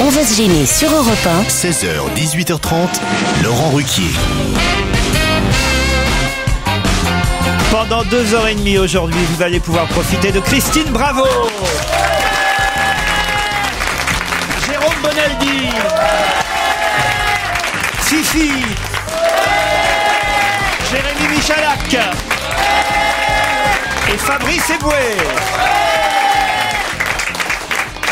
On va se gêner sur Europe 1. 16h, 18h30, Laurent Ruquier. Pendant deux heures et demie aujourd'hui, vous allez pouvoir profiter de Christine Bravo. Jérôme Bonaldi. Fifi. Michalak. Et Fabrice Eboué.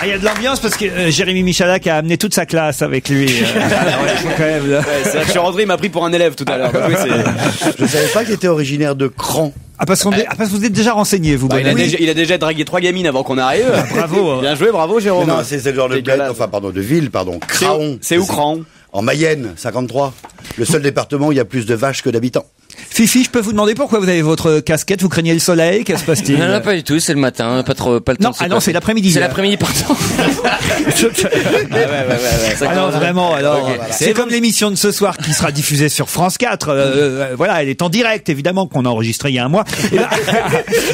Ah, Il y a de l'ambiance parce que euh, Jérémy Michalak a amené toute sa classe avec lui. Euh, alors, il faut quand même, là. Ouais, c'est vrai que je suis rentré, il m'a pris pour un élève tout à l'heure. Donc oui, c'est- Je savais pas qu'il était originaire de Cran. Ah, parce, qu'on est- ah, parce que vous êtes déjà renseigné, vous, Bah, il, a déjà, il a déjà dragué trois gamines avant qu'on arrive. Bravo. Bien joué, bravo Jérôme. Non, c'est c'est le genre de Dégueulasse. bled, enfin pardon, de ville, pardon. Craon. C'est où Craon En Mayenne, 53. Le seul département où il y a plus de vaches que d'habitants. Fifi, je peux vous demander pourquoi vous avez votre casquette Vous craignez le soleil Qu'est-ce qui se passe-t-il Non, non, pas du tout, c'est le matin, pas trop, pas le temps. Non, de se ah non, passer. c'est l'après-midi. C'est l'après-midi, pardon. Ah non, vraiment, alors, Ok. c'est comme l'émission de ce soir qui sera diffusée sur France 4. euh, euh, voilà, elle est en direct, évidemment, qu'on a enregistrée il y a un mois. Et là,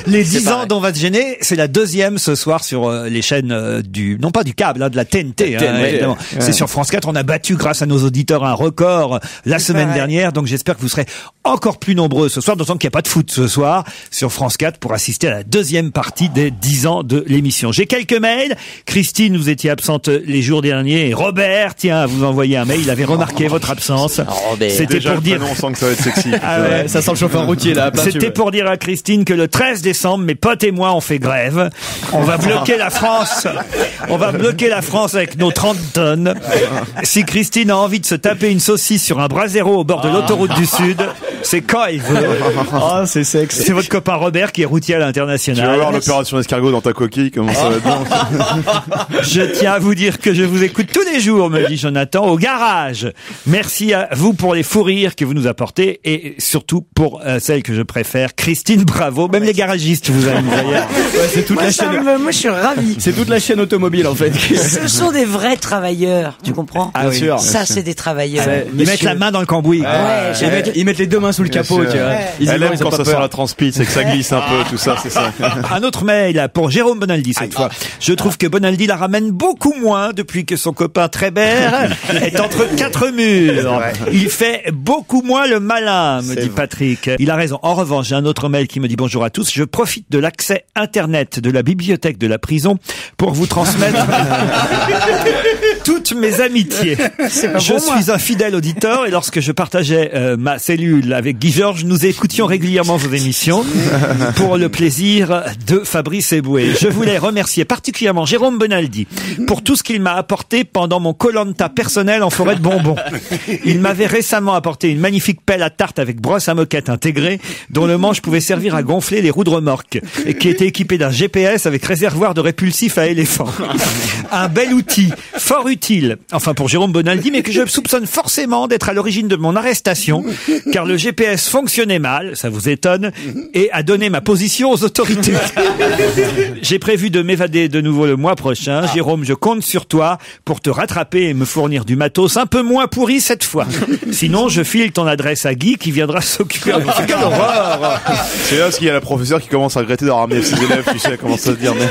les 10 ans dont on va se gêner, c'est la deuxième ce soir sur euh, les chaînes euh, du, non pas du câble, hein, de la TNT, hein, TNT, évidemment. C'est sur France 4. On a battu, grâce à nos auditeurs, un record euh, la semaine dernière. Donc j'espère que vous serez encore plus nombreux ce soir, d'autant qu'il n'y a pas de foot ce soir sur France 4 pour assister à la deuxième partie des 10 ans de l'émission. J'ai quelques mails. Christine, vous étiez absente les jours derniers. Et Robert, tiens, à vous envoyer un mail. Il avait remarqué votre absence. Robert. C'était pour dire. on sent que ça va être sexy. Ah ouais. Ça sent le chauffeur routier là. C'était pour dire à Christine que le 13 décembre, mes potes et moi, on fait grève. On va bloquer la France. On va bloquer la France avec nos 30 tonnes. Si Christine a envie de se taper une saucisse sur un brasero au bord de l'autoroute du Sud, c'est quand elle veut. Ah, c'est sexe. C'est votre copain Robert qui est routier à Tu vas l'international. voir l'opération escargot dans ta coquille, comment ça va être bon. Je tiens à vous dire que je vous écoute tous les jours, me dit Jonathan, au garage. Merci à vous pour les fous rires que vous nous apportez et surtout pour euh, celle que je préfère, Christine Bravo. Même les garagistes vous aiment, voyez. c'est toute Moi, la chaîne. me- moi, je suis ravi. C'est toute la chaîne automobile en fait. Ce sont des vrais travailleurs, tu comprends Ah oui. sûr. Ça, c'est des travailleurs. Ouais. Ils mettent la main dans le cambouis. Ouais, Ils j'aime- mettent, ils mettent les deux mains sous le capot, tu vois. Elle aime quand ça peur. sent la transpi, c'est que ça glisse un peu, tout ça, c'est ça. Un autre mail pour Jérôme Bonaldi cette fois. Je trouve que Bonaldi la ramène beaucoup moins depuis que son copain Trébert est entre quatre murs. Il fait beaucoup moins le malin, me dit Patrick. Il a raison. En revanche, j'ai un autre mail qui me dit bonjour à tous. Je profite de l'accès internet de la bibliothèque de la prison pour vous transmettre toutes mes amitiés. Je suis un fidèle auditeur et lorsque je partageais euh, ma cellule avec Guy Georges, nous écoutions régulièrement vos émissions pour le plaisir de Fabrice Eboué. Je voulais remercier particulièrement Jérôme Bonaldi pour tout ce qu'il m'a apporté pendant mon colanta personnel en forêt de bonbons. Il m'avait récemment apporté une magnifique pelle à tarte avec brosse à moquette intégrée dont le manche pouvait servir à gonfler les roues de remorque et qui était équipé d'un GPS avec réservoir de répulsif à éléphant. Un bel outil, fort utile, enfin pour Jérôme Bonaldi, mais que je soupçonne forcément d'être à l'origine de mon arrestation, car le GPS fonctionnait mal, ça vous étonne, et a donné ma position aux autorités. J'ai prévu de m'évader de nouveau le mois prochain. Jérôme, je compte sur toi pour te rattraper et me fournir du matos un peu moins pourri cette fois. Sinon, je file ton adresse à Guy qui viendra s'occuper de Quelle horreur C'est là parce qu'il y a la professeure qui commence à regretter d'avoir ramené ses élèves, tu sais, elle commence à se dire, mais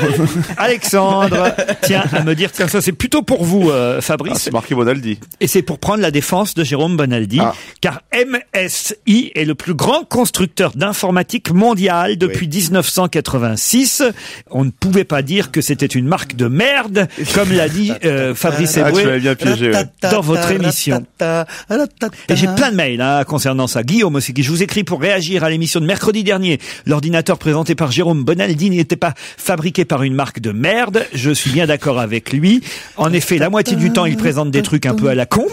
Alexandre tient à me dire que ça c'est plutôt pour vous, euh, Fabrice. Ah, c'est marqué Bonaldi. Et c'est pour prendre la défense de Jérôme Bonaldi, Ah. car MSI est le plus grand constructeur d'informatique mondial depuis 1986. On ne pouvait pas dire que c'était une marque de merde, comme l'a dit euh, Fabrice Ah, Eboué m'avais bien piégé, ouais. dans votre émission. Et j'ai plein de mails hein, concernant ça. Guillaume aussi, qui je vous écris pour réagir à l'émission de mercredi dernier. L'ordinateur présenté par Jérôme Bonaldi n'était pas fabriqué par une marque de merde. Je suis bien d'accord avec lui. En effet, la moitié du temps, il présente des trucs un peu à la con.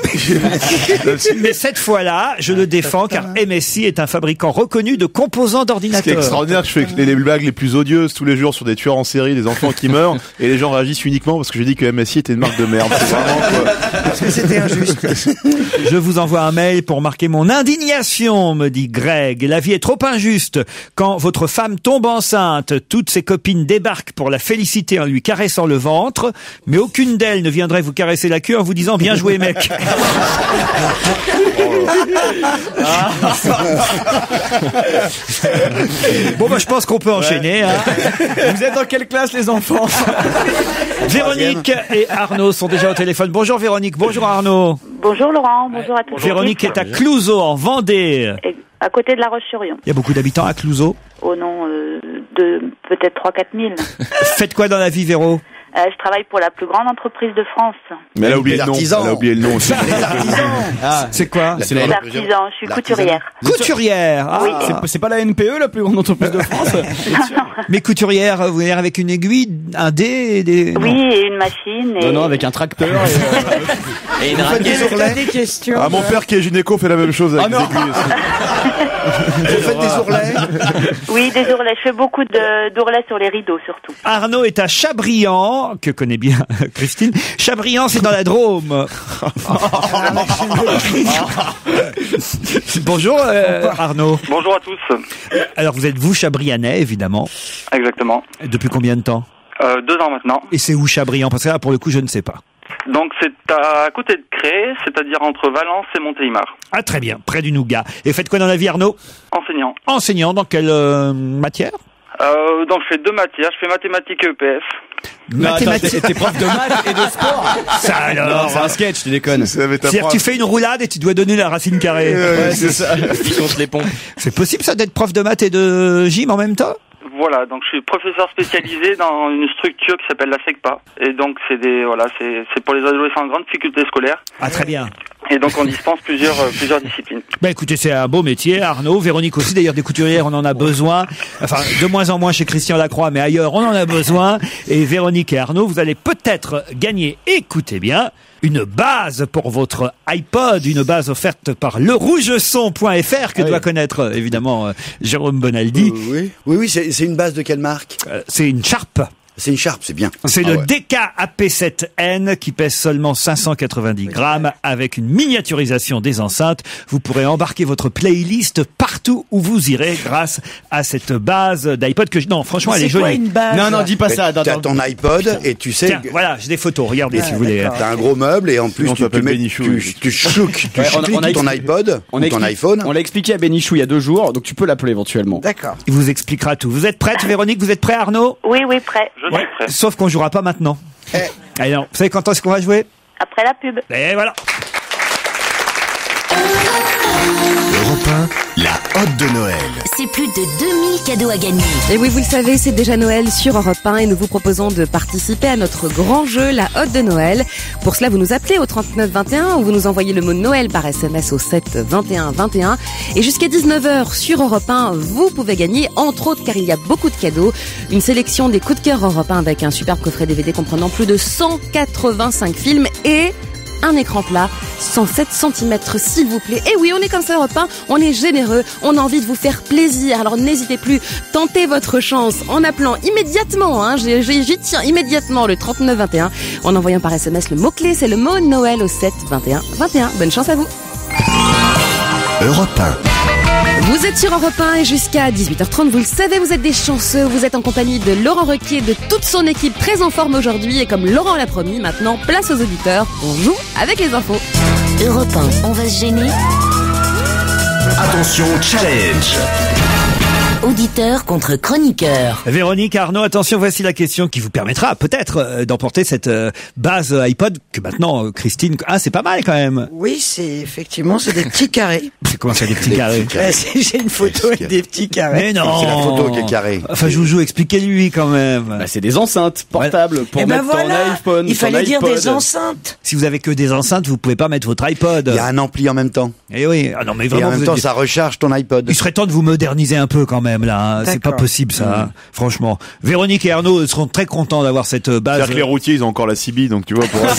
Mais cette fois-là, je le défends car MSI est un fabricant reconnu de composants d'ordinateurs. extraordinaire, je fais les, les blagues les plus odieuses tous les jours sur des tueurs en série, des enfants qui meurent, et les gens réagissent uniquement parce que j'ai dit que MSI était une marque de merde. C'est vraiment, quoi. Parce que c'était injuste. Je vous envoie un mail pour marquer mon indignation, me dit Greg. La vie est trop injuste. Quand votre femme tombe enceinte, toutes ses copines débarquent pour la féliciter en lui caressant le ventre, mais aucune d'elles ne viendrait vous caresser la queue en vous disant bien joué mec. Bon, bah, je pense qu'on peut enchaîner. hein. Vous êtes dans quelle classe, les enfants Véronique et Arnaud sont déjà au téléphone. Bonjour Véronique, bonjour Arnaud. Bonjour Laurent, bonjour à tous. Véronique est à Clouseau, en Vendée. Et À côté de La Roche-sur-Yon. Il y a beaucoup d'habitants à Clouseau. Au nom euh, de peut-être 3-4 000. Faites quoi dans la vie, Véro? Euh, je travaille pour la plus grande entreprise de France. Mais elle a oublié Les le nom. Elle a oublié le nom aussi. Les artisans. Ah, C'est quoi? C'est Les la- artisans, je suis couturière. Couturière. Ah. Oui. c'est- c'est pas la NPE, la plus grande entreprise de France? Mais couturière, vous voulez dire avec une aiguille, un dé des... non. Oui, et une machine. Et... Non, non, avec un tracteur. et, euh, Et une Vous faites des raquette. ourlets des questions. Ah, mon père qui est gynéco fait la même chose avec Ah, des non. aiguilles aussi. Vous faites des ourlets? Oui, des ourlets. Je fais beaucoup d'ourlets sur les rideaux, surtout. Arnaud est à Que connaît bien Christine. Chabriand, c'est dans la Drôme. Bonjour euh, Arnaud. Bonjour à tous. Alors vous êtes vous Chabrianais, évidemment. Exactement. Depuis combien de temps Euh, deux ans maintenant. Et c'est où Chabriand Parce que là, pour le coup, je ne sais pas. Donc c'est à côté de Cré, c'est-à-dire entre Valence et Montélimar. Ah très bien, près du Nougat. Et faites quoi dans la vie Arnaud? Enseignant. Enseignant dans quelle euh, matière? Euh, donc je fais deux matières. Je fais mathématiques et EPS. Non, attends, t'es t'es prof de maths et de sport Ça alors c'est un sketch, tu déconnes. C'est-à-dire que tu fais une roulade et tu dois donner la racine carrée. Ouais, c'est ça. Les ponts. C'est possible ça d'être prof de maths et de gym en même temps? Voilà, donc je suis professeur spécialisé dans une structure qui s'appelle la SECPA. Et donc c'est des voilà, c'est c'est pour les adolescents en grande difficulté scolaire. Ah très bien. Et donc on dispense plusieurs euh, plusieurs disciplines. Bah écoutez, c'est un beau métier, Arnaud. Véronique aussi, d'ailleurs, des couturières, on en a besoin. Enfin, de moins en moins chez Christian Lacroix, mais ailleurs, on en a besoin. Et Véronique et Arnaud, vous allez peut-être gagner, écoutez bien, une base pour votre iPod, une base offerte par lerougeson.fr que Ah oui. doit connaître, euh, évidemment, euh, Jérôme Bonaldi. Euh, Oui, oui, oui c'est c'est une base de quelle marque? Euh, c'est une Sharp. C'est une Sharp, c'est bien. C'est Ah le ouais. DK AP7N qui pèse seulement 590 grammes avec une miniaturisation des enceintes. Vous pourrez embarquer votre playlist partout où vous irez grâce à cette base d'iPod que je... Non, franchement, elle est jolie. une base Non, non, dis pas ça. T'as ton iPod et tu sais, Tiens, voilà, j'ai des photos, regardez si vous voulez. t'as un gros meuble et en plus Sinon, tu, tu mets, tu, tu chouques, tu Ouais, on on a ton expli- iPod on ton expli- iPhone. On l'a expliqué à Benichou il y a deux jours, donc tu peux l'appeler éventuellement. D'accord. Il vous expliquera tout. Vous êtes prête, Véronique? Vous êtes prêt, Arnaud? Oui, oui, prêt. Je suis prêt. Sauf qu'on jouera pas maintenant. Eh. Allez, non. Vous savez quand est-ce qu'on va jouer? Après la pub. Et voilà. Europe 1, la hotte de Noël. C'est plus de 2000 cadeaux à gagner. Et oui, vous le savez, c'est déjà Noël sur Europe 1 et nous vous proposons de participer à notre grand jeu, la Hotte de Noël. Pour cela, vous nous appelez au 39 21 ou vous nous envoyez le mot Noël par SMS au 7 21 21. Et jusqu'à 19h sur Europe 1, vous pouvez gagner, entre autres, car il y a beaucoup de cadeaux, une sélection des coups de cœur Europe 1 avec un superbe coffret DVD comprenant plus de 185 films et un écran plat, 107 cm s'il vous plaît. Et oui, on est comme ça Europe 1, on est généreux, on a envie de vous faire plaisir. Alors n'hésitez plus, tentez votre chance en appelant immédiatement, hein, j'y tiens immédiatement le 3921, en envoyant par SMS le mot-clé, c'est le mot Noël au 7 21 21. Bonne chance à vous. Europe 1. Vous êtes sur Europe 1 et jusqu'à 18h30, vous le savez, vous êtes des chanceux. Vous êtes en compagnie de Laurent Requier, de toute son équipe très en forme aujourd'hui. Et comme Laurent l'a promis, maintenant, place aux auditeurs. On joue avec les infos. Europe 1, on va se gêner. Attention, challenge. Auditeur contre chroniqueur. Véronique, Arnaud, attention, voici la question qui vous permettra peut-être euh, d'emporter cette euh, base euh, iPod que maintenant, euh, Christine... Ah, c'est pas mal quand même. Oui, c'est effectivement, c'est des petits carrés. C'est comment ça, des petits carrés? J'ai une photo avec des petits carrés. Mais non C'est la photo qui est carrée. Enfin, Joujou, expliquez-lui quand même. Bah, c'est des enceintes portables pour Eh ben mettre voilà, ton iPhone, il fallait dire iPod. des enceintes. Si vous avez que des enceintes, vous pouvez pas mettre votre iPod. Il y a un ampli en même temps. Eh oui. Ah non, mais Et vraiment, en même temps, ça recharge ton iPod. Il serait temps de vous moderniser un peu quand même là. hein. C'est pas possible ça, hein. franchement. Véronique et Arnaud seront très contents d'avoir cette euh, base. C'est-à-dire que les routiers, ils ont encore la CB, donc tu vois, pour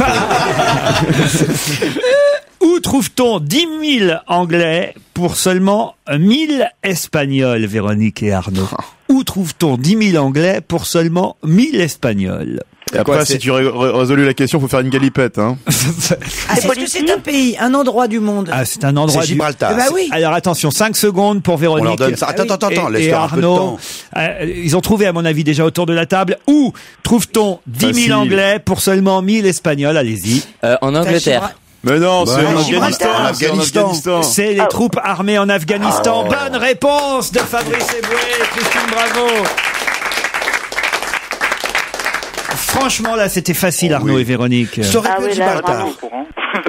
Où trouve-t-on 10 000 Anglais pour seulement 1000 Espagnols, Véronique et Arnaud? Où trouve-t-on 10 000 Anglais pour seulement 1000 Espagnols? Après, Quoi, si tu ré- ré- résolu la question, faut faire une galipette, hein. Ah, Est-ce que c'est un pays, un endroit du monde Ah, c'est un endroit C'est du... Gibraltar. Eh ben oui. Alors attention, 5 secondes pour Véronique. On leur donne ça. Attends, attends, attends, Et- et un peu de Arnaud, temps. euh, ils ont trouvé à mon avis déjà autour de la table. Où trouve-t-on 10 000 Facile. Anglais pour seulement 1000 Espagnols? Allez-y. Euh, en Angleterre. Mais non, c'est Bah, c'est en Afghanistan. Afghanistan. C'est les troupes armées en Afghanistan. Bonne réponse de Fabrice Eboué. Christine Bravo. Franchement, là, c'était facile, Arnaud et Véronique. Ça aurait Ah pu oui, être là, vraiment.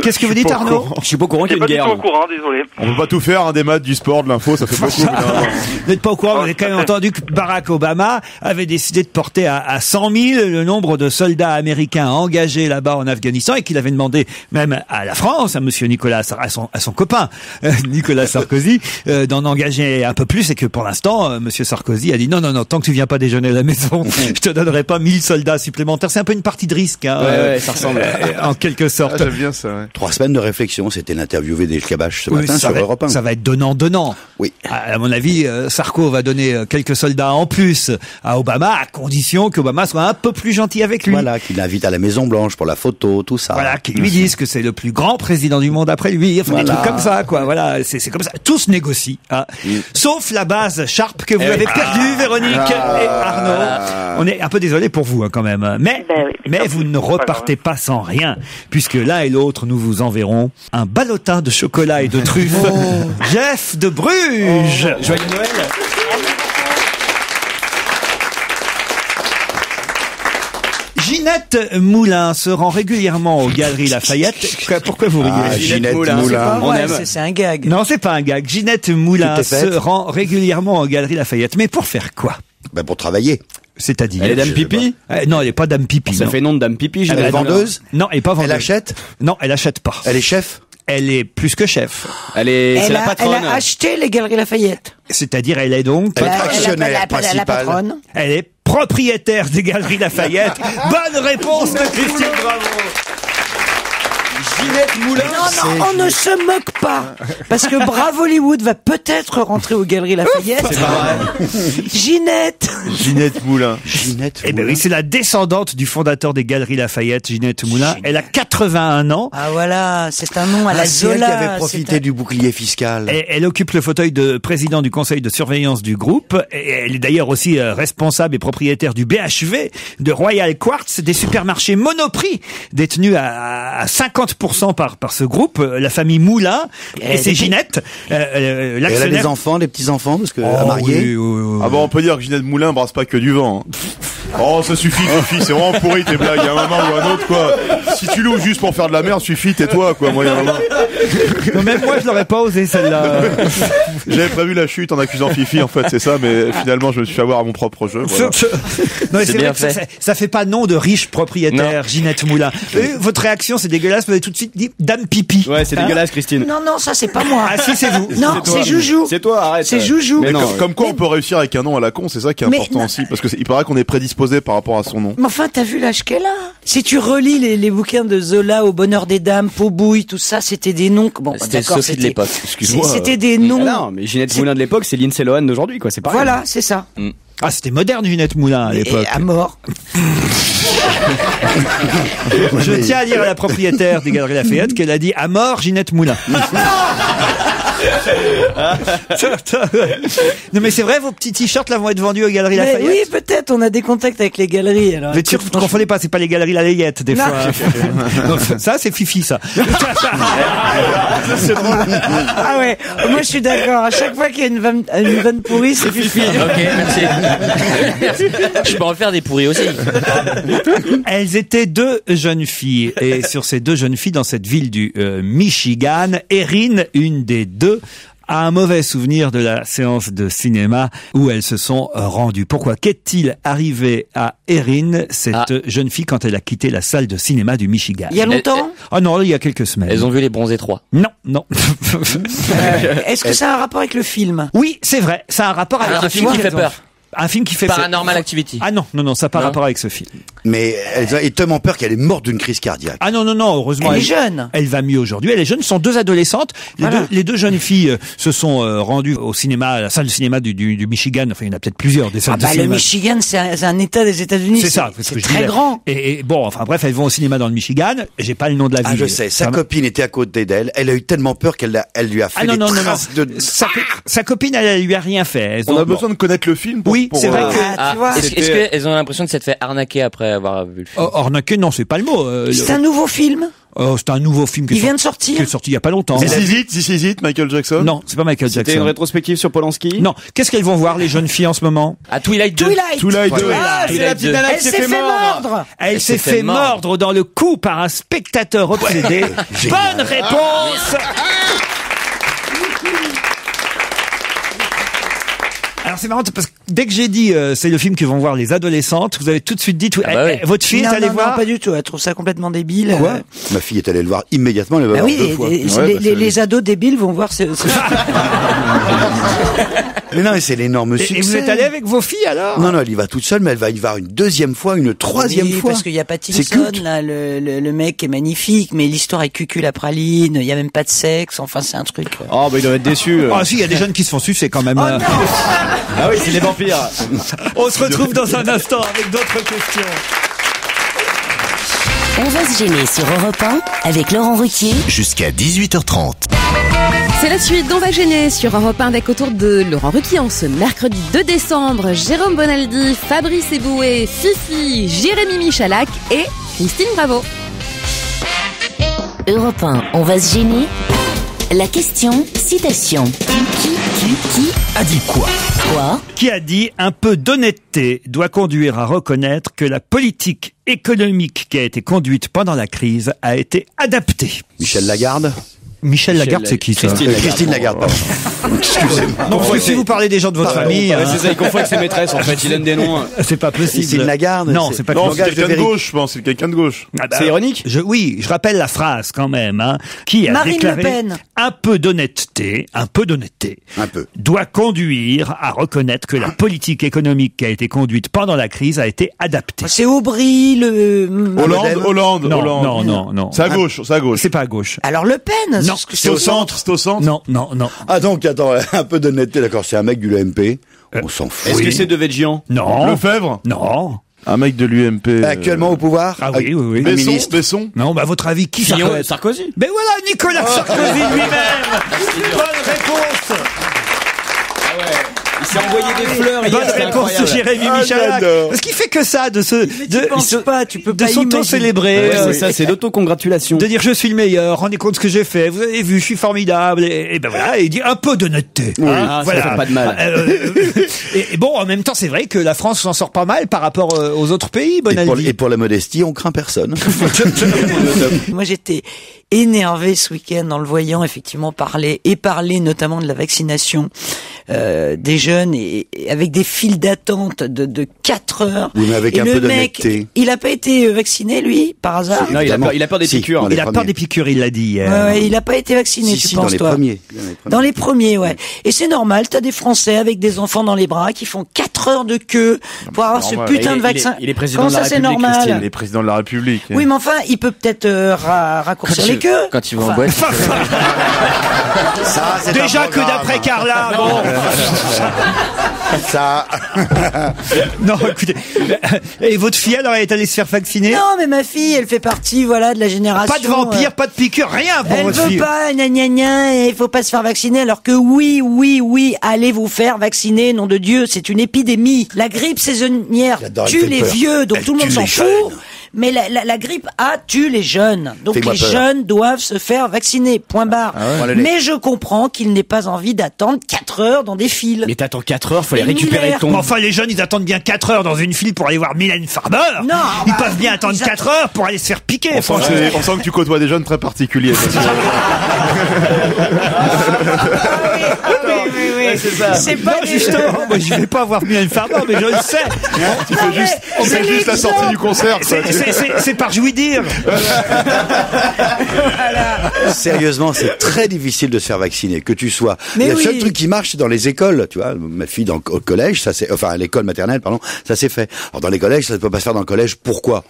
Qu'est-ce que vous dites, pas au Arnaud courant. Je suis pas au courant qu'il y a pas au courant, désolé. On peut pas tout faire, un des maths, du sport, de l'info, ça fait beaucoup. d'un moment. Vous n'êtes pas au courant, vous avez quand même entendu que Barack Obama avait décidé de porter à, à 100 000 le nombre de soldats américains engagés là-bas en Afghanistan et qu'il avait demandé même à la France, à monsieur Nicolas, à son, à son copain euh, Nicolas Sarkozy, euh, d'en engager un peu plus et que pour l'instant, euh, monsieur Sarkozy a dit non, non, non, tant que tu viens pas déjeuner à la maison, je te donnerai pas 1000 soldats supplémentaires. C'est un peu une partie de risque, hein, Ouais, euh, ouais, ça ressemble. euh, en quelque Ah, sorte. J'aime bien ça, ouais. Trois semaines de réflexion, c'était l'interviewé des Cabaches ce Oui, matin ça, sur va, Europe 1. ça va être donnant-donnant. Oui. À, à mon avis, euh, Sarko va donner euh, quelques soldats en plus à Obama, à condition qu'Obama soit un peu plus gentil avec lui. Voilà, qu'il l'invite à la Maison Blanche pour la photo, tout ça. Voilà, qu'ils lui disent que c'est le plus grand président du monde après lui. Enfin, des Voilà. trucs comme ça, quoi. Voilà, c'est comme ça. Tout se négocie. hein. Sauf la base Sharp que vous avez perdue, Véronique et Arnaud. On est un peu désolé pour vous, hein, quand même. Mais, Ben oui, mais vous ne repartez pas sans rien, puisque l'un et l'autre, nous vous enverrons un ballotin de chocolat et de truffes. Jeff de Bruges. Joyeux Noël. Ginette Moulin se rend régulièrement aux Galeries Lafayette. Quoi- Pourquoi vous riez Ah, Ginette Moulin. C'est Moulin. un gag. Non, c'est pas un gag. Ginette Moulin se rend régulièrement aux Galeries Lafayette. Mais pour faire quoi? Ben, pour travailler. C'est-à-dire Elle est dame pipi Euh, Non, elle est pas dame pipi. Ça non. fait nom de dame pipi, Elle est vendeuse Non, elle est pas vendeuse. Elle achète Non, elle achète pas. Elle est chef Elle est plus que chef. Elle est, Elle la a, elle patronne. a acheté les Galeries Lafayette. C'est-à dire, elle est donc, Elle est a- a- actionnaire elle a- elle a la principale. patronne. elle est propriétaire des Galeries Lafayette. Bonne réponse de Christine Bravo. Ginette Moulin. Non, non, on ne se moque pas. Parce que Brave Hollywood va peut-être rentrer aux Galeries Lafayette. C'est pas vrai. Ginette. Ginette Moulin. Ginette Eh ben oui, c'est la descendante du fondateur des Galeries Lafayette, Ginette Moulin. Elle a 81 ans. Ah voilà, c'est un nom à la ah, Zola. Elle qui avait profité du bouclier fiscal. Elle occupe le fauteuil de président du conseil de surveillance du groupe. Elle est d'ailleurs aussi euh, responsable et propriétaire du BHV, de Royal Quartz, des supermarchés Monoprix, détenus à 50% par, ce groupe, euh, la famille Moulin et, et c'est Ginette, euh, euh, et Elle a des enfants, des petits-enfants, parce que oh, euh, mariée. Oui, ah bon, on peut dire que Ginette Moulin brasse pas que du vent. Hein. Oh, ça suffit, suffit, c'est vraiment pourri tes blagues, à un moment ou un autre, quoi. Si tu loues juste pour faire de la merde, suffit, tais-toi, quoi, moi, même moi, je l'aurais pas osé, celle-là. J'avais prévu la chute en accusant Fifi, en fait, c'est ça, mais finalement, je me suis fait avoir à mon propre jeu. Voilà. Non, c'est vrai. Que ça, ça, fait pas nom de riche propriétaire. Ginette Moulin. Votre réaction, c'est dégueulasse, vous avez tout de Dame Pipi. Ouais, c'est Hein dégueulasse, Christine. Non, non, ça c'est pas moi. Ah si, c'est vous. Non, c'est Joujou. C'est toi, arrête. C'est Joujou. Mais non, comme, comme quoi, on peut réussir avec un nom à la con, c'est ça qui est important aussi, parce que c'est- il paraît qu'on est prédisposé par rapport à son nom. Mais enfin, t'as vu l'âge qu'elle a Si tu relis les, les bouquins de Zola, Au bonheur des dames, Paubouille, tout ça, c'était des noms. Bon, C'était d'accord, Sophie de c'était- l'époque. Excuse-moi. C'était des noms. Ah non, mais Ginette Moulin de l'époque, c'est Lindsay Lohan d'aujourd'hui, quoi. C'est pareil. Voilà, c'est ça. Ah, c'était moderne, Ginette Moulin, à l'époque. à mort. Je tiens à dire à la propriétaire des Galeries Lafayette qu'elle a dit à mort Ginette Moulin. non mais c'est vrai, vos petits t-shirts là vont être vendus aux Galeries Mais Lafayette. oui, peut-être, on a des contacts avec les galeries. Alors, que vous ne confondez pas, c'est pas les Galeries Lafayette des Non. fois. Donc, ça c'est Fifi ça. Ah ouais, moi je suis d'accord. À chaque fois qu'il y a une vanne, une vanne pourrie, c'est Fifi. Ok, merci. Je peux en faire des pourris aussi. Elles étaient deux jeunes filles et sur ces deux jeunes filles dans cette ville du euh, Michigan, Erin, une des deux a un mauvais souvenir de la séance de cinéma où elles se sont euh, rendues. Pourquoi Qu'est-il arrivé à Erin, cette Ah. jeune fille, quand elle a quitté la salle de cinéma du Michigan? Il y a longtemps? Oh non, il y a quelques semaines. Elles ont vu les bronzés 3. Non, non. Euh, Est-ce que ça a un rapport avec le film? Oui, c'est vrai. Ça a un rapport avec Un le film qui fait peur. Un film qui fait Paranormal Activity. Ah non, non, non, ça n'a pas Non. rapport avec ce film. Mais elle a tellement peur qu'elle est morte d'une crise cardiaque. Ah non, non, non, heureusement. Elle est jeune. Elle va mieux aujourd'hui. Elle est jeune. Ce sont deux adolescentes. Les, Voilà. deux, les deux jeunes filles euh, se sont euh, rendues au cinéma, à la salle de cinéma du, du, du Michigan. Enfin, il y en a peut-être plusieurs des salles Ah de bah, le cinéma. Michigan, c'est un, c'est un état des États-Unis. C'est ça, c'est je très disais. grand. Et, et bon, enfin bref, elles vont au cinéma dans le Michigan. J'ai pas le nom de la Ah, ville. je sais. Sa Ça copine était à côté d'elle. Elle a eu tellement peur qu'elle l'a- elle lui a fait Ah non, des non, non, non. de... Sa, co- sa copine, elle, elle lui a rien fait. Elles On ont- a besoin de connaître le film pour, Oui, pour, c'est vrai euh, que- Ah, Ah, tu vois. est-ce C'était- est-ce qu'elles ont l'impression de s'être fait arnaquer après avoir vu le film Oh, Ornaque, non, c'est pas le mot. euh, C'est le- un nouveau film. Oh, c'est un nouveau film qui Il vient sorti- de sortir qui est sorti il y a pas longtemps. This is it, this is it, Michael Jackson Non, c'est pas Michael C'était Jackson. une rétrospective sur Polanski Non, qu'est-ce qu'elles vont voir les jeunes filles en ce moment À Twilight 2. Twilight Twilight 2. Ah, c'est la petite nana Elle s'est fait mordre Elle s'est fait mordre dans le cou par un spectateur obsédé. Bonne réponse Alors c'est marrant parce que dès que j'ai dit euh, c'est le film que vont voir les adolescentes, vous avez tout de suite dit tout- Ah bah eh, oui. eh, votre fille non, est allée non, voir non, pas du tout. Elle trouve ça complètement débile. Quoi Euh, Ma fille est allée le voir immédiatement, elle va Bah voir oui, deux les, fois. les- Ouais, les- bah, les- c'est- les ados débiles vont voir ce, ce- Mais non, mais c'est l'énorme succès. et vous êtes allé avec vos filles alors? Non, non, elle y va toute seule, mais elle va y voir une deuxième fois, une troisième Oui, fois. parce qu'il y a Pattinson, là, le, le, le mec est magnifique, mais l'histoire est cucul à praline, il y a même pas de sexe, enfin c'est un truc. euh. Oh, bah, il doit être déçu. Ah si, il y a des jeunes qui se font sucer quand même. Oh euh. non Ah oui, c'est les vampires. On se retrouve dans un instant avec d'autres questions. On va se gêner sur Europe 1 avec Laurent Ruquier, Jusqu'à 18h30. C'est la suite d'On va gêner sur Europe 1 avec autour de Laurent Ruquier en ce mercredi 2 décembre, Jérôme Bonaldi, Fabrice Eboué, Fifi, Jérémy Michalak et Christine Bravo. Europe 1, on va se gêner? La question, citation. Qui, qui, qui A dit quoi? Quoi? Qui a dit un peu d'honnêteté doit conduire à reconnaître que la politique économique qui a été conduite pendant la crise a été adaptée. Michel Lagarde? Michel Lagarde, c'est qui ça Christine Christine Lagarde, pardon. Excusez-moi. Non, parce que si vous parlez des gens de votre famille, Ouais, hein, c'est ça, il confond avec ses maîtresses, en fait. Il donne des noms. c'est pas possible. Christine Lagarde Non, c'est- pas Non, Langage c'est de quelqu'un de gauche, je pense, c'est quelqu'un de gauche. Ah bah, C'est ironique Oui, je rappelle la phrase quand même. Hein, qui a Marine Le déclaré Pen. un peu d'honnêteté, un peu d'honnêteté Un peu. doit conduire à reconnaître que la politique économique qui a été conduite pendant la crise a été adaptée. C'est Aubry, le... Hollande, Hollande, Non, Hollande. non, non, non. C'est à gauche, c'est à gauche. C'est pas à gauche. Alors Le Pen Non, C'est au centre, c'est au centre. Non, non, non. Ah donc, attends, un peu d'honnêteté, d'accord, c'est un mec du LMP. On s'en fout. Est-ce que c'est de Végian Non. Lefebvre Non. Un mec de l'UMP. euh, Actuellement au pouvoir Ah oui, oui, oui. Besson, ministre Besson Non, bah, à votre avis, qui Fillon, être Sarkozy Ben voilà, Nicolas Sarkozy lui-même Bonne réponse Il s'est envoyé des fleurs hier, Bonne réponse de. Jérémy Ah, Michalak. Parce qu'il fait que ça, de se... De, pas, tu peux de s'auto-célébrer. Ouais, c'est ça, c'est l'autocongratulation. de dire je suis le meilleur, rendez compte ce que j'ai fait, vous avez vu, je suis formidable, et, et ben voilà, et il dit un peu d'honnêteté. Ah, ça fait pas de mal. Euh, euh, et, et bon, en même temps, c'est vrai que la France s'en sort pas mal par rapport euh, aux autres pays, et pour, Bonaldi. et pour la modestie, on craint personne. Moi, j'étais énervé ce week-end en le voyant effectivement parler et parler notamment de la vaccination euh, des jeunes et, et avec des files d'attente de, de 4 heures. Oui, mais avec et un le peu mec, il a pas été euh, vacciné lui par hasard. Non, il a peur, il a peur des Si, piqûres. dans les il a peur premiers. des piqûres, il l'a dit hier. Ouais, ouais, il a pas été vacciné, si, tu si, penses dans les toi premiers. Dans les premiers. Dans les premiers, ouais. Et c'est normal, t'as des Français avec des enfants dans les bras qui font 4 heures de queue pour avoir ce normal. putain Il est- de vaccin. il est- il est président Comment de la ça c'est République, normal Christine. Il est président de la République. Oui, mais enfin, il peut peut-être euh, ra- raccourcir les queues. Quand il va en boîte. Ça, c'est un Déjà que d'après Carla, bon. Ça. non, écoutez. Et votre fille, alors, elle est allée se faire vacciner? Non, mais ma fille, elle fait partie, voilà, de la génération. Pas de vampire, euh, pas de piqûre, rien pour Elle votre veut fille. pas, gna gna gna, et il faut pas se faire vacciner, alors que oui, oui, oui, allez vous faire vacciner, nom de Dieu, c'est une épidémie. La grippe saisonnière tue les peur. vieux, donc Elle tout le monde s'en fout. Mais la, la, la grippe A tue les jeunes. Donc les peur. jeunes doivent se faire vacciner. Point barre. ouais. Mais je comprends qu'il n'ait pas envie d'attendre 4 heures dans des files. Mais t'attends 4 heures, faut les récupérer ton. Enfin, les jeunes, ils attendent bien 4 heures dans une file pour aller voir Mylène Farmer. Non, Ils bah, peuvent bien attendre ils 4 heures pour aller se faire piquer. On sent, que franchement. c'est- on sent que tu côtoies des jeunes très particuliers. C'est pas Non, justement, moi, je vais pas voir Mylène Farmer, mais je le sais. tu fais juste, tu fais juste la sortie du concert. C'est- par jouy dire. Sérieusement, c'est très difficile de se faire vacciner, que tu sois. Mais le oui. seul truc qui marche, c'est dans les écoles, tu vois. Ma fille dans, au collège, ça c'est, enfin à l'école maternelle, pardon, ça s'est fait. Alors dans les collèges, ça ne peut pas se faire dans le collège. Pourquoi?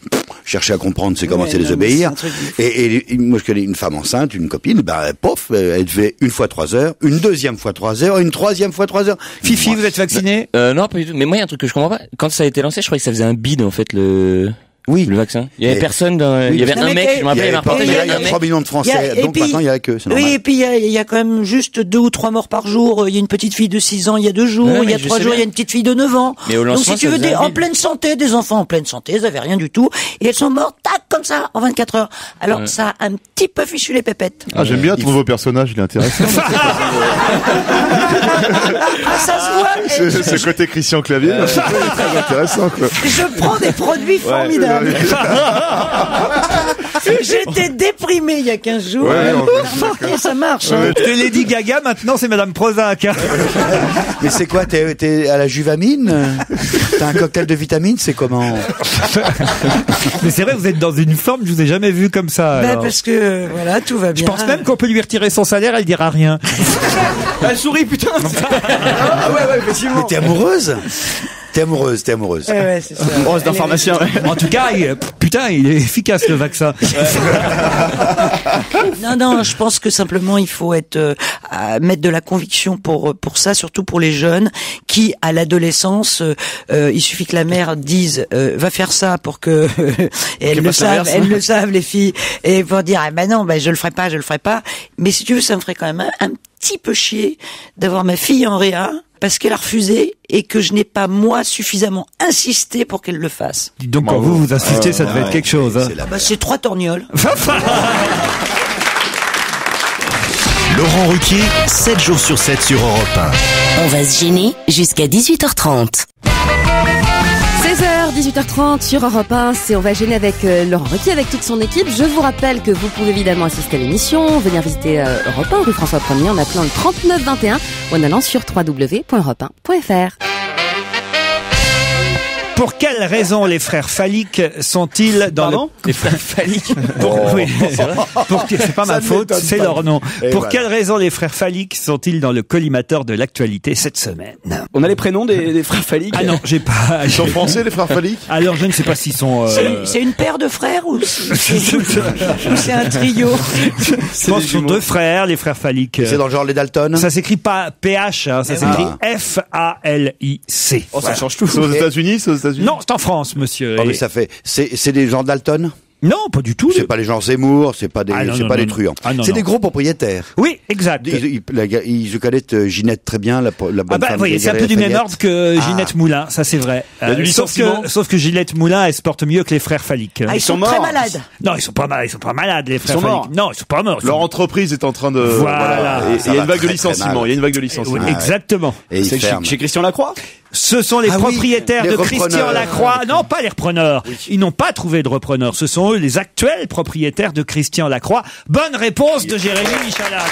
Chercher à comprendre, c'est comment Ouais, c'est les obéir. Et, et moi, je connais une femme enceinte, une copine, ben pof, elle fait une fois trois heures, une deuxième fois trois heures, une troisième fois trois heures. Fifi, vous êtes vacciné Euh, non, pas du tout. Mais moi, il y a un truc que je comprends pas. Quand ça a été lancé, je croyais que ça faisait un bide, en fait, le... Oui. Le vaccin. Il y avait Et- personne dans, il y avait un mec, que- je me rappelle, il y il avait il y a un mec. 3 millions de Français, donc puis- maintenant il y a que. C'est Oui, et puis il y a, il y a quand même juste deux ou trois morts par jour. Il y a une petite fille de 6 ans il y a deux jours, Ouais, il y a trois jours, il y a une petite fille de 9 ans. Mais au Donc si tu veux, des, en pleine santé, des enfants en pleine santé, ils avaient rien du tout. Et elles sont mortes, tac, comme ça, en 24 heures. Alors Ouais. ça a un petit peu fichu les pépettes. Ah, j'aime bien ton nouveau personnage, il est intéressant. Ah, ça se voit. Ce, côté Christian Clavier, là, je trouve, il est très intéressant, quoi. je prends des produits formidables. J'étais déprimé il y a 15 jours. Ouais, on- Et ça marche. hein. Lady Gaga, maintenant, c'est Madame Prozac. hein. Mais c'est quoi T'es t'es à la juvamine? T'as un cocktail de vitamines C'est comment? Mais c'est vrai, vous êtes dans une forme, je vous ai jamais vu comme ça. Bah, alors. parce que voilà, tout va Je bien. pense même qu'on peut lui retirer son salaire, elle dira rien. Elle sourit, putain. ah ouais, ouais, effectivement. T'es amoureuse? T'es amoureuse, t'es amoureuse. Ouais, ouais, c'est ça. Oh, c'est un pharmacien. ouais. En tout cas, il- putain, il est efficace le vaccin. Non, non, je pense que simplement il faut être euh, à mettre de la conviction pour pour ça, surtout pour les jeunes qui, à l'adolescence, euh, euh, il suffit que la mère dise euh, va faire ça pour que et elles le savent, elles le savent les filles, et pour dire ah ben non, ben je le ferai pas, je le ferai pas. Mais si tu veux, ça me ferait quand même un, un petit peu chier d'avoir ma fille en réa parce qu'elle a refusé et que je n'ai pas moi suffisamment insisté pour qu'elle le fasse. Dites donc, quand vous vous insistez, ça devait être quelque chose. hein. C'est Bah, c'est trois torgnoles. Laurent Ruquier, 7 jours sur 7 sur Europe On va se gêner jusqu'à 18h30. 16h, 18h30 sur Europe 1, c'est On va gêner avec euh, Laurent Ruquier, avec toute son équipe. Je vous rappelle que vous pouvez évidemment assister à l'émission, venir visiter euh, Europe 1, rue François 1er, en appelant le 3921 ou en allant sur www.europe1.fr. Pour quelles raisons les frères phalliques sont-ils dans Pardon le... Les frères phalliques Pour... oui, c'est pas ma faute, c'est leur nom. Et Pour voilà. quelles raisons les frères phalliques sont-ils dans le collimateur de l'actualité cette semaine On a les prénoms des, des frères phalliques. Ah non, j'ai pas... Ils sont français, les frères Falik Alors je ne sais pas s'ils sont... C'est euh, c'est une paire de frères ou c'est un trio Je pense que ce sont deux frères, les frères phalliques. C'est dans le genre les Dalton Ça s'écrit pas PH, hein, ça Eh s'écrit. F-A-L-I-C. Oh, ça change tout. C'est aux États-Unis, c'est aux États-Unis Non, c'est en France, monsieur. Oh, Et- mais ça fait. C'est c'est des gens Dalton Non, pas du tout. C'est pas les gens Zemmour, c'est pas des, Ah, non, c'est non, pas non, des non. truands. Ah, non, c'est non. des gros propriétaires. Oui, exact. Ils, ils, la- ils se connaissent euh, Ginette très bien, la, la bonne Ah bah femme oui, de c'est un peu du même Lafayette. ordre que Ah. Ginette Moulin, ça c'est vrai. y a du sauf licenciement que sauf que Ginette Moulin, elle se porte mieux que les frères Falic. Ah, ils, sont, sont très morts. malades. Non, ils sont pas mal, ils sont pas malades les frères sont morts. Non, ils sont pas morts. ils Leur sont- entreprise est en train de. Voilà. Et et Ça il y a va une vague de très, très licenciement. mal. Il y a une vague de Oui, exactement. Et ils C'est chez, ferment. chez Christian Lacroix? Ce sont les Ah oui, propriétaires les de repreneurs. Christian Lacroix. Non, pas les repreneurs. Ils n'ont pas trouvé de repreneurs. Ce sont eux les actuels propriétaires de Christian Lacroix. Bonne réponse de Jérémy Michalak.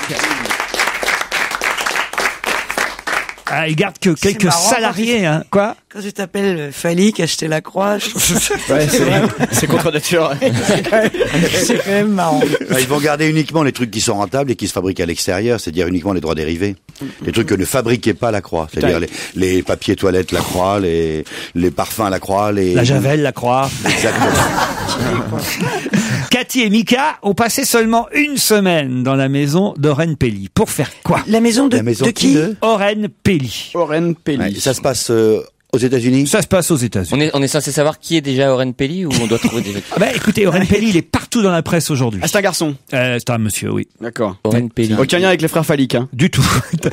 Ah, il garde que quelques marrant, salariés, hein. Quoi Quand tu t'appelles Phallique, acheter la croix, je trouve ça- Ouais, c'est c'est contre nature. c'est quand même marrant. Ah, Ils vont garder uniquement les trucs qui sont rentables et qui se fabriquent à l'extérieur, c'est-à-dire uniquement les droits dérivés. Les trucs que ne fabriquait pas la croix. C'est-à-dire les, les papiers toilettes la croix, les, les parfums la croix, les... La Javel, Lacroix. Exactement. Cathy et Mika ont passé seulement une semaine dans la maison d'Oren Pelli. Pour faire quoi La maison de, La maison de qui de Oren Pelli. Oren Pelli. Ouais, ça se passe euh, aux États-Unis Ça se passe aux États-Unis. On est, on est censé savoir qui est déjà Oren Pelli ou on doit trouver des Ah bah, écoutez, Oren Pelli, il est partout dans la presse aujourd'hui. Ah, c'est un garçon. Euh, c'est un monsieur, oui. D'accord. Oren Pelli. Aucun lien avec les frères phalliques. Hein. Du tout.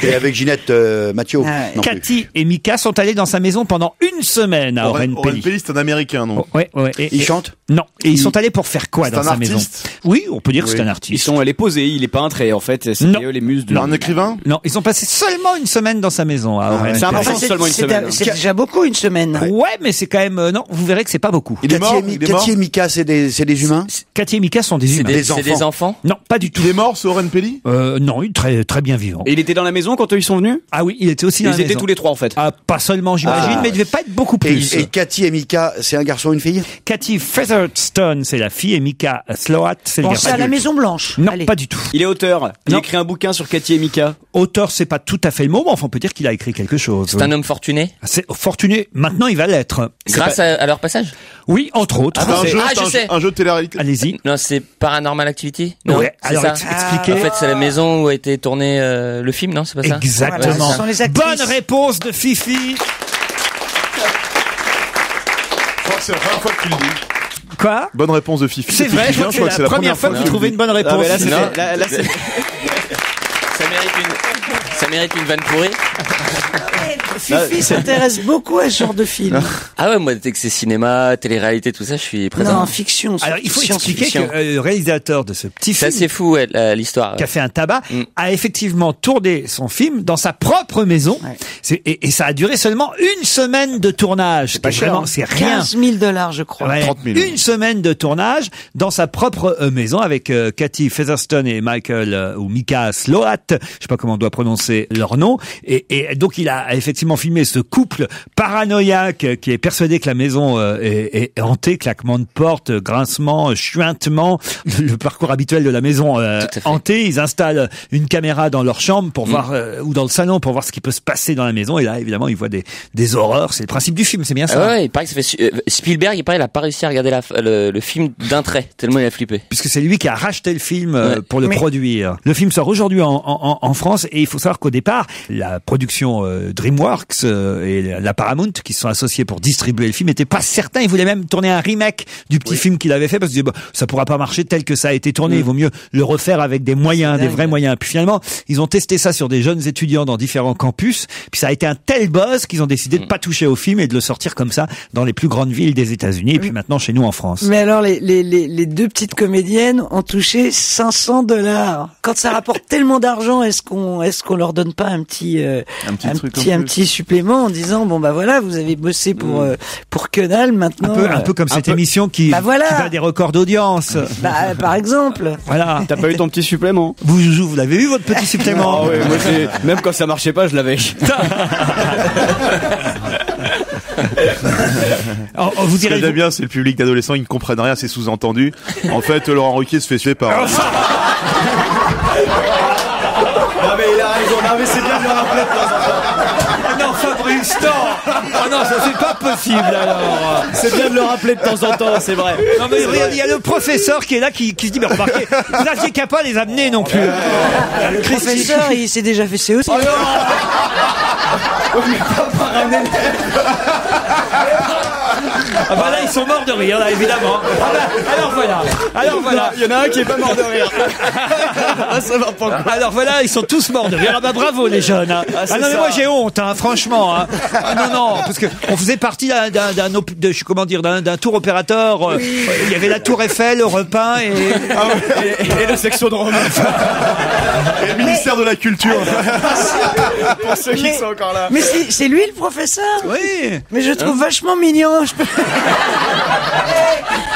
Et avec Ginette euh, Mathieu Ah non plus. Cathy et Mika sont allés dans sa maison pendant une semaine à Oren Oren Oren Pelli. Pelli, c'est un américain, non? Oh, ouais, ouais. Et- Il et- chante? Non. Et ils sont allés pour faire quoi C'est dans un sa maison artiste? Oui, on peut dire que c'est un Ils artiste. sont les posés, il est peintre et en fait, c'est Non. eux les muses de. Un écrivain? Non, ils ont passé seulement une semaine dans sa maison à Oren. ouais. C'est Pelli. important seulement une semaine. hein. C'est déjà beaucoup une semaine. Ouais, mais c'est quand même euh, non. Vous verrez que c'est pas beaucoup. Il est Cathy mort et Mi- Il est mort Cathy et Mika, c'est des, c'est des humains Cathy et Mika sont des humains. des, Des c'est des enfants Non, pas du tout. Il est mort, ce Oren Pelli Euh, non, il est très très bien vivant. Et il était dans la maison quand eux ils sont venus? Ah oui, il était aussi dans Ils la étaient maison. tous les trois en fait. Ah, pas seulement, j'imagine, Ah. mais il devait pas être beaucoup et, plus. et Cathy et Mika, c'est un garçon ou une fille? Cathy Featherstone, c'est la fille, et Mika Sloat, c'est le garçon. c'est à la Maison Blanche. Non, Allez. pas du tout. Il est auteur. Il Non. a écrit un bouquin sur Cathy et Mika. Auteur, c'est pas tout à fait le mot, mais enfin, on peut dire qu'il a écrit quelque chose. C'est un homme fortuné? C'est fortuné. Maintenant, il va l'être. Grâce à, à leur passage? Oui, entre autres. C'est un, jeu, Ah, je un, sais. un jeu de télé-réalité Allez-y. Non, c'est Paranormal Activity Non, Ouais, c'est alors ça ex- expliquez. En fait, c'est la maison où a été tourné euh, le film, non C'est pas ça? Exactement. Voilà. Bonne réponse de Fifi. C'est la première fois que tu le dis. Quoi? Bonne réponse de Fifi. C'est vrai, je crois que c'est la première fois que vous trouvez une bonne réponse. Ah, là, là, Ça mérite une, ça mérite une vanne pourrie. Fifi s'intéresse beaucoup à ce genre de film. Ah ouais, moi, dès que c'est cinéma, télé-réalité, tout ça, je suis présent. Non, fiction. Alors, il faut fiction, expliquer que fiction. euh, le réalisateur de ce petit C'est film assez fou, ouais, la- l'histoire. qui a fait un tabac, Mm. a effectivement tourné son film dans sa propre maison. Ouais. C'est- Et, et ça a duré seulement une semaine de tournage. C'est pas cher, vraiment, hein. c'est rien. 15 000 dollars, je crois. Ouais, 30 000. Une semaine de tournage dans sa propre euh, maison avec euh, Cathy Featherstone et Michael euh, ou Mika Sloat, je sais pas comment on doit prononcer leur nom. Et, et donc il a effectivement filmé ce couple paranoïaque qui est persuadé que la maison euh, est, est hantée, claquement de porte, grincement, chuintement, le parcours habituel de la maison euh, hantée. Ils installent une caméra dans leur chambre pour Mm. voir euh, ou dans le salon pour voir ce qui peut se passer dans la maison. Et là, évidemment, ils voient des, des horreurs. C'est le principe du film, c'est bien ça. Ah ouais, il paraît que ça fait su- Spielberg, il paraît, il a pas réussi à regarder la, le, le film d'un trait, tellement il a flippé. puisque c'est lui qui a racheté le film Ouais. pour le Mais- produire. Le film sort aujourd'hui en, en, en France et il faut savoir qu'au départ, la production euh, DreamWorks euh, et la Paramount qui se sont associés pour distribuer le film n'étaient pas certains. Ils voulaient même tourner un remake du petit film qu'il avait fait parce qu'ils disaient bah, ça pourra pas marcher tel que ça a été tourné. Il vaut mieux le refaire avec des moyens, des dingue. vrais moyens. Puis finalement, ils ont testé ça sur des jeunes étudiants dans différents campus. Puis ça a été un tel buzz qu'ils ont décidé de pas toucher au film et de le sortir comme ça dans les plus grandes villes des États-Unis et puis maintenant chez nous en France. Mais alors, les, les, les, les deux petites comédiennes ont touché 500 dollars. Quand ça rapporte tellement d'argent, est-ce qu'on est-ce qu'on leur donne pas un petit euh, Un petit truc en petit, un plus. petit supplément en disant bon bah voilà, vous avez bossé pour euh, pour que dalle Un maintenant. peu, un euh, peu comme cette peu- émission qui, Bah voilà. qui bat des records d'audience. Bah, par exemple. Voilà. T'as pas eu ton petit supplément Vous, Joujou, vous l'avez eu votre petit supplément Ah ouais, moi même quand ça marchait pas, je l'avais. Oh, vous Ce que bien, c'est le public d'adolescents, ils ne comprennent rien, c'est sous-entendu. En fait, Laurent Ruquier se fait suer par... Non mais il a raison, non mais c'est bien de le rappeler. Ah non, non non, ça c'est pas possible alors C'est bien de le rappeler de temps en temps, c'est vrai. Non mais regarde, il y a le professeur qui est là qui, qui se dit, mais remarquez, vous n'aviez qu'à pas les amener non plus. Le professeur, il s'est déjà fait c'est aussi. Ah bah là, ils sont morts de rire, là, évidemment. Ah bah, alors voilà, alors voilà. Il y en a un qui est pas mort de rire. Ah, ça va pas. Alors voilà, ils sont tous morts de rire. Ah bah bravo les jeunes. hein. Ah, c'est Ah non mais ça. moi j'ai honte, hein, franchement. hein. Ah non non, parce que on faisait partie d'un d'un d'un op- de, je- comment dire d'un d'un tour opérateur. euh, Il y avait la Tour Eiffel, le repas et Et, et le sexodrome. Et le ministère de la Culture. Pour ceux qui sont encore là. Mais c'est c'est lui le professeur? Oui. Mais je le trouve vachement mignon. Je peux-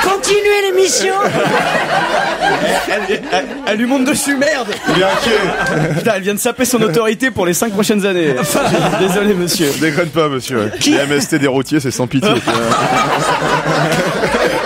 Continuez l'émission. Elle, elle- elle lui monte dessus, merde Il est inquiet. Putain, elle vient de saper son autorité pour les 5 prochaines années. Désolé, monsieur. Déconne pas, monsieur. ouais. Les MST des routiers, c'est sans pitié.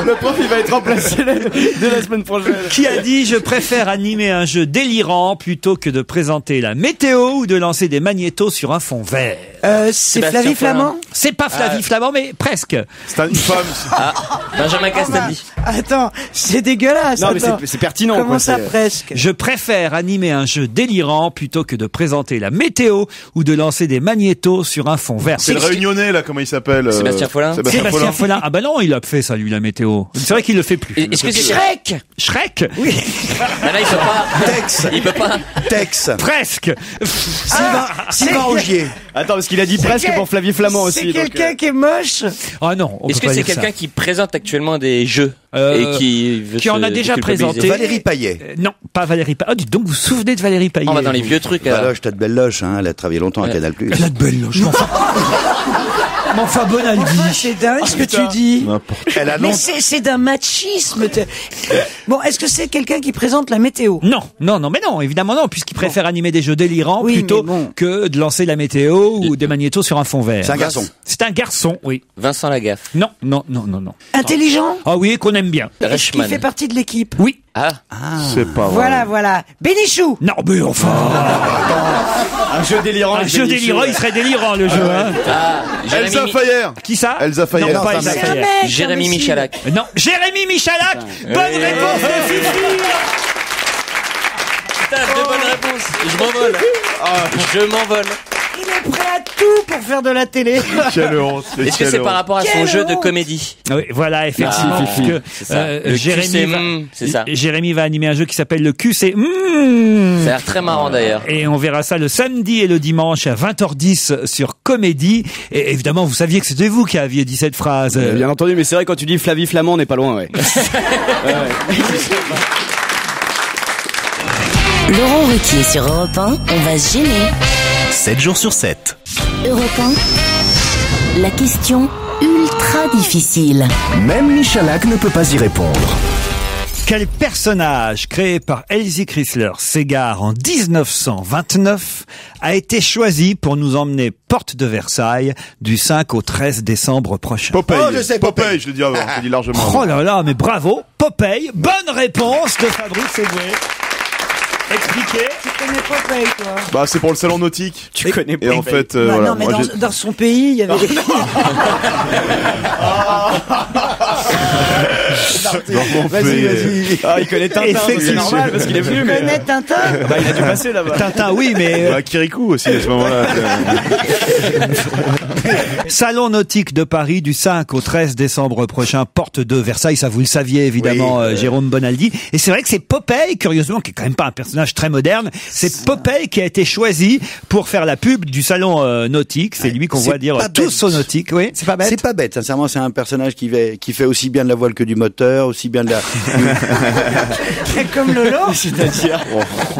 Le prof, il va être remplacé la- dès la semaine prochaine. Qui a dit je préfère animer un jeu délirant plutôt que de présenter la météo ou de lancer des magnétos sur un fond vert? Euh, c'est Flavie. Flamand? C'est pas Flavie Flamand, mais presque. C'est une femme. Ah, Benjamin Castaldi. Attends, c'est dégueulasse. Non, mais attends. c'est- c'est pertinent, Comment quoi, ça c'est- presque Je préfère animer un jeu délirant plutôt que de présenter la météo ou de lancer des magnétos sur un fond vert. C'est le réunionnais, là, comment il s'appelle euh, Sébastien Follin. Sébastien Sébastien Follin. Follin. Ah bah non, il a fait ça lui la météo. C'est vrai qu'il le fait plus. Est-ce que c'est Shrek Shrek Oui. Ah là, il peut pas. Tex, Il peut pas. Tex, Presque. Sylvain, Sylvain Augier. Attends, parce qu'il a dit presque quel- pour Flavie Flamand C'est aussi. donc, quelqu'un euh, qui est moche Ah non, Est-ce que c'est quelqu'un qui présente actuellement des jeux Euh, et qui veut qui en a déjà présenté. Valérie Payet. Euh, Non, pas Valérie Payet. Oh, dites donc, vous vous souvenez de Valérie Payet On va dans les vieux trucs. alors. Valoche, t'as de belles loges, hein. Elle a travaillé longtemps à. Canal+. Elle a de belles loges. Mais enfin. Ah, C'est dingue ce que tu dis. Elle a Mais c'est c'est d'un machisme. Bon, est-ce que c'est quelqu'un qui présente la météo? Non, non, non, mais non, évidemment non, puisqu'il préfère animer des jeux délirants Oui, plutôt bon. que de lancer la météo ou des magnétos sur un fond vert. C'est un garçon. C'est un garçon, oui. Vincent Lagaffe. Non, non, non, non, non. Intelligent? Ah oui, qu'on aime bien. Reichmann. fait partie de l'équipe? Oui. Ah, C'est pas vrai. Voilà, voilà. Bénichou Non, mais enfin, Un jeu délirant. un jeu délirant, il serait délirant le jeu. Hein. ah Jérémy, Elsa Fayer. Qui ça Elsa Fayer. Non, pas Non, Elsa Fayer. Jérémy. Michalak. Non, Jérémy Michalak. Bonne Oui. réponse de Fifi. Putain, deux bonnes réponses. Je m'envole. Je m'envole. Il est prêt à tout pour faire de la télé. Quelle honte. Est-ce que c'est par rapport à son Quelle jeu de honte. comédie Oui, voilà, effectivement. Ah, parce que, c'est ça. euh, Le cul, Jérémy, c'est va, mm, c'est ça. Jérémy va animer un jeu qui s'appelle le Q, c'est mm. Ça a l'air très marrant d'ailleurs. Et on verra ça le samedi et le dimanche à 20h10 sur Comédie. Et évidemment, vous saviez que c'était vous qui aviez dit cette phrase. Euh, Bien entendu, mais c'est vrai quand tu dis Flavie Flamand, on n'est pas loin, ouais. Laurent Ruquier sur Europe 1, on va se gêner. 7 jours sur 7. Europe 1, la question ultra difficile. Même Michalak ne peut pas y répondre. Quel personnage créé par Elsie Chrysler Segar en 1929 a été choisi pour nous emmener porte de Versailles du 5 au 13 décembre prochain? Popeye. Oh, je sais, Popeye. Popeye, je l'ai dit avant, je l'ai dit largement. Oh là là, mais bravo, Popeye, bonne réponse de Fabrice Eboué. Expliquez. Tu connais Popeye, toi Bah, c'est pour le salon nautique. Tu connais Et en fait, euh, Bah voilà. Non, mais moi, dans, son pays, il y avait des... Vraiment fait- Ah, il connaît Tintin, c'est normal parce qu'il est venu, Tu mais. connais Tintin Bah, il a dû passer là-bas. Tintin, oui, mais euh, Bah, Kirikou aussi à ce moment-là. Salon nautique de Paris du 5 au 13 décembre prochain, porte de Versailles, ça vous le saviez évidemment, Oui, euh, Jérôme Bonaldi. Et c'est vrai que c'est Popeye, curieusement, qui est quand même pas un personnage très moderne, c'est Popeye qui a été choisi pour faire la pub du salon euh, nautique. C'est lui qu'on voit dire pas tous au nautique, oui. C'est pas bête. C'est pas bête, sincèrement, c'est un personnage qui fait, qui fait aussi bien de la voile que du moteur, aussi bien de la... comme Lolo. C'est-à-dire.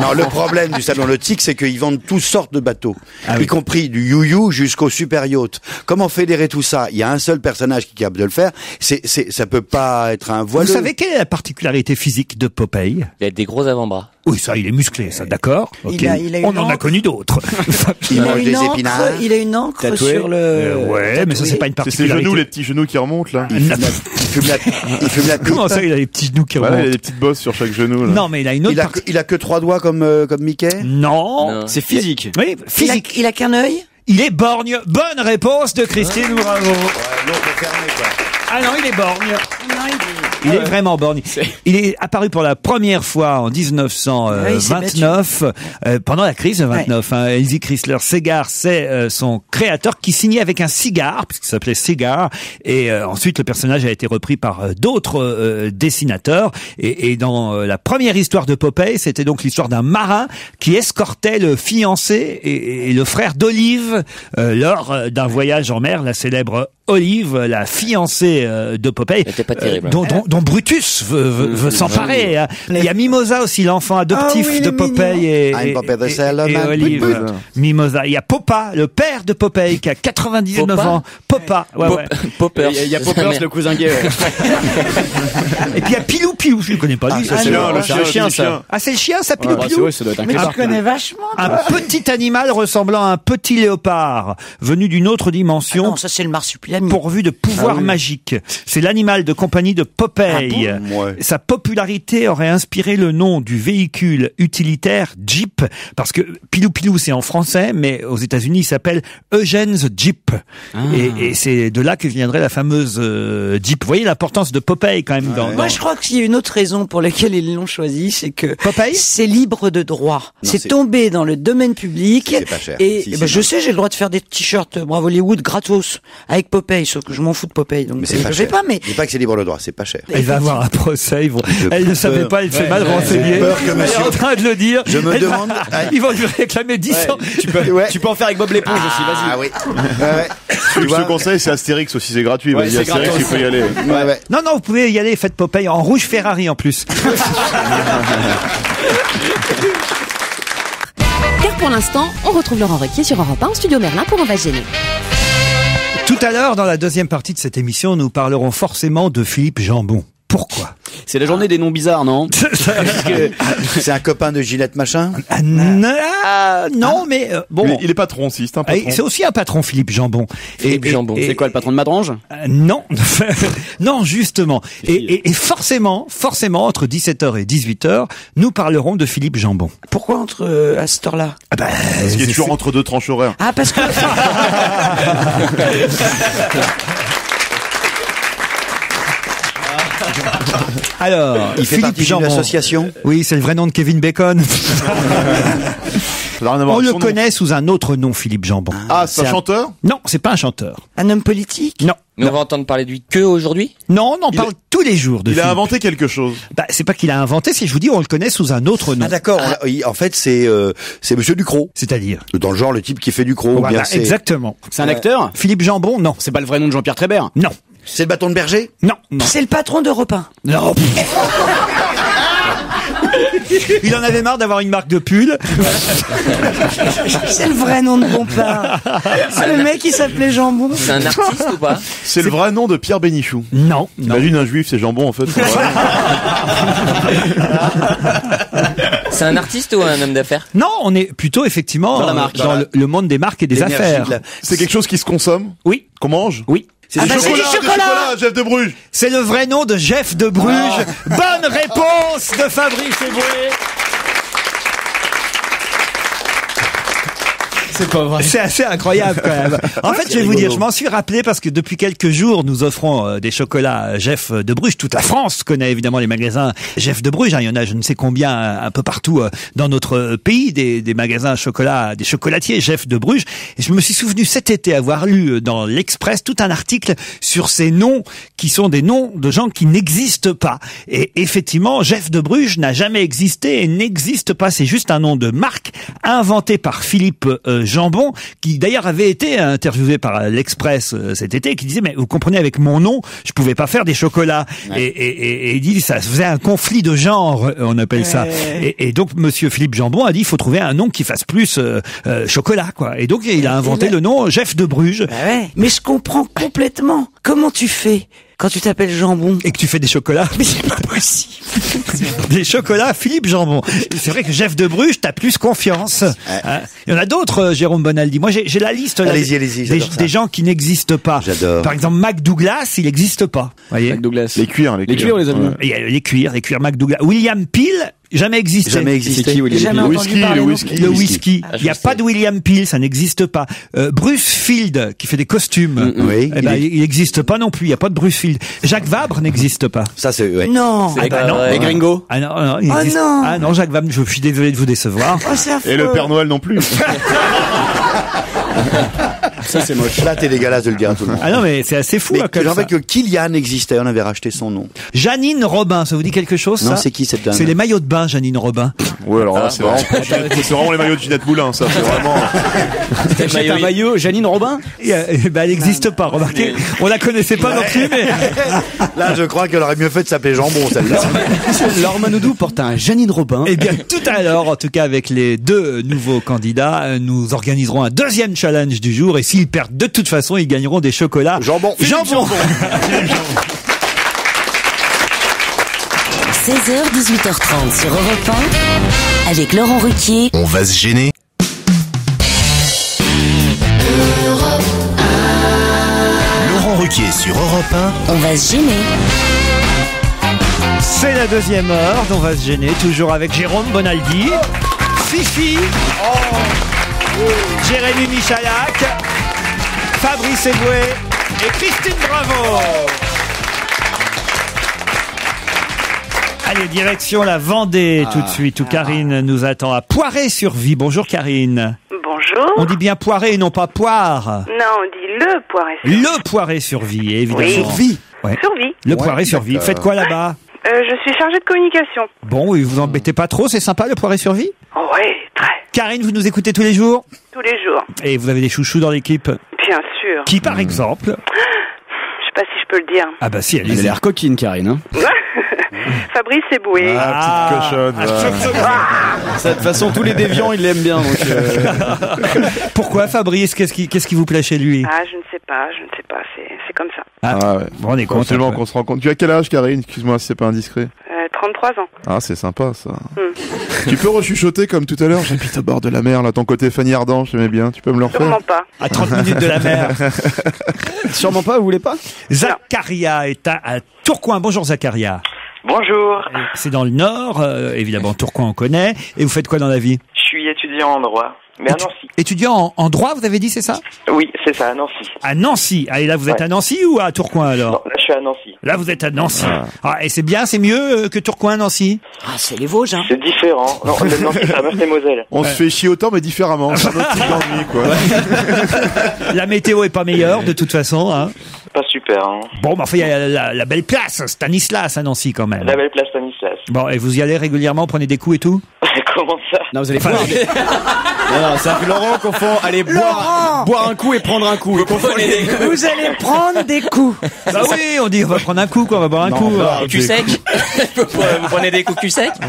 non, le problème du salon nautique, c'est qu'ils vendent toutes sortes de bateaux, Ah oui. y compris du you-you jusqu'au super yacht. Comment fédérer tout ça? Il y a un seul personnage qui est capable de le faire, c'est, c'est, ça peut pas être un Vous voileux. savez quelle est la particularité physique de Popeye? Il a des gros avant-bras. Oui, ça, il est musclé, ça, d'accord. Il ok. a- il a une On en a encre. connu d'autres. Il Il a, mange une des encre, épinards. il a une encre Tatoué. sur le... Euh, ouais, mais ça, c'est pas une C'est ses particularité. genoux, les petits genoux qui remontent, là. Il fume la, il fume la, il fume la Comment ça, il a des petits genoux qui Voilà, il a remontent des petites bosses sur chaque genou, là. Non, mais il a une autre il a, partie. que, il a que trois doigts comme, euh, comme Mickey Non. Non. C'est physique. Oui, Il a, physique. il a qu'un œil Il est borgne. Bonne réponse de Christine Bravo. Ah non, il est borgne. Non, il est... Il est vraiment borgne. Il est apparu pour la première fois en Oui, il s'est 1929, euh, pendant la crise de 29. Hein, Elsie Chrysler Segar, c'est euh, son créateur qui signait avec un cigare, puisqu'il s'appelait Cigar. Et euh, ensuite, le personnage a été repris par euh, d'autres euh, dessinateurs. Et, et dans euh, la première histoire de Popeye, c'était donc l'histoire d'un marin qui escortait le fiancé et, et le frère d'Olive euh, lors euh, d'un voyage en mer, la célèbre Olive, la fiancée euh, de Popeye, Elle était pas terrible. euh, dont, dont- dont Brutus veut, veut- veut s'emparer. hein. Il y a Mimosa aussi, l'enfant adoptif Ah oui, il de Popeye et, Popeye. Olive. Mimosa. Il y a Popa, le père de Popeye, qui a 99 Popa ans. Popa, ouais, ouais. Popper. Il y a- il y a Poppers, le cousin gay. ouais. Et puis il y a Pilou Pilou, je ne connais pas lui. Ça, ça. c'est non, bien, le chien, le ça. chien. Ah, c'est le chien, ça, Pilou Ah, bah, c'est Pilou vrai, ça doit être un Mais tu clébard. connais vachement, Un petit animal ressemblant à un petit léopard, venu d'une autre Ah dimension. non, ça c'est le marsupilami. pourvu de pouvoirs Ah magiques. C'est l'animal de compagnie de Popeye. Ah bon Ouais. Sa popularité aurait inspiré le nom du véhicule utilitaire Jeep, parce que Pilou Pilou c'est en français, mais aux États-Unis il s'appelle Eugene's Jeep. Ah. Et, et c'est de là que viendrait la fameuse euh, Jeep. Vous voyez l'importance de Popeye quand même dans. Moi, je crois qu'il y a une autre raison pour laquelle ils l'ont choisi, c'est que Popeye c'est libre de droit. C'est tombé dans le domaine public. C'est pas cher. Et Si, eh ben, je sais, j'ai le droit de faire des t-shirts Bravo Hollywood gratos avec Popeye, sauf que je m'en fous de Popeye, donc Mais je c'est pas le fais cher. pas. Mais Dis pas que c'est libre le droit, c'est pas cher. Elle va avoir un procès. ils vont- Elle ne savait pas, elle s'est Ouais, mal ouais, renseignée. peur que Elle est en train de le dire. Je me Elle va- demande- Ils vont lui réclamer 10 ans. Tu peux, Ouais. tu peux en faire avec Bob l'éponge aussi, vas-y. Ah oui. Ce conseille, c'est Astérix aussi, c'est gratuit. Ouais, Vas-y, Astérix, il faut y aller. Ouais, ouais. Non, non, vous pouvez y aller, faites Popeye en rouge Ferrari en plus. Car pour l'instant, on retrouve Laurent Requier sur Europe 1 en studio Merlin pour On va gêner. Tout à l'heure, dans la deuxième partie de cette émission, nous parlerons forcément de Philippe Jambon. Pourquoi C'est la journée des noms bizarres, non C'est un copain de Gillette machin Ah, n- ah, Non, mais euh, bon. Il, il est patron aussi, c'est un Ah, patron. C'est aussi un patron, Philippe Jambon. Philippe Jambon. C'est quoi, le patron de Madrange? Euh, Non, non, justement. Et, et- et forcément, forcément, entre 17h et 18h, nous parlerons de Philippe Jambon. pourquoi entre euh, à cette heure-là? Ah bah, Parce qu'il est toujours entre deux tranches horaires. Ah, parce que Alors, Il fait Philippe partie d'une Jambon. association Oui, c'est le vrai nom de Kevin Bacon. On le connaît sous un autre nom, Philippe Jambon. Ah, c'est un chanteur Non, c'est pas un chanteur. Un homme politique Non. Mais on va entendre parler de lui que aujourd'hui Non, on en Il parle tous les jours de Il a Philippe. inventé quelque chose. Bah, c'est pas qu'il a inventé, c'est je vous dis, on le connaît sous un autre nom. Ah d'accord. En fait, c'est euh, c'est Monsieur Ducrot. C'est-à-dire Dans le genre, le type qui fait du croc. ou Voilà, bien c'est exactement. C'est un acteur Philippe Jambon, non. C'est pas le vrai nom de Jean-Pierre Trébert Non. C'est le bâton de berger? Non, non. C'est le patron d'Europe 1. Non. Il en avait marre d'avoir une marque de pull. C'est le vrai nom de Bompard. C'est le mec qui s'appelait Jambon. C'est un artiste ou pas? C'est le vrai nom de Pierre Bénichou. Non, non. Imagine un juif, c'est jambon en fait. c'est un artiste ou un homme d'affaires? Non, on est plutôt effectivement Dans la marque. dans Dans la- le, le monde des marques et des affaires. de la- c'est quelque chose qui se consomme? Oui, Qu'on mange? Oui. C'est Ah des bah, c'est chocolats. du Des chocolat chocolats, Jeff de Bruges C'est le vrai nom de Jeff de Bruges. Bonne réponse de Fabrice Eboué. C'est pas vrai. C'est assez incroyable quand même. En fait, je vais vous dire, je m'en suis rappelé parce que depuis quelques jours, nous offrons euh, des chocolats Jeff de Bruges. Toute la France connaît évidemment les magasins Jeff de Bruges. hein. Il y en a, je ne sais combien, un peu partout euh, dans notre pays, des, des magasins chocolat, des chocolatiers Jeff de Bruges. Et je me suis souvenu cet été avoir lu euh, dans l'Express tout un article sur ces noms qui sont des noms de gens qui n'existent pas. Et effectivement, Jeff de Bruges n'a jamais existé et n'existe pas. C'est juste un nom de marque inventé par Philippe euh, Jambon, qui d'ailleurs avait été interviewé par l'Express euh, cet été, qui disait mais vous comprenez avec mon nom, je pouvais pas faire des chocolats. Et, et, et- et il dit ça faisait un conflit de genre, euh, on appelle ça. Et, et donc Monsieur Philippe Jambon a dit il faut trouver un nom qui fasse plus euh, euh, chocolat quoi. Et donc il a inventé le nom Jeff de Bruges. Bah ouais. Mais je comprends complètement. Comment tu fais? Quand tu t'appelles Jambon Et que tu fais des chocolats Mais c'est pas possible. Des chocolats Philippe Jambon. C'est vrai que Jeff de Bruges, t'as plus confiance. Hein Il y en a d'autres, euh, Jérôme Bonaldi. Moi, j'ai la liste là, Allez-y, des- allez-y, des, j'adore ça. des gens qui n'existent pas. J'adore. Par exemple, Mac Douglas, il n'existe pas. Voyez Douglas. Les cuirs, les, Les cuirs, les a vus. Ouais. Il y a les cuirs, les cuirs Mac Douglas. William Peel, jamais existé. Jamais C'est existé. qui, William Jamais Le entendu whisky, parler le non whisky. plus. Le whisky. Ah, je Il n'y a sais. pas de William Peel, ça n'existe pas. Euh, Bruce Field, qui fait des costumes. Oui. Eh ben, il n'existe pas non plus. Il n'y a pas de Bruce Field. Jacques Vabre n'existe pas. Ça c'est ouais. Non. Ah bah non. Les gringos. Ah non, non, il Oh existe- non. Ah non, Jacques Vabre, je suis désolé de vous décevoir. Oh, c'est affreux. Et le Père Noël non plus. Ça, c'est moche. Là t'es dégueulasse de le dire à tout le monde. Ah non, mais c'est assez fou. Mais là, comme je ça. que Kylian existait, on avait racheté son nom. Janine Robin, ça vous dit quelque chose Non, ça c'est qui cette dame C'est les maillots de bain, Janine Robin. Ouais, alors là, c'est vraiment, c'est vraiment les maillots de Ginette Moulin, ça. C'est vraiment. T'achètes un maillot, Janine Robin Et, euh, eh ben, elle n'existe pas, remarquez. On la connaissait pas non plus, mais Là, je crois qu'elle aurait mieux fait de s'appeler Jambon, celle-là. Laure Manodou porte un Janine Robin. eh bien tout à l'heure, en tout cas avec les deux nouveaux candidats, euh, nous organiserons un deuxième challenge du jour. Et s'ils perdent de toute façon, ils gagneront des chocolats. Jambon. Jambon. 16h, 18h30 sur Europe 1, avec Laurent Ruquier. On va se gêner. Laurent Ruquier sur Europe On va se gêner. C'est la deuxième heure on va se gêner, toujours avec Jérôme Bonaldi, Fifi, Jérémy Michalak, Fabrice Eboué et Christine Bravo. Allez, direction la Vendée tout de suite, où Karine nous attend à Poiré-sur-Vie. Bonjour Karine. Bonjour. On dit bien Poiré et non pas Poire. Non, on dit le poiré. Le Poiré-sur-Vie, évidemment. Oui. Survie. Ouais. Survie. Le Poiré-sur-Vie. Faites quoi là-bas Euh, je suis chargée de communication. Bon, vous embêtez pas trop, c'est sympa le Poiré-sur-Vie Oh. Karine, vous nous écoutez tous les jours Tous les jours. Et vous avez des chouchous dans l'équipe Bien sûr. Qui, par exemple Je sais pas si je peux le dire. Ah bah si, Elle a l'air coquine, Karine. Hein. Fabrice Eboué. Ah, petite cochonne. va. Ça, de toute façon, tous les déviants, ils l'aiment bien. Donc, euh, Pourquoi Fabrice Qu'est-ce qui, qu'est-ce qui vous plaît chez lui Ah, je ne sais pas, je ne sais pas, c'est c'est comme ça. Ah, Ah ouais. Vous vous rendez Faut absolument qu'on se rend compte. Tu as quel âge, Karine? Excuse-moi si c'est pas indiscret. 33 ans. Ah, c'est sympa, ça. tu peux rechuchoter comme tout à l'heure J'habite au bord de la mer, là, ton côté Fanny Ardant, j'aimais bien. Tu peux me le refaire? Sûrement pas. À 30 minutes de la mer. Sûrement pas, vous voulez pas? Zacharia est à, à Tourcoing. Bonjour Zacharia. Bonjour, C'est dans le nord, euh, évidemment Tourcoing on connaît. Et vous faites quoi dans la vie? Je suis étudiant en droit. Mais à Nancy. Étudiant en, en droit, vous avez dit, c'est ça? Oui, c'est ça, à Nancy. À Nancy. Ah, et là, vous êtes Ouais. à Nancy ou à Tourcoing alors? Non, là, je suis à Nancy. Là, vous êtes à Nancy. Ah, et c'est bien, c'est mieux euh, que Tourcoing, Nancy? Ah, c'est les Vosges, hein. C'est différent. Non, le Nancy, c'est à Meurthe-et-Moselle. On se fait chier autant, mais différemment. C'est un autre type d'ennui, quoi. La météo est pas meilleure, de toute façon. Hein. Pas super, hein. Bon, mais enfin, il y a la, la belle place, Stanislas à Nancy quand même. La belle place Stanislas. Bon, et vous y allez régulièrement, prenez des coups et tout? Comment ça? Non, vous allez Enfin, boire. des- non, ça fait Laurent confond aller boire, boire un coup et prendre un coup. Les. Vous allez prendre des coups. Bah oui, on dit on va prendre un coup, quoi, on va boire un coup. bah, Cul sec Vous prenez des coups cul sec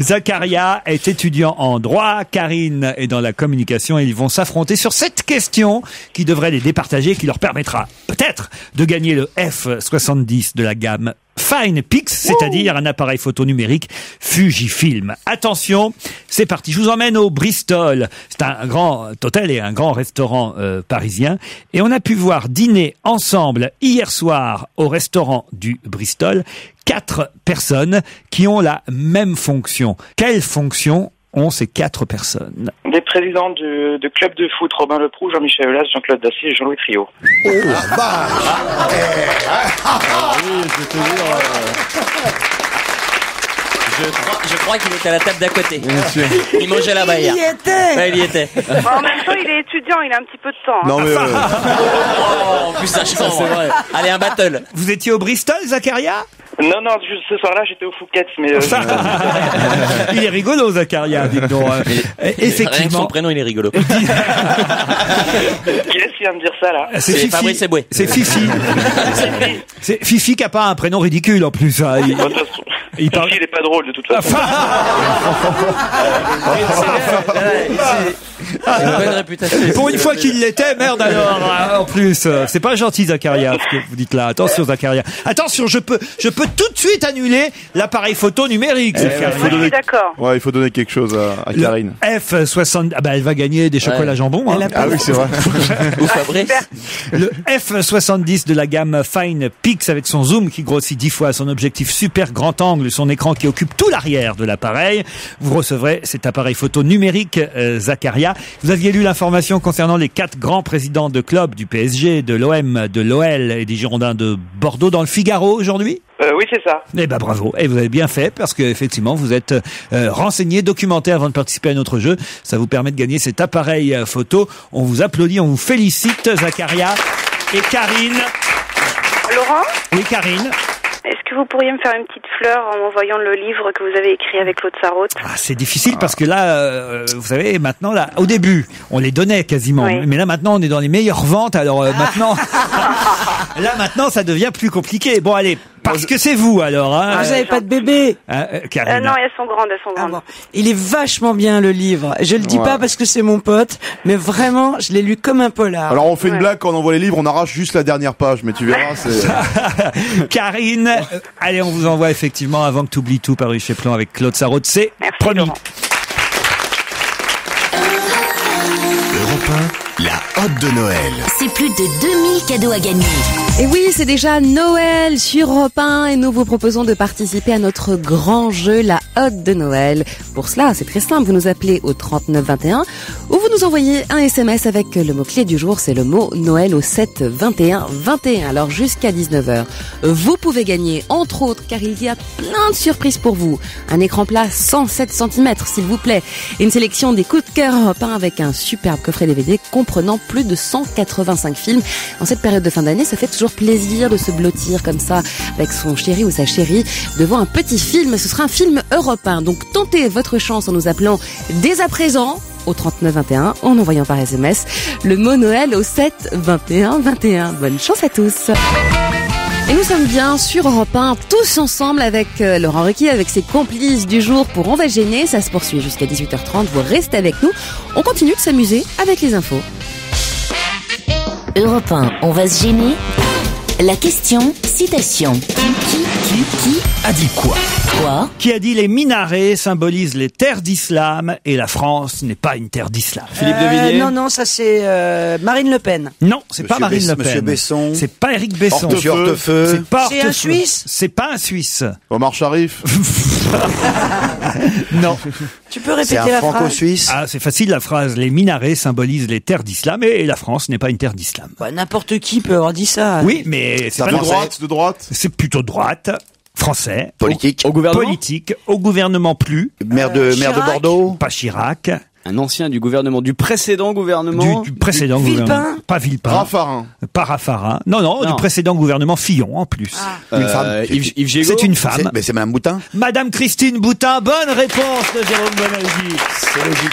Zacharia est étudiant en droit, Karine est dans la communication et ils vont s'affronter sur cette question qui devrait les départager, qui leur permettra peut-être de gagner le F70 de la gamme Fine Pix, c'est-à-dire un appareil photo numérique Fujifilm. Attention, c'est parti. Je vous emmène au Bristol. C'est un grand hôtel et un grand restaurant euh, parisien. Et on a pu voir dîner ensemble hier soir au restaurant du Bristol quatre personnes qui ont la même fonction. Quelle fonction? Ont ces quatre personnes Des présidents de, de club de foot, Robin Leproux, Jean-Michel Aulas, Jean-Claude Dacier et Jean-Louis Trio. Je crois, je crois qu'il était à la table d'à côté. sûr. Il mangeait là-bas Il hier. y était. Ouais, il y était. en même temps, il est étudiant, il a un petit peu de temps. hein. Non, mais, euh, Oh, en plus, ça c'est vrai. Allez, un battle. Vous étiez au Bristol, Zacharia? Non, non, juste ce soir-là, j'étais au Fouquet's, mais... euh, je- Il est rigolo, Zacharia, dites donc. hein. Et- Rien que son Effectivement. prénom, il est rigolo. Qui est-ce qui vient de dire ça, là C'est Fifi. Fabrice Eboué. C'est Fifi. C'est Fifi qui a pas un prénom ridicule en plus. hein. Il- Bon, de toute façon, Il parle- Fifi, il est pas drôle, de toute façon. Une bonne réputation. Pour une fois qu'il l'était, merde alors. hein, En plus, euh, c'est pas gentil, Zacharia, ce que vous dites là. Attention, Zacharia. Attention, je peux, je peux tout de suite annuler l'appareil photo numérique. Moi, je suis d'accord. ouais, il faut donner quelque chose à, à Karine. Le F60, ah bah elle va gagner des chocolats Ouais. jambon. hein. Ah oui, c'est vrai. Ou Fabrice. Le F70 de la gamme Fine Pix avec son zoom qui grossit 10 fois, son objectif super grand angle, son écran qui occupe tout l'arrière de l'appareil. Vous recevrez cet appareil photo numérique euh, Zacharia. Vous aviez lu l'information concernant les quatre grands présidents de clubs du PSG, de l'OM, de l'OL et des Girondins de Bordeaux dans le Figaro aujourd'hui? Euh, oui, c'est ça. eh ben bravo, et vous avez bien fait parce que effectivement vous êtes euh, renseigné, documenté avant de participer à notre jeu. Ça vous permet de gagner cet appareil euh, photo. On vous applaudit, on vous félicite, Zacharia et Karine. Laurent, Oui, Karine. est-ce que vous pourriez me faire une petite fleur en m'envoyant le livre que vous avez écrit avec Claude Sarraute Ah, c'est difficile parce que là, euh, vous savez, maintenant là, au début, on les donnait quasiment, Oui. mais là maintenant, on est dans les meilleures ventes. Alors euh, maintenant, là maintenant, ça devient plus compliqué. Bon, allez, parce que c'est vous alors. Hein, Ah, vous avez pas de bébé. Hein, euh, Euh, Karine. Non, elles sont grandes, elles sont Ah grandes. bon. Il est vachement bien le livre. Je le dis Ouais. pas parce que c'est mon pote, mais vraiment, je l'ai lu comme un polar. Alors on fait une blague quand on envoie les livres, on arrache juste la dernière page, mais tu verras, c'est. Karine, euh, allez, on vous envoie effectivement avant que tu oublies tout paru chez Plan avec Claude Sarraute. C'est Merci, promis. Laurent. Europe 1, la hotte de Noël. C'est plus de 2000 cadeaux à gagner. Et oui, c'est déjà Noël sur Europe 1 et nous vous proposons de participer à notre grand jeu, la Hotte de Noël. Pour cela, c'est très simple, vous nous appelez au 3921 ou vous nous envoyez un SMS avec le mot-clé du jour, c'est le mot Noël au 7 21 21. Alors jusqu'à 19h, vous pouvez gagner, entre autres, car il y a plein de surprises pour vous. Un écran plat 107 cm, s'il vous plaît. Une sélection des coups de cœur Europe 1 avec un superbe coffret DVD comprenant plus de 185 films. En cette période de fin d'année, ça fait toujours plaisir de se blottir comme ça avec son chéri ou sa chérie devant un petit film. Ce sera un film européen. Donc tentez votre chance en nous appelant dès à présent au 3921 en envoyant par SMS le mot Noël au 7 21 21. Bonne chance à tous. Et nous sommes bien sur Europe 1, tous ensemble avec euh, Laurent Ruquier, avec ses complices du jour pour On va gêner. Ça se poursuit jusqu'à 18h30. Vous restez avec nous. On continue de s'amuser avec les infos. Europe 1, on va se gêner La question, citation. Qui, qui, qui A dit quoi Quoi Qui a dit les minarets symbolisent les terres d'islam et la France n'est pas une terre d'islam. Euh, Non, non, ça c'est euh, Marine Le Pen. Non, c'est pas Marine Bess- Le Pen. Monsieur Besson. C'est pas Éric Besson. Hortefeux. C'est pas C'est un Hortefeux. Suisse C'est pas un Suisse. Omar Sharif. Non. Tu peux répéter la phrase Ah, c'est facile la phrase. Les minarets symbolisent les terres d'islam et la France n'est pas une terre d'islam. Bah, N'importe qui peut avoir dit ça. Oui, mais c'est de pas droite, de droite. C'est plutôt droite. Français. Politique. Au, gouvernement? Politique. Au gouvernement plus. Maire de- maire de Bordeaux Pas Chirac. Un ancien du gouvernement, du précédent gouvernement. Du, du précédent gouvernement. Pas Villepin. Raffarin. Pas Raffarin. Non, non, Non. du précédent gouvernement Fillon en plus. Une Euh, femme. Yves- Yves Gégaud C'est une femme. C'est- Mais c'est Madame Boutin. Madame Christine Boutin, bonne réponse de Jérôme Bonaldi. C'est logique.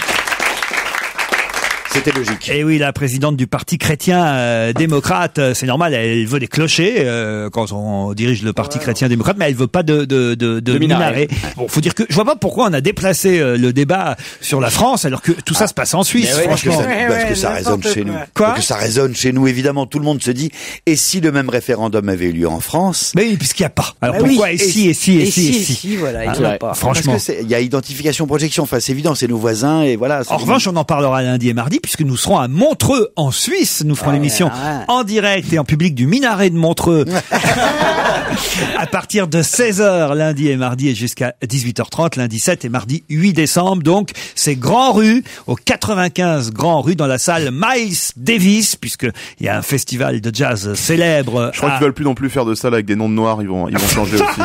C'était logique. Et oui, la présidente du parti chrétien euh, démocrate, euh, c'est normal, elle veut des clochers euh, quand on dirige le parti chrétien démocrate, mais elle veut pas de de de, de, De minaret. minaret. Bon, faut dire que je vois pas pourquoi on a déplacé euh, le débat sur la France alors que tout ça se passe en Suisse. Mais oui, parce que franchement. ça, parce que ça résonne chez nous. Quoi Parce que ça résonne chez nous, évidemment. Tout le monde se dit, et si le même référendum avait eu lieu en France? Mais oui, puisqu'il n'y a pas. Alors Bah oui. pourquoi et si et si et si et si voilà, il Ah, y en a pas. Franchement. Parce que c'est- il y a identification, projection. Enfin, c'est évident, c'est nos voisins, et voilà. En revanche, on en parlera lundi et mardi puisque nous serons à Montreux en Suisse. Nous ferons l'émission ouais. en direct et en public du minaret de Montreux à partir de 16h lundi et mardi et jusqu'à 18h30 lundi 7 et mardi 8 décembre. Donc, c'est Grand Rue au 95 Grand Rue dans la salle Miles Davis puisque il y a un festival de jazz célèbre. Je crois à- qu'ils veulent plus non plus faire de salle avec des noms de noirs, ils vont, ils vont changer aussi.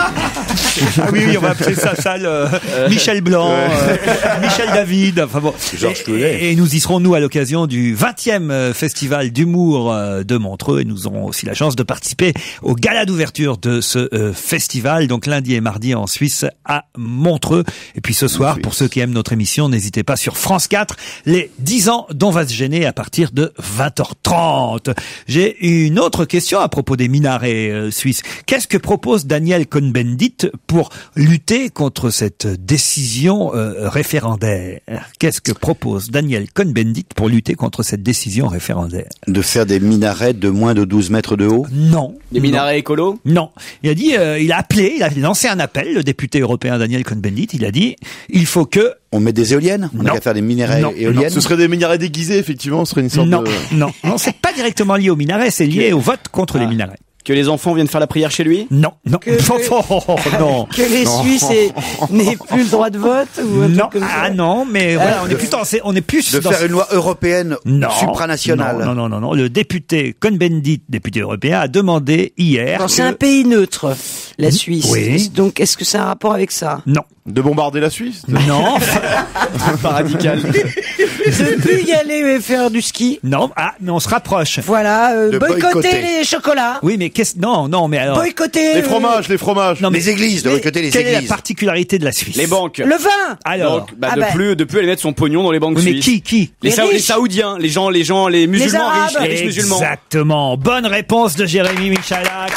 Ah oui, oui, on va appeler ça salle euh, Michel Blanc, euh, Michel David. Enfin bon. Et, et nous y serons nous à l'occasion du 20e euh, festival d'humour euh, de Montreux et nous aurons aussi la chance de participer au gala d'ouverture de ce euh, festival donc lundi et mardi en Suisse à Montreux. Et puis ce soir pour ceux qui aiment notre émission, n'hésitez pas sur France 4 les 10 ans dont va se gêner à partir de 20h30. J'ai une autre question à propos des minarets suisses. Qu'est-ce que propose Daniel Cohn-Bendit pour lutter contre cette décision euh, référendaire? Qu'est-ce que propose Daniel Cohn-Bendit pour lutter contre cette décision référendaire De faire des minarets de moins de 12 mètres de haut Non. Des minarets écolos Non. Il a dit, euh, il a appelé, il a lancé un appel, le député européen Daniel Cohn-Bendit, il a dit, il faut que... On met des éoliennes On Non. a qu'à faire des minarets Non. éoliennes Ce serait des minarets déguisés, effectivement, ce serait une sorte Non, de... non, non, c'est pas directement lié au minaret, c'est lié au vote contre les minarets. Que les enfants viennent faire la prière chez lui? Non, non, Que- Oh, non. Que les Non. Suisses aient- n'aient plus le droit de vote ou un Non, truc comme ça ah non, mais voilà, on est plus dans, c'est- on est plus De dans faire une loi européenne non, supranationale Non, non, non, non, le député Cohn-Bendit, député européen, a demandé hier. Alors, C'est que- un pays neutre, la Suisse. Oui. Donc, est-ce que ça a un rapport avec ça? Non. De bombarder la Suisse? Non. Pas radical. De plus y aller et faire du ski non, ah, mais on se rapproche. Voilà, euh, boycotter, boycotter. les chocolats Oui, mais qu'est-ce, non, non, mais alors. Boycotter Les fromages, les fromages Non, mais Les églises, de mais boycotter les quelle est la églises. particularité de la Suisse Les banques. Le vin Alors. Donc, bah, Ah de bah. plus, de plus aller mettre son pognon dans les banques oui, mais suisses. qui, qui les, Les Saou- les riches. Saoudiens, les gens, les gens, les musulmans Arabes. riches, les riches musulmans. Exactement. Bonne réponse de Jérémy Michalak.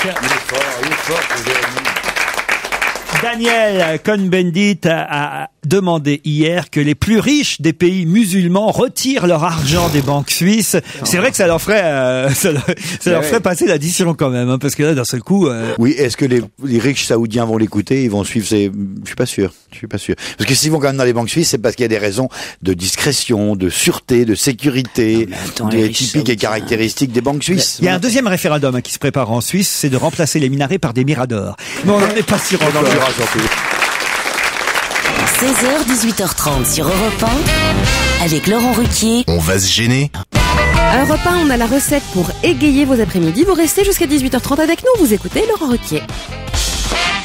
Daniel Cohn-Bendit a, a demandé hier que les plus riches des pays musulmans retirent leur argent des banques suisses. C'est vrai que ça leur ferait, euh, ça, leur, ça leur ferait passer l'addition quand même, hein, parce que là, d'un seul coup. Euh... Oui, est-ce que les, les, riches saoudiens vont l'écouter Ils vont suivre ces. Je suis pas sûr. Je suis pas sûr. Parce que s'ils vont quand même dans les banques suisses, c'est parce qu'il y a des raisons de discrétion, de sûreté, de sécurité, des typiques et caractéristiques des banques suisses. Il y a un deuxième référendum hein, qui se prépare en Suisse, c'est de remplacer les minarets par des miradors. Mais on n'en est pas si rendu. 16h-18h30 sur Europe 1 avec Laurent Ruquier. On va se gêner. Europe 1, on a la recette pour égayer vos après-midi. Vous restez jusqu'à 18h30 avec nous. Vous écoutez Laurent Ruquier.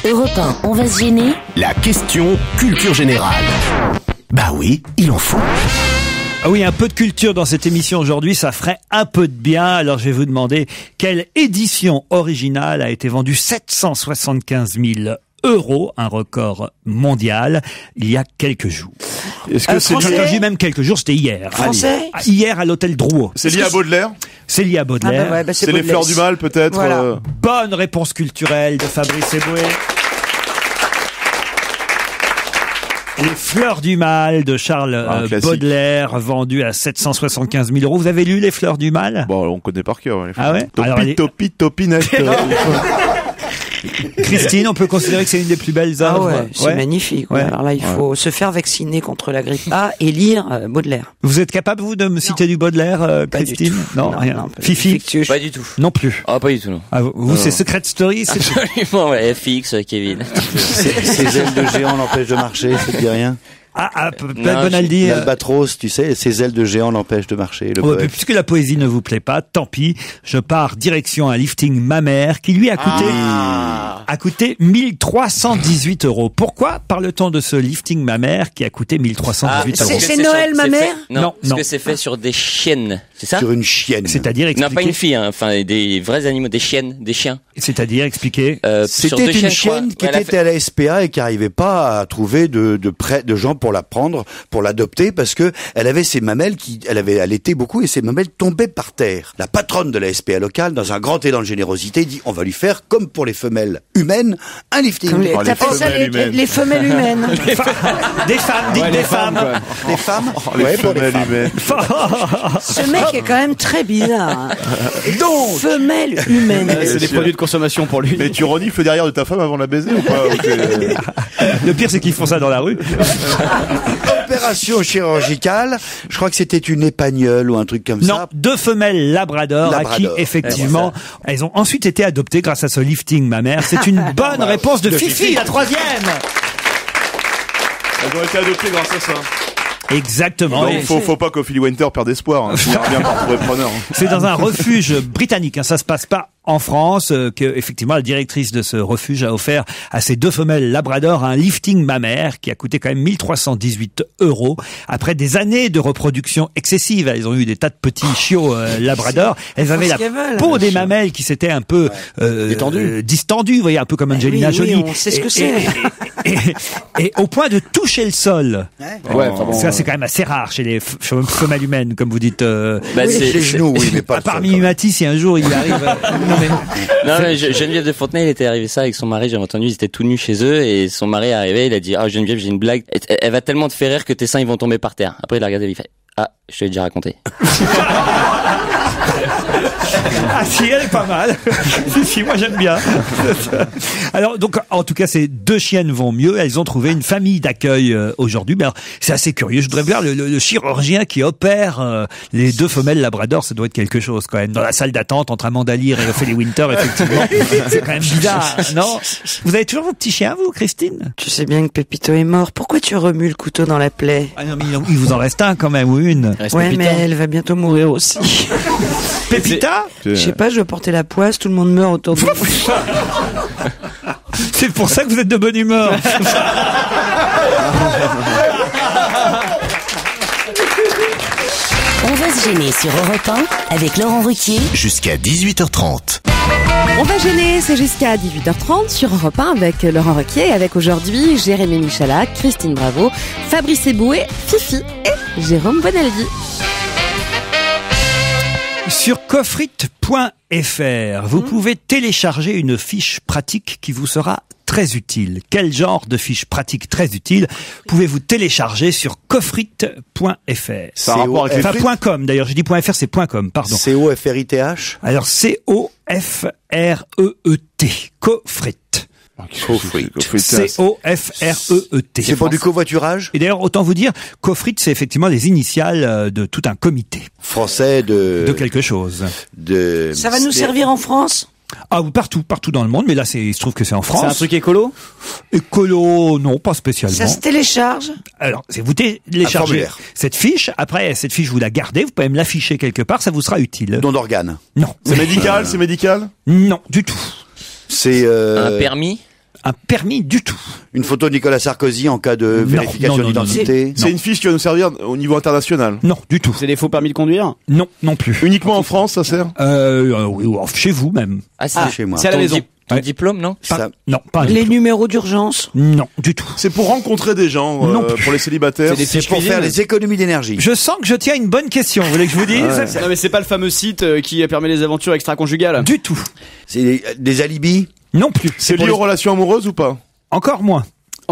Europe 1, on va se gêner. La question culture générale. Bah oui, il en faut. Ah oui, un peu de culture dans cette émission aujourd'hui, ça ferait un peu de bien. Alors je vais vous demander quelle édition originale a été vendue 775 000 euros, un record mondial, il y a quelques jours. Est-ce que Euh, c'est Quand Français je dis même quelques jours, c'était hier. Français Ah, Hier à l'hôtel Drouot. c'est lié à Baudelaire C'est lié à Ah Baudelaire. bah ouais, bah C'est les fleurs du mal, peut-être Voilà. euh, Bonne réponse culturelle de Fabrice Eboué. Les Fleurs du Mal de Charles Un euh. Baudelaire, vendu à 775 000 euros. Vous avez lu Les Fleurs du Mal? Bon, on connaît par cœur. les Ah ouais? Topi, Alors, les- topi, topinette. euh, Christine, on peut considérer que c'est une des plus belles Ah œuvres. ouais, c'est magnifique. ouais. Alors là, il faut se faire vacciner contre la grippe A et lire euh, Baudelaire. Vous êtes capable, vous, de me citer du Baudelaire, euh, Pas du Christine tout. Non, Non, rien. non, Fifi Pas du tout. Non plus. Ah, pas du tout, non. Ah, vous, vous, c'est Secret Story c'est- Absolument, ouais, FX, Kevin. Ses ailes de géant l'empêchent de marcher, ça te dit rien Ah, ah Bonaldi. euh, L'albatros, tu sais, ses ailes de géant l'empêchent de marcher. Le puisque la poésie ne vous plaît pas, tant pis. Je pars direction un lifting mammaire qui lui a coûté a coûté 1318 euros. Pourquoi parle-t-on de ce lifting mammaire qui a coûté 1318 c'est- euros? c'est Noël, sur- ma c'est mère fait- Non, Non, parce non. que c'est fait sur des chiennes, c'est ça Sur une chienne. C'est-à-dire Non, pas expliquer. une fille, hein, enfin des vrais animaux, des chiennes, des chiens. C'est-à-dire expliquer. Euh, C'était une chienne qui était fait- à la SPA et qui n'arrivait pas à trouver de, de prêt, de gens pour la prendre, pour l'adopter, parce que elle avait ses mamelles qui, elle avait allaité beaucoup et ses mamelles tombaient par terre. La patronne de la SPA locale, dans un grand élan de générosité, dit on va lui faire comme pour les femelles humaines, un lifting. Comme les- Oh, les T'appelles ça femelles les, humaines. les femelles humaines. Des femmes, dites des femmes. Des femmes Oh, les Ouais, femelles femmes. humaines. Ce mec est quand même très bizarre. hein. Donc, femelle humaine. C'est des produits de consommation pour lui. Mais tu renifles derrière de ta femme avant de la baiser ou pas Le pire, c'est qu'ils font ça dans la rue. Opération chirurgicale, je crois que c'était une épagnole ou un truc comme Non, ça. deux femelles labrador, à qui effectivement elles ont ensuite été adoptées grâce à ce lifting mammaire. C'est une bonne réponse de, de Fifi, Fifi. la troisième. Elles ont été adoptées grâce à ça. Exactement. Donc Et faut, faut pas qu'Ophélie Winter perde espoir. Hein. Bien preneur. hein. C'est dans un refuge britannique. Hein. Ça se passe pas en France. euh, que effectivement la directrice de ce refuge a offert à ces deux femelles labrador un lifting mammaire qui a coûté quand même 1318 euros. Après des années de reproduction excessive, elles ont eu des tas de petits chiots euh, labrador. Elles avaient la peau des mamelles qui s'était un peu euh, euh, distendue, vous voyez, un peu comme Angelina oui, oui, Jolie. on sait ce que c'est. Et, au point de toucher le sol. Ouais, bon, Ça, c'est quand même assez rare chez les f- chez les femelles humaines, comme vous dites. euh, Bah, c'est- Les genoux, oui, mais pas parmi. Matisse, si un jour il arrive. euh, non, mais- Non, mais Geneviève de Fontenay, il était arrivé ça avec son mari, j'avais entendu, ils étaient tout nus chez eux, et son mari est arrivé, il a dit, ah Geneviève, j'ai une blague, elle, elle va tellement te faire rire que tes seins ils vont tomber par terre. Après il a regardé, il fait, ah, je te l'ai déjà raconté. Ah si, elle est pas mal. si, si, moi j'aime bien. alors donc, en tout cas, ces deux chiennes vont mieux. Elles ont trouvé une famille d'accueil euh, aujourd'hui. Mais alors, c'est assez curieux. Je voudrais voir le, le- le chirurgien qui opère euh, les deux femelles labrador. Ça doit être quelque chose quand même. Dans la salle d'attente entre Amanda Lear et Ophélie Winter, effectivement. c'est quand même bizarre, non? Vous avez toujours vos petits chiens, vous, Christine? Tu sais bien que Pépito est mort. Pourquoi tu remues le couteau dans la plaie? Ah non, mais il vous en reste un quand même, ou une? reste Ouais, Pépita. mais elle va bientôt mourir aussi. Pépita? Je sais pas, je veux porter la poisse, tout le monde meurt autour de moi. C'est pour ça que vous êtes de bonne humeur. On va se gêner sur Europe 1 avec Laurent Ruquier. Jusqu'à 18h30. On va gêner, c'est jusqu'à 18h30 sur Europe 1 avec Laurent Requier, avec aujourd'hui Jérémy Michalak, Christine Bravo, Fabrice Eboué, Fifi et Jérôme Bonaldi. Sur coffrit.fr, vous Hmm. pouvez télécharger une fiche pratique qui vous sera très utile. Quel genre de fiche pratique très utile pouvez-vous télécharger sur coffrit.fr Ça a rapport avec les Enfin, frites point .com d'ailleurs, je dis point .fr, c'est point .com, pardon. C-O-F-R-I-T-H Alors C-O-F-R-E-E-T, Coffrit. Coffrit. C-O-F-R-E-E-T. C'est pour du covoiturage Et d'ailleurs, autant vous dire, Coffrit, c'est effectivement les initiales euh, de tout un comité, Français de... de quelque chose. de... Ça va nous servir en France? Ah, ou partout, partout dans le monde, mais là, c'est, il se trouve que c'est en France. C'est un truc écolo? Écolo, non, pas spécialement. Ça se télécharge? Alors, c'est vous téléchargez cette fiche. Après, cette fiche, vous la gardez. Vous pouvez même l'afficher quelque part. Ça vous sera utile. Don d'organes. Non. C'est médical, c'est médical? Non, du tout. C'est euh, Un permis Un permis du tout. une photo de Nicolas Sarkozy en cas de Non, vérification non, non, non, d'identité. C'est une fiche qui va nous servir au niveau international. Non, du tout. C'est des faux permis de conduire Non, non plus. Uniquement en France, ça sert Euh, euh, chez vous même. Ah, c'est Ah, chez moi. C'est à la maison. Ton Ouais. diplôme, non Pas- Ça- Non, pas un Les diplôme. numéros d'urgence Non, du tout. C'est pour rencontrer des gens, Non euh, plus. pour les célibataires. C'est pour cuisine. faire les économies d'énergie. Je sens que je tiens une bonne question. Vous voulez que je vous dise Non mais c'est pas le fameux site euh, qui permet les aventures extra-conjugales. Du tout. C'est des, des alibis Non plus. C'est pour lié les- aux relations amoureuses ou pas? Encore moins.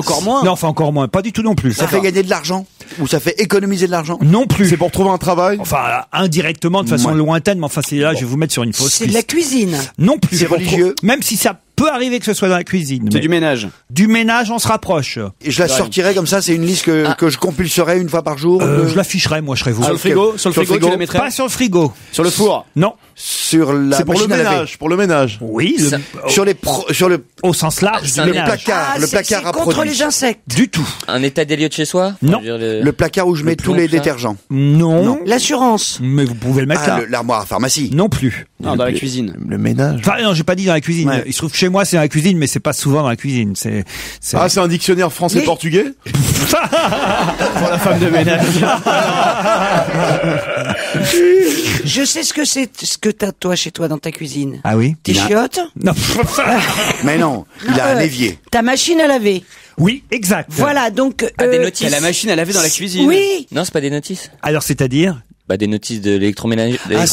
Encore moins Non, enfin encore moins. Pas du tout non plus. Ça fait gagner de l'argent Ou ça fait économiser de l'argent Non plus. C'est pour trouver un travail? Enfin, indirectement, de façon Ouais. lointaine, mais enfin, c'est là, je vais vous mettre sur une fausse C'est de la piste. cuisine. Non plus. C'est Pour religieux Même si ça peut arriver que ce soit dans la cuisine. C'est du ménage. Du ménage, on se rapproche. Et je la sortirais comme ça, c'est une liste que, que je compulserais une fois par jour. Euh, je l'afficherai, moi, je serai vous. Sur le frigo Sur le frigo, tu la mettrais Pas sur le frigo. Sur le four Non. Sur la C'est pour le machine à laver. ménage, pour le ménage. Oui, le- Ça- Sur les pro- sur le, au sens large C'est du le ménage. placard, Ah, le c'est- placard c'est à contre produits. les insectes. Du tout. Un état des lieux de chez soi Non. Je veux dire, le- Le placard où je mets tous les détergents. Non. Non. L'assurance. Mais vous pouvez le mettre Ah, là. le- l'armoire à pharmacie. Non plus. Non, dans la cuisine. Le ménage. Enfin, non, j'ai pas dit dans la cuisine. Ouais. Il se trouve que chez moi, c'est dans la cuisine, mais c'est pas souvent dans la cuisine. C'est, c'est... Ah, c'est un dictionnaire français-portugais Pour la femme de ménage. Je sais ce que c'est, ce que t'as toi chez toi dans ta cuisine. Ah oui? Tes chiottes Non. Mais non, il a un Euh, évier. Ta machine à laver. oui, exact. Voilà, donc. Ah, des euh, notices. La machine à laver dans la cuisine. Oui. Non, c'est pas des notices. Alors, c'est-à-dire? Bah des notices de l'électroménager. Ah,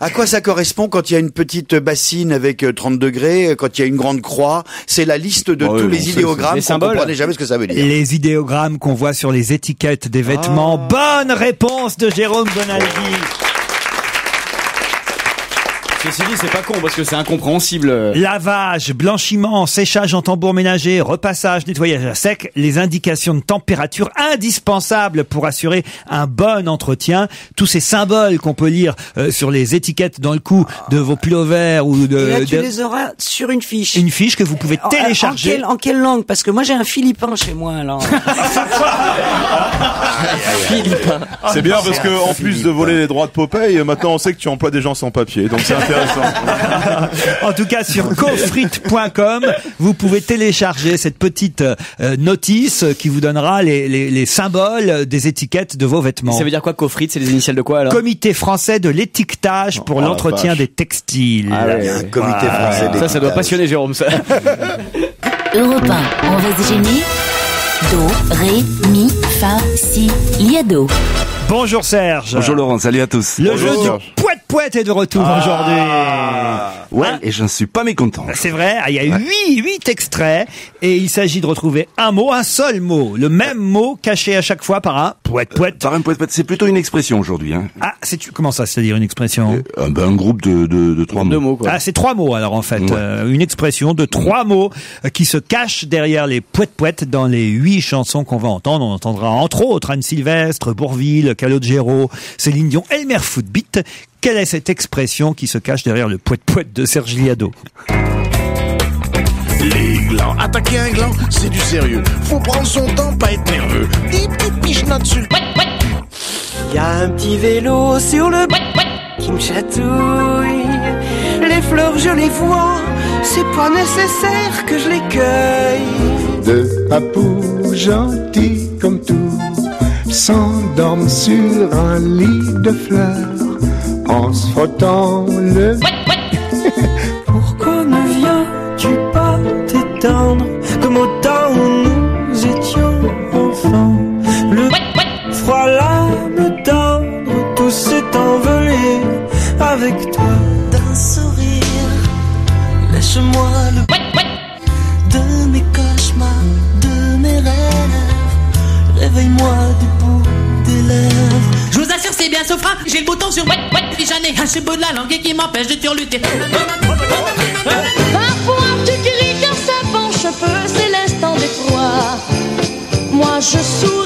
à quoi ça correspond quand il y a une petite bassine avec euh, 30 degrés, euh, quand il y a une grande croix? C'est la liste de Bah tous les idéogrammes. symboles. comprenait jamais ce que ça veut dire. Les idéogrammes qu'on voit sur les étiquettes des vêtements. Bonne réponse de Jérôme Bonaldi. Ceci dit, c'est pas con parce que c'est incompréhensible. Lavage, blanchiment, séchage en tambour ménager, repassage, nettoyage à sec, les indications de température indispensables pour assurer un bon entretien. Tous ces symboles qu'on peut lire euh, sur les étiquettes dans le cou de vos pullovers ou de, Et là, tu de- les auras sur une fiche. une fiche que vous pouvez En- télécharger. En quelle, en quelle langue? Parce que moi j'ai un philippin chez moi alors. C'est bien parce que en plus de voler les droits de Popeye, maintenant on sait que tu emploies des gens sans papier, donc c'est intéressant. En tout cas, sur cofrit.com, vous pouvez télécharger cette petite euh, notice qui vous donnera les, les, les symboles des étiquettes de vos vêtements. Ça veut dire quoi, coffrit C'est les initiales de quoi alors? Comité français de l'étiquetage pour Oh, l'entretien des textiles. Ah ouais, Il y a un ouais. comité français des Ça, ça doit passionner Jérôme, ça. Europe 1, on va se gêner? Do, ré, mi, fa, si, liado. Bonjour Serge. Bonjour Laurent, salut à tous. Le Bonjour, jeu Serge. du poète poète est de retour aujourd'hui. Ouais, Hein et je ne suis pas mécontent. C'est vrai, ah, il y a huit, huit extraits et il s'agit de retrouver un mot, un seul mot, le même mot caché à chaque fois par un poète poète. Par un poète, poète, c'est plutôt une expression aujourd'hui. Hein. Ah, c'est comment ça, c'est-à-dire une expression Un, ben, un groupe de, de, de trois mots. Deux mots, quoi. Ah, c'est trois mots alors en fait, Ouais. Euh, une expression de trois mots euh, qui se cachent derrière les poètes poètes dans les huit chansons qu'on va entendre. On entendra entre autres Anne Sylvestre, Bourville, Calogero, Céline Dion, Elmer Footbeat. Quelle est cette expression qui se cache derrière le poète poète de Serge Liado? Les glands, attaquer un gland, c'est du sérieux. Faut prendre son temps, pas être nerveux. Des petites pichenottes sur Y a un petit vélo sur le qui me chatouille. Les fleurs, je les vois, c'est pas nécessaire que je les cueille. Deux papous gentils comme tout s'endorment sur un lit de fleurs en se frottant le Pourquoi ne viens-tu pas t'étendre comme au temps où nous étions enfants? Le froid l'âme tendre, tout s'est envolé avec toi. D'un sourire, lâche-moi le J'ai le bouton sur ouais, puis j'en ai un chez bout de la langue qui m'empêche de turluter. Parfois tu cries car ça penche un peu, c'est l'instant d'effroi. Moi je souris,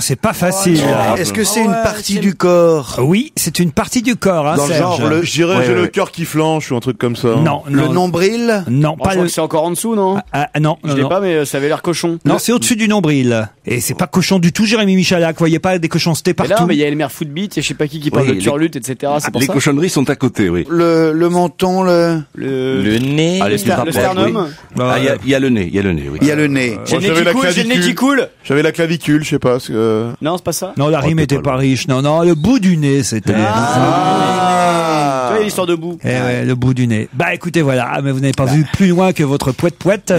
Ah c'est pas facile. Est-ce que c'est une partie du corps? Oui, c'est une partie du corps. Hein, Dans le Serge. genre, le, Ouais, j'ai ouais. le cœur qui flanche ou un truc comme ça. Non, Le non. nombril? Non, pas le. c'est encore en dessous, non? Ah, ah, non, Je non, l'ai non. pas, mais euh, ça avait l'air cochon. Non, c'est au-dessus du nombril. Et c'est pas cochon du tout, Jérémy Michalak. Vous voyez pas des cochoncetés Mais partout là, mais il y a Elmer Footbeat, et je sais pas qui qui parle Oui, de les- turlute, etc. C'est pour Les ça. cochonneries sont à côté, oui. le, le menton, le... Le, Le nez. Allez, le sternum. Ah, Il y, a- il y a le nez, il y a le nez, oui. Il y a le nez. J'ai Moi, le nez j'avais qui la coule, j'ai le nez qui clavicule. coule. J'avais la clavicule, je sais pas. Que- Non, c'est pas ça. Non, la Oh, rime était pas riche. Non, non, le bout du nez, c'était. Ah. Tu vois, l'histoire de bout. Eh ouais, le bout du nez. Bah écoutez, voilà, Ah, mais vous n'avez pas vu plus loin que votre poète poète,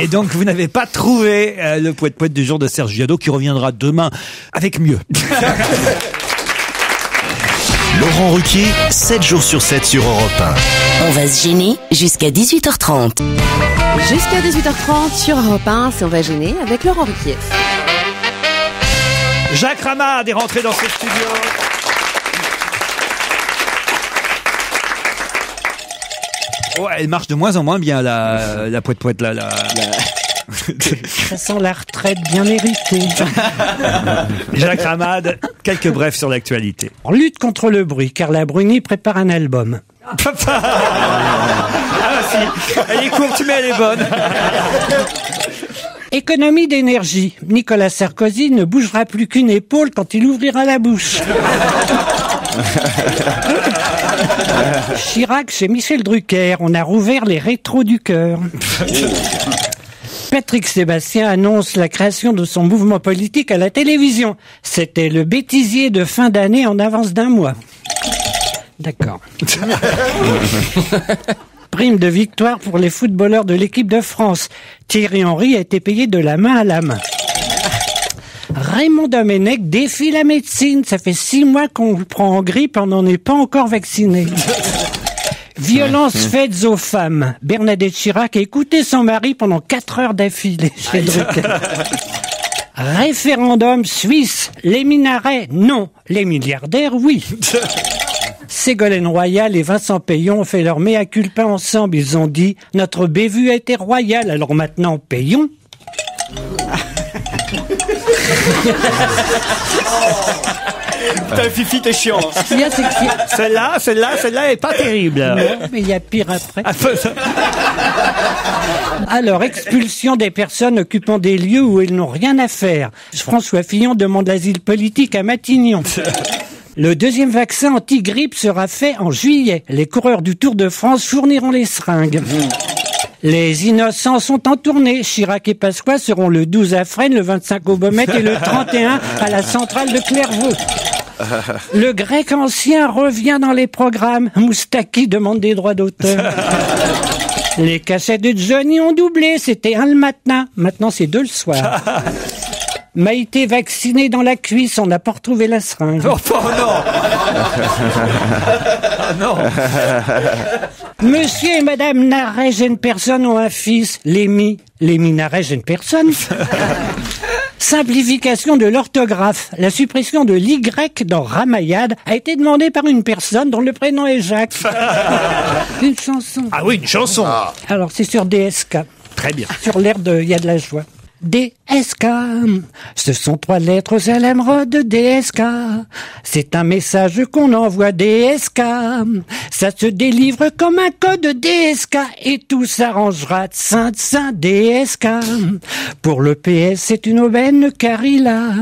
et donc vous n'avez pas trouvé euh, le poète poète du jour de Serge Giado qui reviendra demain avec mieux. Laurent Ruquier, 7 jours sur 7 sur Europe On va se gêner jusqu'à 18h30. Jusqu'à 18h30 sur Europe 1, c'est On va gêner avec Laurent Ruquier. Jacques Ramad est rentré dans ce studio. Oh, elle marche de moins en moins bien, la, la poète poète là. La... Ça sent la retraite bien méritée. Jacques Ramad, quelques brefs sur l'actualité. En lutte contre le bruit, Carla Bruni prépare un album. Ah si, elle est courte mais elle est bonne. Économie d'énergie. Nicolas Sarkozy ne bougera plus qu'une épaule quand il ouvrira la bouche. Chirac chez Michel Drucker, on a rouvert les rétros du cœur. Patrick Sébastien annonce la création de son mouvement politique à la télévision. C'était le bêtisier de fin d'année en avance d'un mois. D'accord. Prime de victoire pour les footballeurs de l'équipe de France. Thierry Henry a été payé de la main à la main. Raymond Domenech défie la médecine. Ça fait six mois qu'on prend en grippe, on n'en est pas encore vacciné. Violence faites aux femmes. Bernadette Chirac a écouté son mari pendant quatre heures d'affilée chez Drucker. Référendum suisse. Les minarets, non. Les milliardaires, oui. Ségolène Royal et Vincent Payon ont fait leur mea culpa ensemble. Ils ont dit, notre bévue a été royale, alors maintenant payons. Putain, Fifi, t'es chiant. Celle-là, celle-là, celle-là est pas terrible. Non, mais il y a pire après. Ah, ça- Alors, expulsion des personnes occupant des lieux où ils n'ont rien à faire. François Fillon demande l'asile politique à Matignon. Le deuxième vaccin anti-grippe sera fait en juillet. Les coureurs du Tour de France fourniront les seringues. Les innocents sont en tournée. Chirac et Pasqua seront le 12 à Fresnes, le 25 au Baumettes et le 31 à la centrale de Clairvaux. Le grec ancien revient dans les programmes. Moustaki demande des droits d'auteur. Les cassettes de Johnny ont doublé. C'était un le matin. Maintenant, c'est deux le soir. Maïté vaccinée dans la cuisse. On n'a pas retrouvé la seringue. Oh, non Ah, non Monsieur et Madame Naret, jeune personne, ont un fils, Lémi. Lémi Naret, jeune personne. Simplification de l'orthographe. La suppression de l'Y dans Ramayad a été demandée par une personne dont le prénom est Jacques. une chanson. Ah oui, une chanson. Alors, c'est sur DSK. Très bien. Sur l'air de Il y a de la joie. DSK, ce sont trois lettres à l'émeraude de DSK. C'est un message qu'on envoie DSK. Ça se délivre comme un code DSK et tout s'arrangera de saint saint DSK. Pour le PS, c'est une aubaine car il a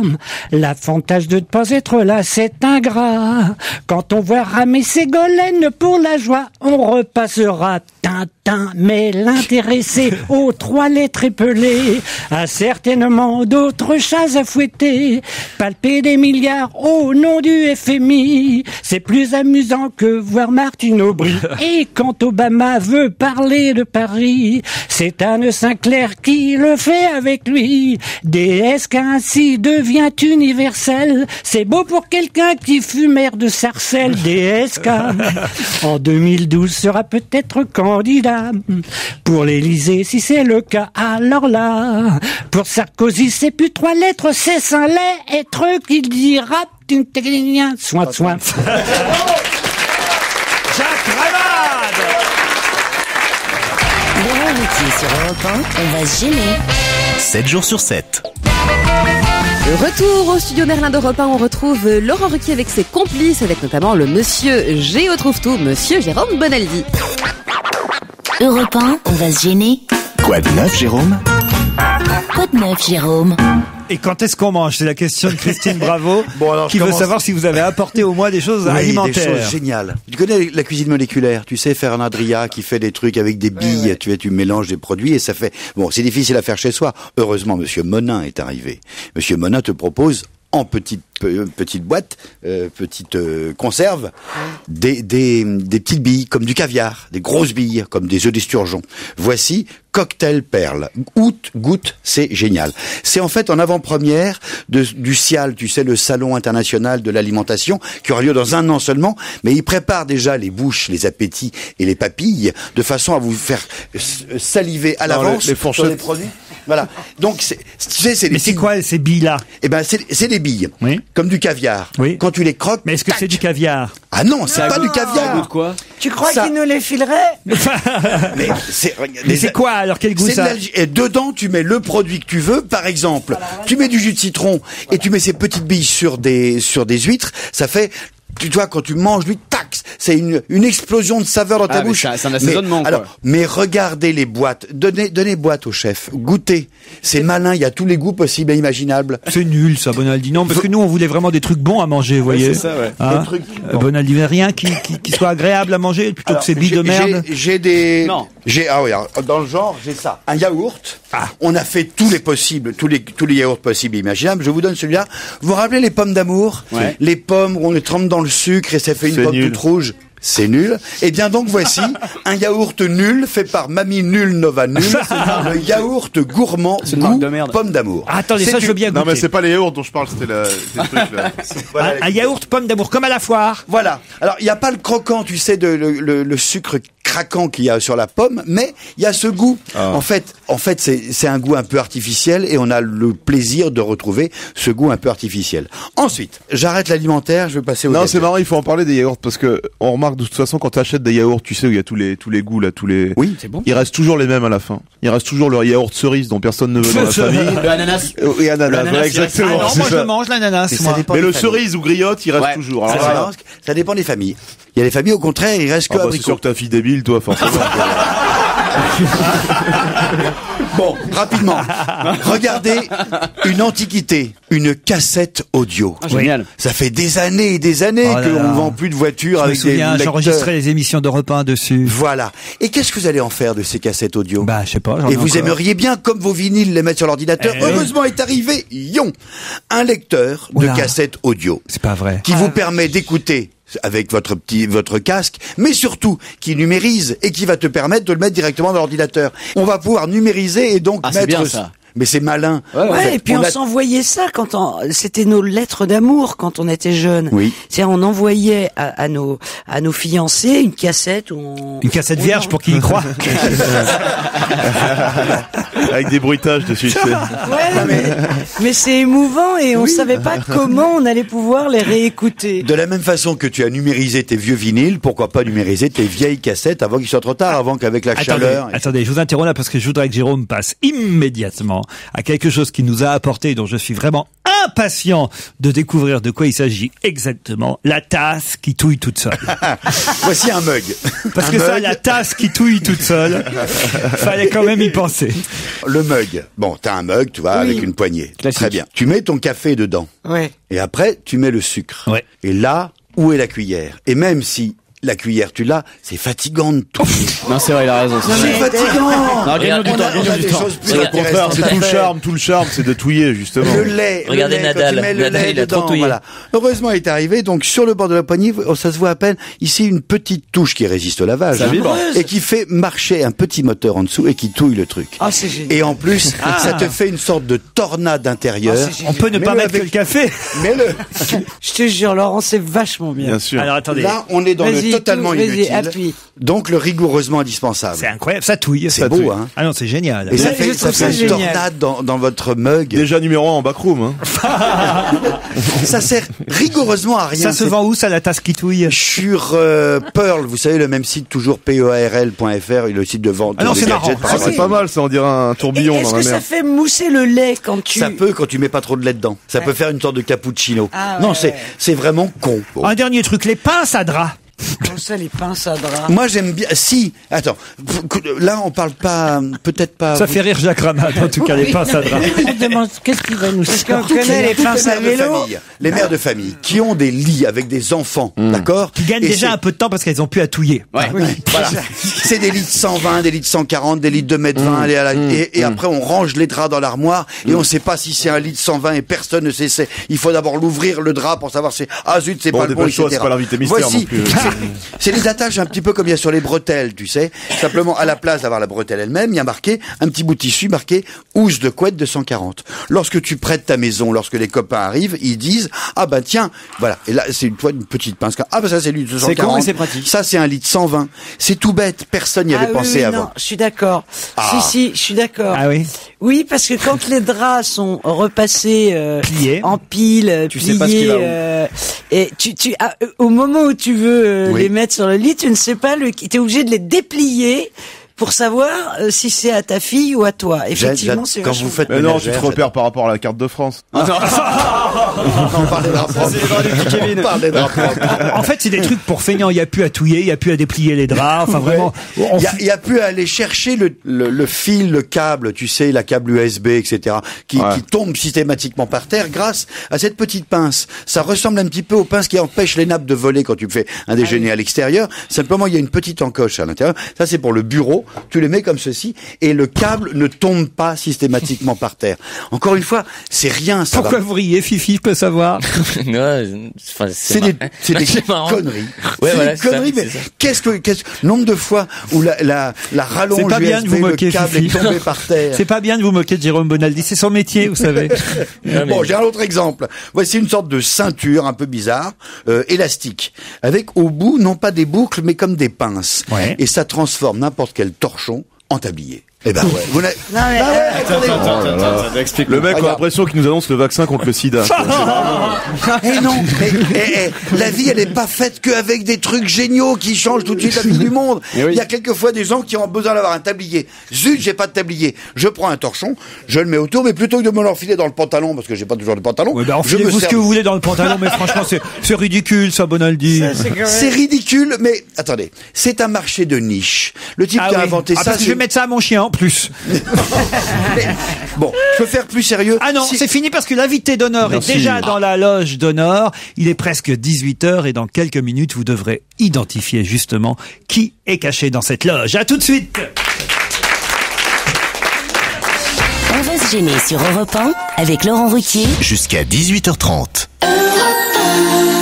l'avantage de ne pas être là, c'est ingrat. Quand on voit ramer Ségolène pour la joie, on repassera Tintin, mais l'intéressé aux trois lettres épelées a certainement d'autres chats à fouetter. Palper des milliards au nom du FMI, c'est plus amusant que voir Martine Aubry. Et quand Obama veut parler de Paris, c'est Anne Sinclair qui le fait avec lui. DSK ainsi devient universel? C'est beau pour quelqu'un qui fut maire de Sarcelles, DSK. En 2012 sera peut-être candidat pour l'Élysée si c'est le cas. Alors là, pour Sarkozy, c'est plus trois lettres, c'est un lait, être qu'il dira soin soin. Jacques Ramad Laurent Ruquier sur Europe 1, on va se gêner. 7 jours sur 7. Retour au studio Merlin d'Europe 1, on retrouve Laurent Ruquier avec ses complices, avec notamment le monsieur Géo trouve tout, monsieur Jérôme Bonaldi. Europe 1, on va se gêner. Quoi de neuf, Jérôme? Quoi de neuf, Jérôme Et quand est-ce qu'on mange? C'est la question de Christine Bravo, Bon, alors, qui veut savoir si vous avez apporté au moins des choses Oui, alimentaires. des choses géniales. Tu connais la cuisine moléculaire, tu sais faire un adria qui fait des trucs avec des billes, tu vois, tu mélanges des produits et ça fait. Bon, c'est difficile à faire chez soi. Heureusement, Monsieur Monin est arrivé. Monsieur Monin te propose en petite pe- petite boîte, euh, petite euh, conserve, des, des, des petites billes comme du caviar, des grosses billes comme des œufs d'esturgeon. Voici cocktail perle. Goutte, goutte, c'est génial. C'est en fait en avant-première de- du CIAL, tu sais, le Salon international de l'alimentation, qui aura lieu dans un an seulement, mais il prépare déjà les bouches, les appétits et les papilles, de façon à vous faire saliver à l'avance les- les sur les produits. Voilà. Donc, c'est, tu sais, c'est Mais c'est quoi ces billes-là? Eh ben, c'est, c'est des billes. Oui. Comme du caviar. Oui. Quand tu les croques. Mais est-ce que c'est du caviar? Ah non, c'est Ah pas du caviar. quoi? Tu crois Ça- qu'il nous les filerait Mais c'est, Mais c'est quoi alors Quel goût c'est de ça? l'algi- Et dedans, tu mets le produit que tu veux. Par exemple, tu mets du jus de citron et tu mets ces petites billes sur des sur des huîtres. Ça fait tu vois, quand tu manges lui, c'est une, une explosion de saveur dans ta Ah, mais bouche. ça- c'est un assaisonnement, quoi. alors, mais regardez les boîtes, donnez, donnez boîte au chef, goûtez. C'est malin, il y a tous les goûts possibles et imaginables. C'est nul ça, Bonaldi. Non, parce que nous on voulait vraiment des trucs bons à manger, vous voyez. c'est ça, ouais. Hein Des trucs- Euh, Bonaldi, mais rien qui, qui, qui soit agréable à manger plutôt Alors, que ces billes de j'ai- merde. j'ai- J'ai des. Non. J'ai ah oui, alors, dans le genre, j'ai ça. Un yaourt. Ah. On a fait tous les possibles, tous les tous les yaourts possibles et imaginables. Je vous donne celui-là. Vous vous rappelez les pommes d'amour? Ouais. Les pommes où on les trempe dans le sucre et ça fait une C'est pomme nul. toute rouge. C'est nul. Eh bien donc voici un yaourt nul fait par Mamie Nul Nova Nul. le yaourt gourmand goût de merde. pomme d'amour. Ah, attendez, ça du- je veux bien Non, goûter. mais c'est pas les yaourts dont je parle, c'était trucs, là. Voilà, un, un yaourt pomme d'amour comme à la foire. Voilà. Alors, il n'y a pas le croquant, tu sais, de, le, le- le sucre craquant qu'il y a sur la pomme, mais il y a ce goût. Ah. En fait, en fait, c'est c'est un goût un peu artificiel et on a le plaisir de retrouver ce goût un peu artificiel. Ensuite, j'arrête l'alimentaire, je vais passer au Non, c'est marrant, il faut en parler des yaourts parce que on remarque de toute façon quand tu achètes des yaourts, tu sais où il y a tous les tous les goûts là, tous les Oui, c'est bon. Il reste toujours les mêmes à la fin. Il reste toujours le yaourt cerise dont personne ne veut dans la famille. Le ananas. Oui, ananas, Le ananas, exactement. Ah non, moi je mange l'ananas, Mais moi. Mais le familles. cerise ou griotte, il reste Ouais. toujours. Alors ça dépend- ça dépend des familles. Il y a des familles, au contraire, il reste que ah bah, c'est abricots. sûr que ta fille débile, toi, forcément. Bon, rapidement. Regardez une antiquité, une cassette audio. Ah, génial. Ça fait des années et des années Oh qu'on là. vend plus de voitures avec des souviens, lecteurs. j'enregistrais les émissions d'Europe 1 dessus. Voilà. Et qu'est-ce que vous allez en faire de ces cassettes audio? Bah, je sais pas. Et vous encore. aimeriez bien, comme vos vinyles, les mettre sur l'ordinateur. Eh. Heureusement est arrivé, yon, un lecteur Oula. de cassettes audio C'est pas vrai. qui vous permet d'écouter avec votre petit votre casque, mais surtout qui numérise et qui va te permettre de le mettre directement dans l'ordinateur. On va pouvoir numériser et donc Ah, mettre. bien, ça. Mais c'est malin. Ouais, et puis on, a- s'envoyait ça quand on, c'était nos lettres d'amour quand on était jeune. Oui. C'est-à-dire on envoyait à, à nos à nos fiancés une cassette où on Une cassette on vierge en- pour qui y croit. Avec des bruitages dessus. Ouais, mais, mais c'est émouvant et on savait pas comment on allait pouvoir les réécouter. De la même façon que tu as numérisé tes vieux vinyles, pourquoi pas numériser tes vieilles cassettes avant qu'il soit trop tard, avant qu'avec la Attendez, chaleur. attendez, je vous interromps là parce que je voudrais que Jérôme passe immédiatement à quelque chose qui nous a apporté, dont je suis vraiment impatient de découvrir de quoi il s'agit exactement. La tasse qui touille toute seule. Voici un mug. Parce Un que ça, la tasse qui touille toute seule, fallait quand même y penser. Le mug. Bon, t'as un mug, tu vois, Oui. avec une poignée. Classique. Très bien. Tu mets ton café dedans. Ouais. Et après, tu mets le sucre. Ouais. Et là, où est la cuillère? Et même si la cuillère, tu l'as, c'est fatigant de tout. Non, c'est vrai, il a raison. c'est fatigant Non, gagnons du temps, gagnons du temps. C'est contraire, tout le charme, tout le charme, c'est de touiller, justement. Le lait, le Regardez lait, Nadal. quand tu mets le Nadal, lait il a trop dedans, touillé. voilà. Heureusement, il est arrivé, donc sur le bord de la poignée, oh, ça se voit à peine, ici une petite touche qui résiste au lavage. Hein. Et qui fait marcher un petit moteur en dessous et qui touille le truc. Ah, c'est génial. Et en plus, ça te fait une sorte de tornade intérieure. Ah, On peut ne pas mettre que le café. Mais le, Je te jure, Laurent, c'est vachement bien. Bien sûr. Alors attendez, là, on est dans le Vas-y, totalement tout- vas-y, inutile. appuie. Donc le rigoureusement indispensable. c'est incroyable, ça touille. C'est Ça beau, touille. hein. Ah non, c'est génial. Et ça fait, ça trouve ça fait une tornade dans, dans votre mug. Déjà numéro un en backroom. Hein. ça sert rigoureusement à rien. Ça se C'est vend où, ça, la tasse qui touille sur euh, Pearl, vous savez le même site toujours pearl.fr, le site de vente Ah non, de c'est gadgets marrant. Ah, c'est pas mal, ça on dirait un tourbillon Est-ce que ça fait mousser le lait quand tu... Ça peut quand tu mets pas trop de lait dedans. Ça peut faire une sorte de cappuccino. Ah, non, c'est vraiment con. Un dernier truc, les pinces à drap. Comme ça, les pinces à drap. Moi, j'aime bien. Si, attends. Là, on parle pas. Peut-être pas. Ça fait rire Jacques Ramad, en tout cas, les pinces à drap. On se demande qu'est-ce qu'il va nous Parce qu'on connaît les pinces à mères de vélo. famille, les mères de famille qui ont des lits avec des enfants, d'accord Qui gagnent Et déjà un peu de temps parce qu'elles ont pu attouiller. Voilà. C'est des lits de 120, des lits de 140, des lits de 2 mètres 20, et, à la- et- et après on range les draps dans l'armoire et on sait pas si c'est un lit de 120 et personne ne sait. c'est- Il faut d'abord l'ouvrir le drap pour savoir si ah zut c'est Bon, pas le bon, etc. c'est pas l'invité mystère Voici, non plus. c'est- les attaches un petit peu comme il y a sur les bretelles, tu sais. Simplement à la place d'avoir la bretelle elle-même, il y a marqué un petit bout de tissu marqué housse de couette de 140. Lorsque tu prêtes ta maison, lorsque les copains arrivent, ils disent ah bah tiens voilà et là c'est une, toi, une petite pince ah bah ça c'est lui de 140. C'est pratique. Ça c'est un lit de 120. C'est tout bête, personne n'y avait Ah pensé oui, avant. Non, je suis d'accord. Ah. Si, si, je suis d'accord. Ah oui Oui, parce que quand les draps sont repassés euh, Pliés. en pile, Tu pliés, sais pas ce qu'il va où. euh, et tu, tu, ah, euh, au moment où tu veux euh, Oui. les mettre sur le lit, tu ne sais pas le, t'es obligé de les déplier pour savoir euh, si c'est à ta fille ou à toi. Effectivement, c'est quand vous faites Mais non, tu te repères par rapport à la carte de France. on parle des draps propres. On parle des draps propres. En fait, c'est des trucs pour feignants. Il n'y a plus à touiller, il n'y a plus à déplier les draps. Enfin, vraiment. Il y a, il y a plus à aller chercher le, le, le fil, le câble, tu sais, la câble USB, etc., qui, Ouais. qui tombe systématiquement par terre grâce à cette petite pince. Ça ressemble un petit peu aux pinces qui empêchent les nappes de voler quand tu fais un déjeuner à l'extérieur. Simplement, il y a une petite encoche à l'intérieur. Ça, c'est pour le bureau. Tu les mets comme ceci et le câble ne tombe pas systématiquement par terre. Encore une fois, c'est rien. Ça Pourquoi va- vous riez, Fifi, je peux savoir C'est des, mar- c'est des c'est marrant. conneries. Ouais, c'est voilà, des c'est ça, conneries, mais qu'est-ce que, qu'est-ce, nombre de fois où la, la, la rallonge C'est pas bien de USB, vous moquer, le câble Fifi. est tombé par terre. C'est pas bien de vous moquer de Jérôme Bonaldi, c'est son métier, vous savez. Bon, j'ai un autre exemple. Voici une sorte de ceinture un peu bizarre, euh, élastique, avec au bout non pas des boucles mais comme des pinces. Ouais. Et ça transforme n'importe quel torchon en tablier. Eh ben ouais. Vous Non, mais, Bah ouais, euh, attendez. Le mec a Regarde. l'impression qu'il nous annonce le vaccin contre le sida. Eh non, mais eh, eh, la vie elle est pas faite qu'avec des trucs géniaux qui changent tout de suite la vie du monde. Oui. Il y a quelquefois des gens qui ont besoin d'avoir un tablier. Zut, j'ai pas de tablier. Je prends un torchon, je le mets autour, mais plutôt que de me l'enfiler dans le pantalon parce que j'ai pas toujours de pantalon. Ouais, bah, je me enfilez-vous ce que vous voulez dans le pantalon, mais franchement, c'est, ridicule, ça, Bonaldi. C'est ridicule, mais attendez, c'est un marché de niche. Le type Ah qui a oui. inventé Ah, ça, parce que je vais mettre ça à mon chien en plus. Bon, je peux faire plus sérieux. Ah non, Si- c'est fini parce que l'invité d'honneur est Merci. déjà dans la loge d'honneur. Il est presque 18h et dans quelques minutes, vous devrez identifier justement qui est caché dans cette loge. À tout de suite On va se gêner sur Europe 1 avec Laurent Ruquier. Jusqu'à 18h30.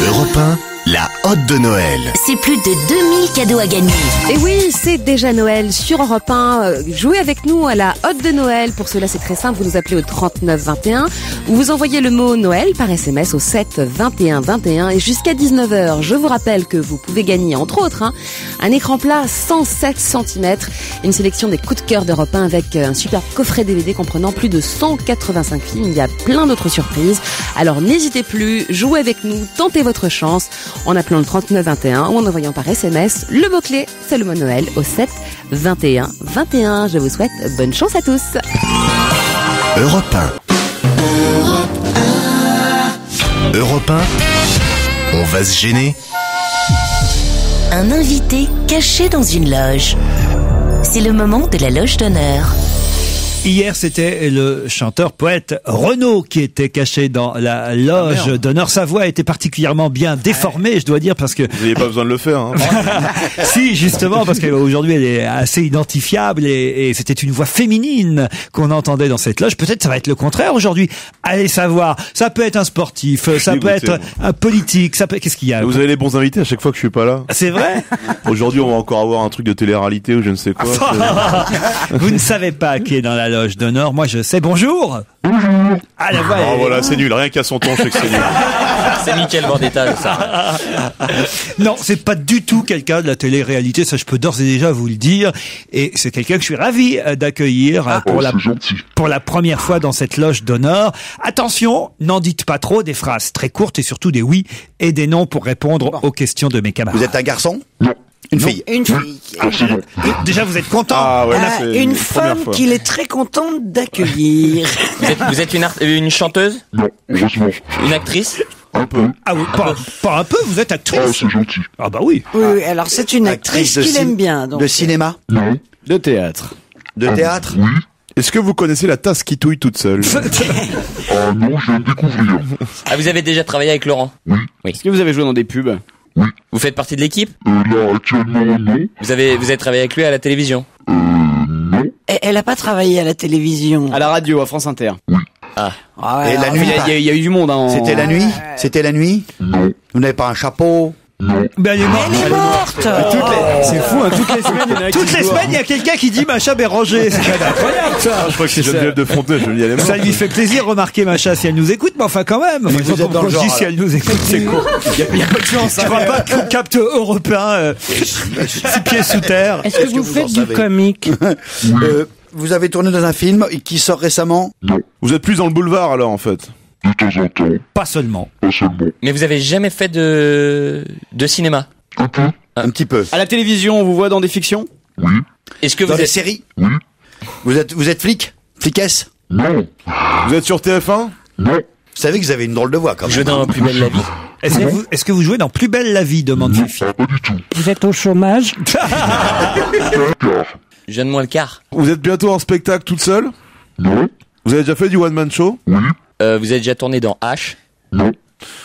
Europe 1, la hotte de Noël. C'est plus de 2000 cadeaux à gagner. Et oui, c'est déjà Noël sur Europe 1. Euh, Jouez avec nous à la Hotte de Noël. Pour cela, c'est très simple. Vous nous appelez au 39 21 ou vous envoyez le mot Noël par SMS au 7 21 21 et jusqu'à 19h. Je vous rappelle que vous pouvez gagner, entre autres, hein, un écran plat 107 cm, une sélection des coups de cœur d'Europe 1 avec euh, un super coffret DVD comprenant plus de 185 films. Il y a plein d'autres surprises. Alors n'hésitez plus, jouez avec nous, tentez votre chance en appelant le 39 21 ou en envoyant par SMS le mot-clé, c'est le mot Noël au 7 21 21. Je vous souhaite bonne chance à tous. Europe 1. Europe 1. On va se gêner. Un invité caché dans une loge. C'est le moment de la loge d'honneur. Hier, c'était le chanteur poète Renaud qui était caché dans la loge d'honneur. Sa voix était particulièrement bien déformée, je dois dire, parce que Vous n'avez pas besoin de le faire. Hein. si justement parce qu'aujourd'hui elle est assez identifiable et, et c'était une voix féminine qu'on entendait dans cette loge. Peut-être ça va être le contraire aujourd'hui. Allez savoir. Ça peut être un sportif, ça peut être un politique. Ça peut. Qu'est-ce qu'il y a? Vous avez les bons invités à chaque fois que je suis pas là. C'est vrai? Aujourd'hui, on va encore avoir un truc de télé-réalité ou je ne sais quoi. Vous ne savez pas qui est dans la loge d'honneur. Moi, je sais. Bonjour. Bonjour. Ah la voix. Oh est- voilà, c'est nul. Rien qu'à son ton, je sais que c'est nul. C'est Mickaël Vendetta, ça. Non, c'est pas du tout quelqu'un de la télé-réalité, ça je peux d'ores et déjà vous le dire. Et c'est quelqu'un que je suis ravi euh, d'accueillir euh, pour, la, pour la première fois dans cette loge d'honneur. Attention, n'en dites pas trop, des phrases très courtes et surtout des oui et des non pour répondre aux questions de mes camarades. Vous êtes un garçon? Non. Une Non. fille Une fille. Déjà, vous êtes content Ah ouais, Ah, une femme qu'il est très contente d'accueillir. Vous êtes, vous êtes une, art- une chanteuse? Non, heureusement. Une actrice? Un peu. Ah oui, pas, pas un peu, vous êtes actrice. Oh, c'est gentil. Ah bah oui. Oui, oui, alors c'est une actrice, qu'il aime bien. Donc. De cinéma? Non. De théâtre. De théâtre? Oui. Est-ce que vous connaissez la tasse qui touille toute seule? Ah non, je viens de découvrir. Ah, vous avez déjà travaillé avec Laurent? Oui. Est-ce que vous avez joué dans des pubs? Vous faites partie de l'équipe Euh, là, actuellement, non. Vous avez, vous avez travaillé avec lui à la télévision Euh, non. Elle- Elle a pas travaillé à la télévision. À la radio, à France Inter. Ah Et la nuit Il y, a- y eu du monde. Hein, en- C'était la nuit C'était la nuit Non. Vous n'avez pas un chapeau Non. Ben, elle est morte. Elle est morte C'est fou, hein, toutes les semaines, il y en a un qui Toutes les se voit. semaines, il y a quelqu'un qui dit Macha Béranger. C'est incroyable, ça. Je crois que c'est Geneviève de Fontenay, je dis, elle est morte. Ça lui fait plaisir, remarquer Macha, si elle nous écoute, mais enfin, quand même. Enfin, vous êtes dans le dis genre, si elle nous écoute, c'est con. Il y a, pas de chance. Je crois pas qu'on capte européen, euh, six pieds sous terre. Est-ce que vous faites du comique? Euh, Vous avez tourné dans un film qui sort récemment? Non. Vous êtes plus dans le boulevard alors en fait. De temps en temps. Pas seulement. Pas seulement. Mais vous avez jamais fait de, de cinéma Un peu. Un petit peu. À la télévision, on vous voit dans des fictions Oui. Est-ce que vous Dans êtes... séries Oui. Vous êtes, vous êtes flic Fliquesse Non. Vous êtes sur TF1 Non. Vous savez que vous avez une drôle de voix quand Vous jouez même. dans Plus belle la vie Est-ce que, vous, est-ce que vous jouez dans Plus belle la vie demande Non, Fifi. ah, pas du tout. Vous êtes au chômage? Je de moins le quart. Vous êtes bientôt en spectacle toute seule? Non. Vous avez déjà fait du one man show? Oui. Euh, vous avez déjà tourné dans H Non.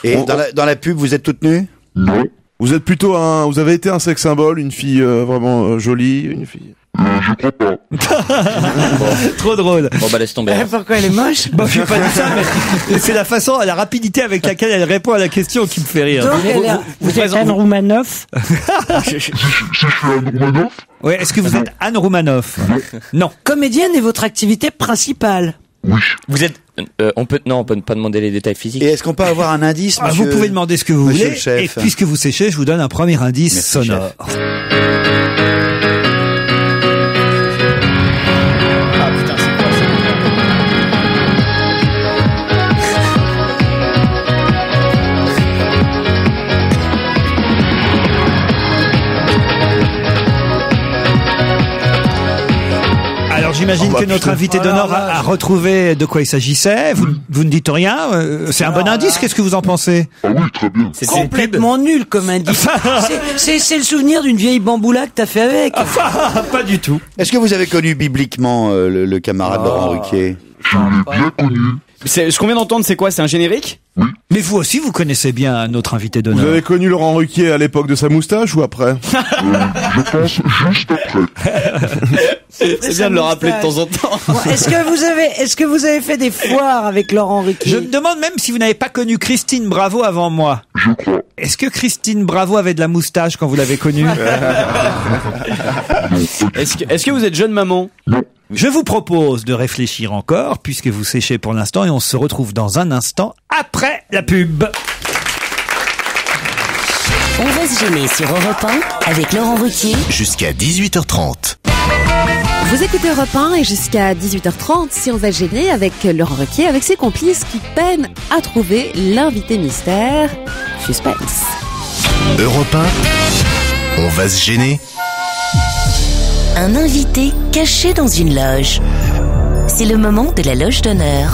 Et On- dans, la, dans la pub, vous êtes toute nue Non. Vous êtes plutôt un, vous avez été un sex symbole, une fille euh, vraiment euh, jolie, une fille. Je crois pas. Trop drôle. Bon bah laisse tomber. Eh, Pourquoi elle est moche Bon, je vais pas dire ça, mais c'est la façon, la rapidité avec laquelle elle répond à la question qui me fait rire. Donc, Vous êtes Anne Roumanoff Si je suis un Roumanoff Ouais, est-ce que vous êtes Anne Roumanoff Non. Comédienne est votre activité principale. Oui. Vous êtes... euh, on peut... Non, on peut pas demander les détails physiques. Et est-ce qu'on peut avoir un indice Ah, monsieur vous pouvez demander ce que vous Monsieur voulez. le chef. Et puisque vous séchez, je vous donne un premier indice Merci, sonore. J'imagine Oh, bah, que notre invité d'honneur a, a retrouvé de quoi il s'agissait. Vous, vous ne dites rien. euh, C'est un bon indice. Qu'est-ce que vous en pensez? Ah oui, très bien. Pub Complètement nul comme indice. C'est- C'est c'est le souvenir d'une vieille bamboula que t'as fait avec. Ah, Pas du tout. Est-ce que vous avez connu bibliquement euh, le, le camarade Laurent Ruquier? Je l'ai bien connu. C'est- Ce qu'on vient d'entendre, c'est quoi? C'est un générique? Mais vous aussi, vous connaissez bien notre invité Vous d'honneur. avez connu Laurent Ruquier à l'époque de sa moustache ou après? Euh, je pense juste après. C'est bien de le rappeler de temps en temps. Bon, Est-ce que vous avez, est-ce que vous avez fait des foires avec Laurent Je Ruquier me demande même si vous n'avez pas connu Christine Bravo avant moi. Je crois. Est-ce que Christine Bravo avait de la moustache quand vous l'avez connue? Est-ce que, est-ce que vous êtes jeune maman? Je vous propose de réfléchir encore, puisque vous séchez pour l'instant, et on se retrouve dans un instant après la pub. On va se gêner sur Europe 1 avec Laurent Ruquier. Jusqu'à 18h30. Vous écoutez Europe 1 et jusqu'à 18h30, si on va gêner avec Laurent Requier, avec ses complices qui peinent à trouver l'invité mystère. Suspense. Europe 1. On va se gêner. Un invité caché dans une loge. C'est le moment de la loge d'honneur.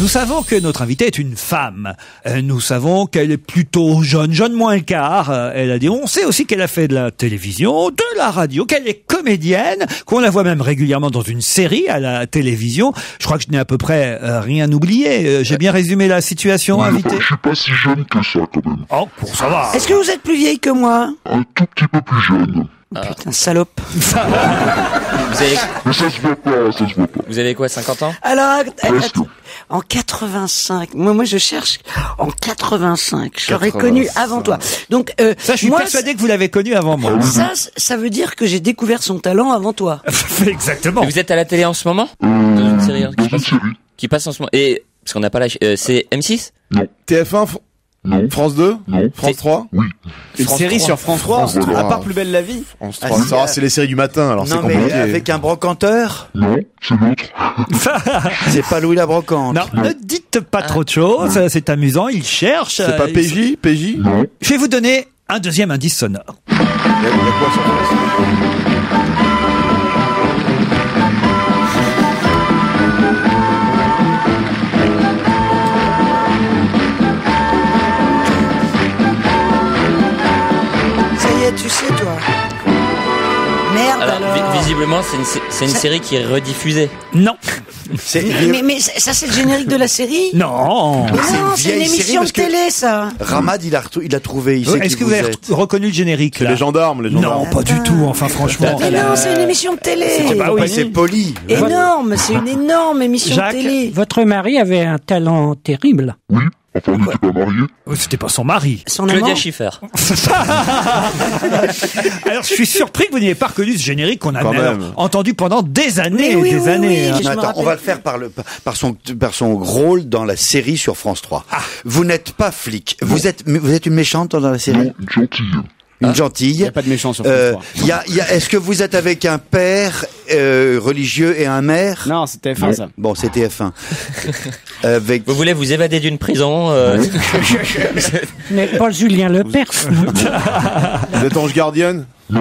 Nous savons que notre invitée est une femme. Euh, Nous savons qu'elle est plutôt jeune, jeune moins le quart. Euh, Elle a dit, on sait aussi qu'elle a fait de la télévision, de la radio, qu'elle est comédienne, qu'on la voit même régulièrement dans une série à la télévision. Je crois que je n'ai à peu près euh, rien oublié. J'ai bien résumé la situation, Oui, invité. enfin, je suis pas si jeune que ça, quand même. Oh, bon, ça va. Est-ce que vous êtes plus vieille que moi? Un tout petit peu plus jeune. Putain, salope. Vous avez... Vous avez quoi, 50 ans? Alors, en 85, moi, moi je cherche en 85. Je l'aurais 85. connu avant toi. Donc, euh, Ça, je suis moi, persuadé que vous l'avez connu avant moi. ça, ça veut dire que j'ai découvert son talent avant toi. Exactement. Et vous êtes à la télé en ce moment? Euh, Dans une série hein, qui passe, qui passe en ce moment. Et parce qu'on n'a pas la... euh, c'est M6 TF1, Fr- Non. France 2 Non. France 3 Oui. Une France série 3. sur France 3, France 3. à part Plus belle la vie France Ah, 3. si, Ça va, euh, c'est les séries du matin, alors c'est Non, mais compliqué. avec un brocanteur Non, c'est l'autre. C'est pas Louis la brocante. Non, ne dites pas trop de choses, c'est amusant, il cherche. C'est pas PJ PJ Non. Je vais vous donner un deuxième indice sonore. Il y a- il y quoi sur France merde Alors, alors. vi- visiblement, c'est une, sé- c'est une série qui est rediffusée. Non. Mais, mais, mais ça c'est le générique de la série? Non. Mais non, c'est une vieille série émission de parce que- télé ça. Ramad, il a, il a trouvé. Il sait Est-ce qui que vous avez êtes. reconnu le générique là Les gendarmes, les gendarmes. Non, pas du tout. Enfin, franchement. Mais non, c'est une émission de télé. Bah oui. C'est poli. Énorme, c'est une énorme émission Jacques de télé. Votre mari avait un talent terrible. Enfin, on n'était pas mariés. Oh, C'était pas son mari. Son Claudia amant. Schiffer. Alors, je suis surpris que vous n'ayez pas reconnu ce générique qu'on a Quand même. entendu pendant des années Mais oui, et des oui, années. oui, hein. je Non, me attends, rappelle. on va le faire par, le, par, son, par son rôle dans la série sur France 3. Ah. Vous n'êtes pas flic. Vous êtes, vous êtes une méchante dans la série une gentille. Une Il gentille. n'y a pas de méchant sur Euh, France 3. il y a, il y a- Est-ce que vous êtes avec un père euh, religieux et un maire? Non, c'était F1 ça. Bon, c'était F1. avec... Vous voulez vous évader d'une prison euh, Mais Paul Julien Lepers. Vous êtes ange gardienne?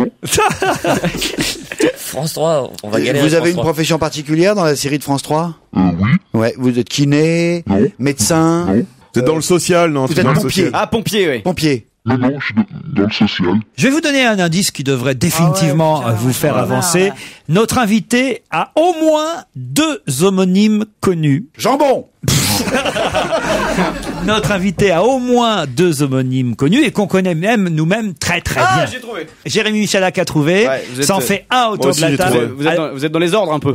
France 3, on va galérer. Vous avez une France 3. profession particulière dans la série de France 3 Euh, oui. Ouais, vous êtes kiné, médecin, Vous êtes dans le social, non Vous êtes dans le pompier. social. Ah, pompier, oui. pompier. Non, je suis dans le social. Je vais vous donner un indice qui devrait définitivement Ah ouais, putain, vous faire ouais. avancer. Notre invité a au moins deux homonymes connus. Jambon Notre invité a au moins deux homonymes connus et qu'on connaît même nous-mêmes très très Ah, bien. j'ai trouvé. Jérémy Michalak a trouvé. Ouais, vous êtes- Ça en fait un autour aussi, de la table. Vous êtes, dans, vous êtes dans les ordres un peu.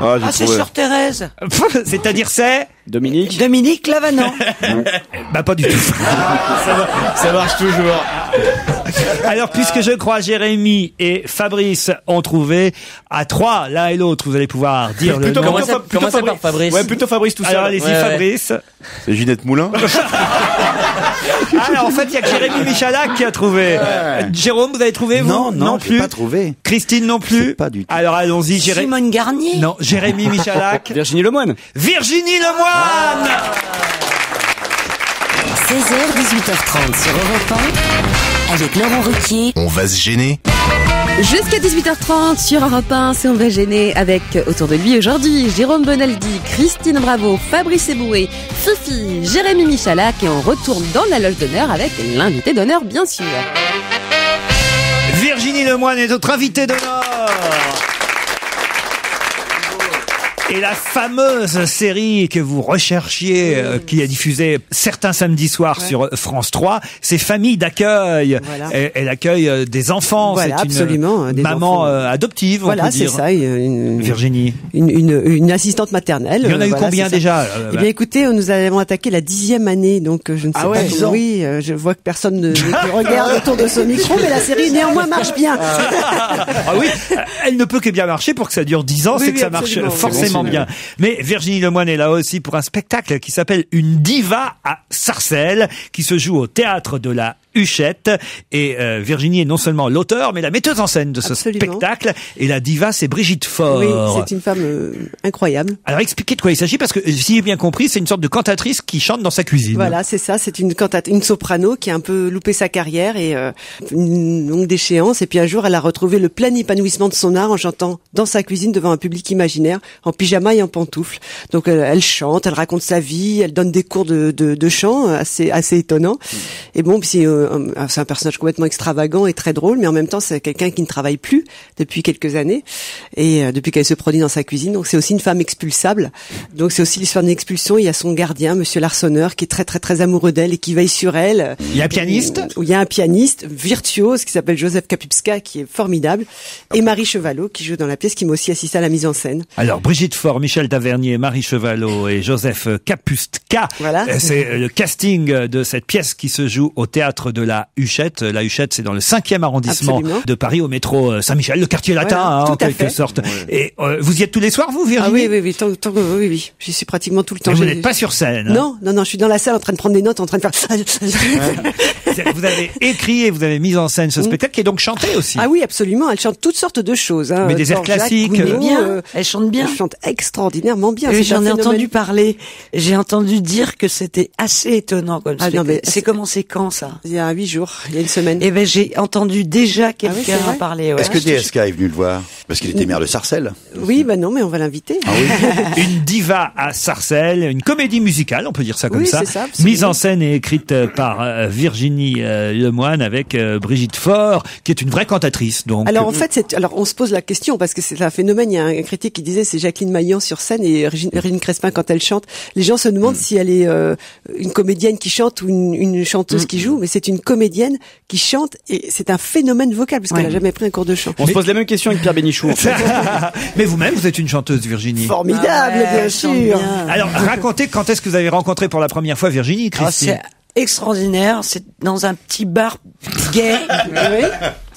Ah, j'ai Ah, c'est trouvé. sur Thérèse. C'est-à-dire c'est Dominique Dominique Lavanant. Bah pas du tout. Ça marche toujours. Alors puisque je crois Jérémy et Fabrice ont trouvé à trois l'un et l'autre, vous allez pouvoir dire le Plutôt nom. Commencez- plutôt par Fabrice. Ouais, plutôt Fabrice tout seul. Alors allez-y Ouais, ouais. Fabrice. C'est Ginette Moulin Ah, en fait, il y a que Jérémy Michalak qui a trouvé. Euh, Jérôme, vous avez trouvé vous? Non, non, j'ai plus? pas trouvé. Christine non plus? Pas du tout. Alors allons-y, Jérémy. Simone Garnier? Non, Jérémy Michalak. Virginie Lemoine. Virginie Lemoine. 16h, 18h30 sur Europe 1, avec Laurent Ruquier. On va se gêner. Jusqu'à 18h30 sur Europe 1, c'est On va gêner avec autour de lui aujourd'hui Jérôme Bonaldi, Christine Bravo, Fabrice Eboué, Fifi, Jérémy Michalak et on retourne dans la loge d'honneur avec l'invité d'honneur bien sûr. Virginie Lemoine est notre invitée d'honneur. Et la fameuse série que vous recherchiez, euh, qui est diffusée certains samedis soirs sur euh, France 3, c'est Famille d'accueil. Voilà. Elle, elle accueille euh, des enfants. Voilà, c'est une absolument, euh, des maman enfants. euh, adoptive, on Voilà, c'est dire. ça. Une, Virginie. Une, une, une assistante maternelle. Il y en a euh, eu voilà, combien c'est ça. déjà, euh, Eh bien, écoutez, nous avons attaqué la dixième année, donc euh, je ne sais Ah ouais, pas. dix ans. Oui, euh, je vois que personne ne, ne regarde autour de ce micro, mais la série néanmoins marche bien. Ah oui, elle ne peut que bien marcher pour que ça dure 10 ans, Oui, c'est que oui, ça marche absolument. forcément Bien. Mais Virginie Lemoine est là aussi pour un spectacle qui s'appelle Une diva à Sarcelles, qui se joue au théâtre de la Huchette. Et euh, Virginie est non seulement l'auteur, mais la metteuse en scène de ce Absolument. spectacle. Et la diva, c'est Brigitte Faure. Oui, c'est une femme euh, incroyable. Alors expliquez de quoi il s'agit, parce que euh, si j'ai bien compris, c'est une sorte de cantatrice qui chante dans sa cuisine. Voilà, c'est ça. C'est une cantate, une soprano qui a un peu loupé sa carrière et euh, une longue déchéance. Et puis un jour, elle a retrouvé le plein épanouissement de son art en chantant dans sa cuisine devant un public imaginaire, en pyjama et en pantoufles. Donc elle, chante, elle raconte sa vie, elle donne des cours de, de, de chant euh, assez assez étonnants. Et bon, puis c'est euh, un- c'est un personnage complètement extravagant et très drôle, mais en même temps, c'est quelqu'un qui ne travaille plus depuis quelques années et euh, depuis qu'elle se produit dans sa cuisine. Donc c'est aussi une femme expulsable. Donc c'est aussi l'histoire d'une expulsion. Il y a son gardien, Monsieur Larsonneur, qui est très très très amoureux d'elle et qui veille sur elle. Il y a un pianiste il y a un pianiste virtuose qui s'appelle Joseph Kapupska, qui est formidable, et Marie Chevalot qui joue dans la pièce, qui m'a aussi assisté à la mise en scène. Alors Brigitte Faure, Michel Tavernier, Marie Chevalot et Joseph Kapustka. Voilà. Euh, C'est le casting de cette pièce qui se joue au théâtre de la Huchette. La Huchette, c'est dans le 5e arrondissement Absolument. de Paris, au métro euh, Saint-Michel, le quartier latin, Voilà, hein, en quelque fait. sorte. Et euh, vous y êtes tous les soirs, vous, Virginie? Ah oui, oui, oui, tant, tant- oui, oui, j'y suis pratiquement tout le temps. Mais vous n'êtes pas sur scène. Non, non, non, je suis dans la salle en train de prendre des notes, en train de faire. Vous avez écrit et vous avez mis en scène ce spectacle qui est donc chanté aussi. Ah oui, absolument. Elle chante toutes sortes de choses. Hein. Mais des airs classiques, euh, bien. Elle chante bien. Elle chante extraordinairement bien. Oui, j'en ai entendu parler. J'ai entendu dire que c'était assez étonnant comme Ah, non, spectacle. mais C'est commencé quand ça? Il y a huit jours, il y a une semaine. Eh ben j'ai entendu déjà Ah oui, quelqu'un en parler. ouais. Est-ce que DSK est venu le voir? Parce qu'il était maire de Sarcelles. Oui, bah non, mais on va l'inviter. Ah une diva à Sarcelles, une comédie musicale, on peut dire ça comme Oui, ça. c'est ça. Mise en scène et écrite euh, par euh, Virginie euh, Lemoine avec Brigitte Faure, qui est une vraie cantatrice. Donc, Alors en fait, alors on se pose la question parce que c'est un phénomène. Il y a un, critique qui disait c'est Jacqueline Maillan sur scène et Régine, Régine Crespin quand elle chante. Les gens se demandent si elle est euh, une comédienne qui chante ou une, une chanteuse qui joue, mais c'est une comédienne qui chante et c'est un phénomène vocal parce qu'elle a jamais pris un cours de chant. On se pose la même question avec Pierre Bénichou. en fait. Mais vous-même, vous êtes une chanteuse, Virginie. Formidable, Ah ouais, bien sûr. bien. Alors, racontez quand est-ce que vous avez rencontré pour la première fois Virginie, Ah, Christine? c'est extraordinaire. C'est dans un petit bar gay.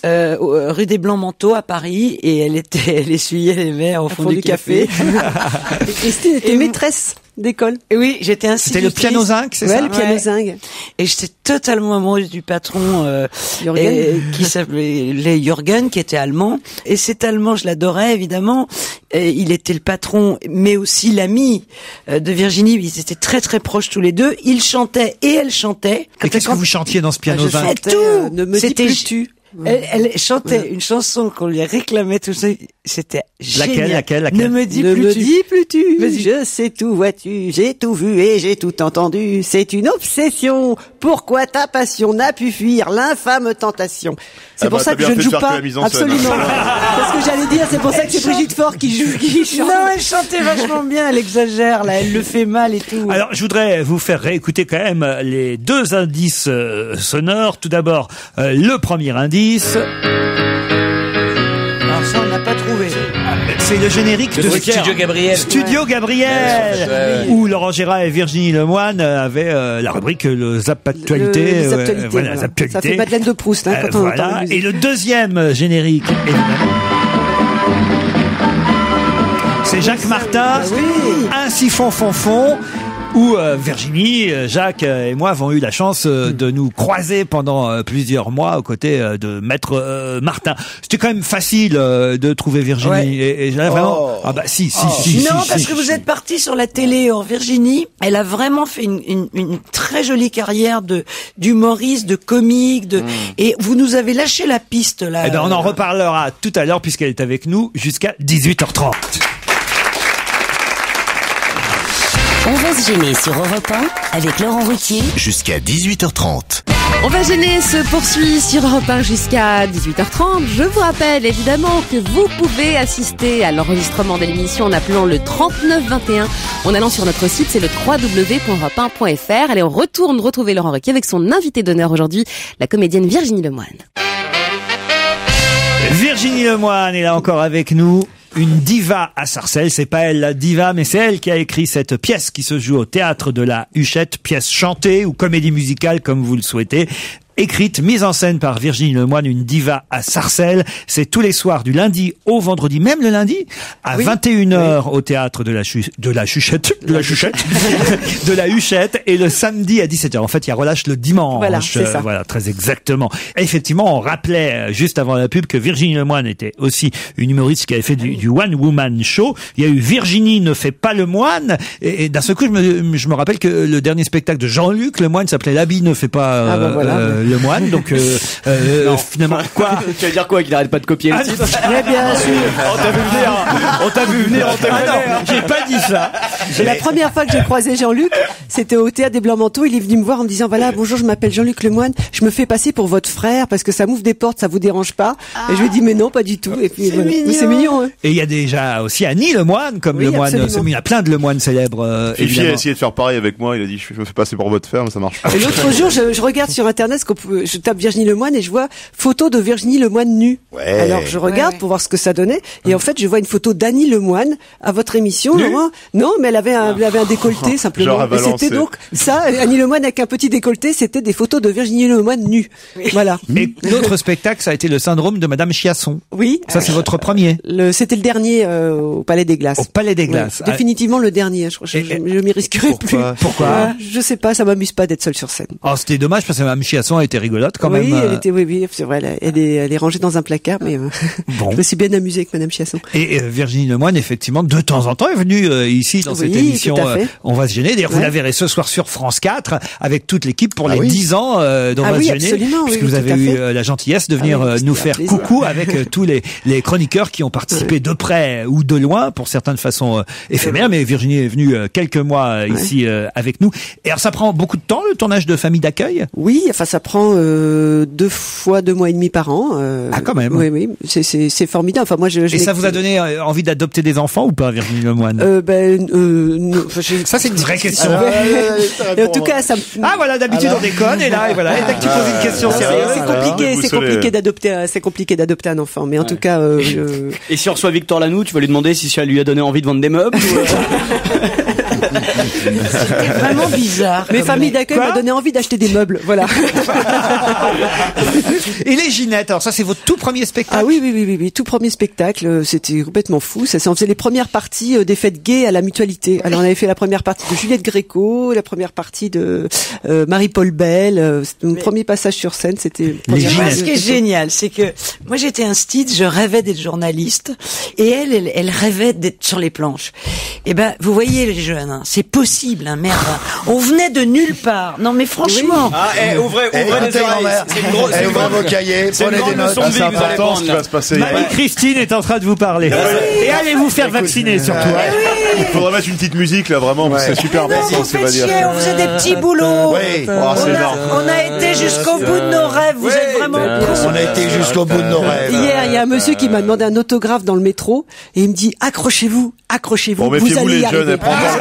Euh, euh, rue des Blancs Manteaux à Paris et elle était elle essuyait les verres au fond, fond du café. Et Christine était Et maîtresse d'école. Et oui, j'étais C'était le institutrice. piano zinc, c'est Ouais, ça le piano zinc. Et j'étais totalement amoureuse du patron euh, Jürgen. et- qui s'appelait Jürgen, qui était allemand. Et cet allemand, je l'adorais évidemment. Et il était le patron, mais aussi l'ami euh, de Virginie. Ils étaient très très proches tous les deux. Ils chantaient et elle chantait. Et qu'est-ce que vous chantiez dans ce piano je zinc tout. euh, ne me dis C'était plus tu. Elle, elle chantait une chanson qu'on lui réclamait tout ça. C'était Laquelle, génial. laquelle, laquelle Ne me dis ne plus me tu. dis plus tu, je sais tout, vois-tu, j'ai tout vu et j'ai tout entendu, c'est une obsession, pourquoi ta passion n'a pu fuir l'infâme tentation? C'est Ah pour bah, ça que je ne joue pas, absolument. c'est ce que j'allais dire, c'est pour ça que c'est Brigitte Fort qui joue, qui chante. Non, elle chantait vachement bien. Elle exagère là. Elle le fait mal et tout. Alors, je voudrais vous faire réécouter quand même les deux indices euh, sonores. Tout d'abord, euh, le premier indice, Alors ça, on n'a pas. C'est le générique de Studio Gabriel. Studio Gabriel, Ouais, ouais. où Laurent Gérard et Virginie Lemoine avaient euh, la rubrique le Zap Actualité. Le- les euh, actualités, voilà, voilà. Zap Actualité. Ça fait Madeleine de Proust hein, Euh, quand on entend la voilà. musique. Et le deuxième générique, évidemment. C'est Jacques Martin, ainsi fond fond fond, où euh, Virginie, euh, Jacques euh, et moi avons eu la chance euh, de nous croiser pendant plusieurs mois aux côtés de Maître Martin. C'était quand même facile de trouver Virginie. Ouais. Et, vraiment... Ah bah si, si, si. non, si, parce si, que vous êtes parti sur la télé en Virginie. Elle a vraiment fait une, une, une très jolie carrière de d'humoriste, de comique, de et vous nous avez lâché la piste là. Eh ben, on en reparlera tout à l'heure puisqu'elle est avec nous jusqu'à 18h30. On va se gêner sur Europe 1 avec Laurent Ruquier. Jusqu'à 18h30. On va gêner se poursuit sur Europe 1 jusqu'à 18h30. Je vous rappelle évidemment que vous pouvez assister à l'enregistrement de l'émission en appelant le 3921 en allant sur notre site, c'est le www.europe1.fr. Allez, on retourne retrouver Laurent Ruquier avec son invité d'honneur aujourd'hui, la comédienne Virginie Lemoine. Virginie Lemoine est là encore avec nous. Une diva à Sarcelles, c'est pas elle la diva, mais c'est elle qui a écrit cette pièce qui se joue au théâtre de la Huchette, pièce chantée ou comédie musicale comme vous le souhaitez. Écrite, mise en scène par Virginie Lemoine, une diva à Sarcelles. C'est tous les soirs du lundi au vendredi, même le lundi, à 21h au théâtre de la, Chu- de la Chuchette, de la Chuchette, de la Huchette, et le samedi à 17h. En fait, il y a relâche le dimanche. Voilà, c'est ça. voilà, très exactement. Effectivement, on rappelait euh, juste avant la pub que Virginie Lemoine était aussi une humoriste qui avait fait du, du one woman show. Il y a eu Virginie ne fait pas le moine, et, et d'un seul coup, je me, je me rappelle que le dernier spectacle de Jean-Luc Lemoine s'appelait L'habit ne fait pas euh, Ah, bah voilà. euh, le moine. Donc euh, euh, finalement, quoi Tu vas dire quoi Qu'il arrête pas de copier Ah, le titre Mais bien sûr. On t'a vu venir On t'a vu venir, on t'a Ah vu venir j'ai pas dit ça. Et la première fois que j'ai croisé Jean-Luc, c'était au théâtre des Blancs Manteaux. Il est venu me voir en me disant voilà, bonjour, je m'appelle Jean-Luc Lemoine. Je me fais passer pour votre frère parce que ça m'ouvre des portes, ça vous dérange pas Et je lui ai dit mais non, pas du tout. Et puis voilà. Mais c'est mignon. hein. Et il y a déjà aussi Annie Lemoine, comme Oui, le moine. absolument. Il y a plein de Lemoines célèbres. euh, Fifi a essayé de faire pareil avec moi, il a dit je me fais passer pour votre frère, mais ça marche pas. Et l'autre jour, je, je regarde sur internet, ce qu'on peut- je tape Virginie Lemoine et je vois photo de Virginie Lemoine nue. Ouais. Alors je regarde pour voir ce que ça donnait et en fait je vois une photo d'Annie Lemoine à votre émission, Laurent. Non, mais elle avait un, elle avait un décolleté simplement. Genre à Et c'était donc ça, Annie Lemoine avec un petit décolleté, c'était des photos de Virginie Lemoine nue. Voilà. Et l'autre spectacle, ça a été le syndrome de Madame Chiasson. Oui. Ça, c'est votre premier. Le, c'était le dernier euh, au Palais des Glaces. Au Palais des Glaces. Définitivement le dernier. Je, crois. je, je, je m'y risquerai Pourquoi plus. Pourquoi Ah, Je sais pas, ça m'amuse pas d'être seule sur scène. Oh, c'était dommage parce que Mme Chiasson était rigolote quand oui, même. elle euh. était, oui, oui, c'est vrai. Elle, elle est, elle est rangée dans un placard, mais euh, Bon. je me suis bien amusée avec Madame Chiasson. Et euh, Virginie Lemoine, effectivement, de temps en temps est venue euh, ici dans Oui, cette émission. euh, on va se gêner. D'ailleurs, vous la verrez ce soir sur France 4 avec toute l'équipe pour Ah les oui. 10 ans euh, d'On Ah va se gêner. absolument, puisque vous avez eu la gentillesse de venir Ah c'était nous faire plaisir. coucou avec tous les, les chroniqueurs qui ont participé de près ou de loin, pour certains de façon éphémère. Mais Virginie est venue quelques mois ici avec nous. Et alors, ça prend beaucoup de temps le tournage de Famille d'accueil? Oui, enfin ça prend euh, deux fois deux mois et demi par an. euh, Ah, quand même. Oui, oui, c'est c'est c'est formidable. Enfin moi je. je Et ça vous a donné euh, envie d'adopter des enfants ou pas, Virginie Lemoine Euh, ben, euh, non, enfin, je- Ça, c'est une vraie question. Et en tout cas, ça. me- Ah voilà, d'habitude on déconne et là, et voilà, et dès que tu poses une question C'est sérieuse. c'est compliqué, c'est compliqué d'adopter, un- c'est compliqué d'adopter un enfant. Mais en tout cas, euh, je- Et si on reçoit Victor Lanoux, tu vas lui demander si ça lui a donné envie de vendre des meubles ou, euh, C'était vraiment bizarre. mes familles d'accueil m'ont donné envie d'acheter des meubles. Voilà. Et les Ginettes, alors ça c'est votre tout premier spectacle Ah oui, oui, oui, oui, oui. Tout premier spectacle, euh, c'était complètement fou. Ça, on faisait les premières parties euh, des fêtes gays à la mutualité. Alors on avait fait la première partie de Juliette Gréco, la première partie de euh, Marie-Paul Bell. euh, mon premier passage sur scène, c'était. Moi, ce qui est génial, c'est que moi j'étais un style, je rêvais d'être journaliste, et elle, elle, elle rêvait d'être sur les planches. Et ben, vous voyez les jeunes, hein, c'est possible, hein, merde. On venait de nulle part. Non mais franchement. Ah, eh, ouvrez, Eh, ouvrez les écoutez, oreilles. C'est une grosse, eh, c'est ouvrez vos cahiers, c'est une prenez des notes. leçon de vie c'est que vous allez important prendre, ce qui va se passer. Marie-Christine est en train de vous parler. Et allez vous faire vacciner surtout. hein. Il faudrait mettre une petite musique là, vraiment, c'est super important vous ce qu'il va faites dire. on faisait des petits boulots. Oui. Oh, on, c'est a, énorme. on a été jusqu'au bout de nos rêves. Vous êtes vraiment cons. On a été jusqu'au bout de nos rêves. Hier, il y a un monsieur qui m'a demandé un autographe dans le métro et il me dit accrochez-vous, accrochez-vous, Bon, vous méfiez-vous allez y les jeunes, arriver.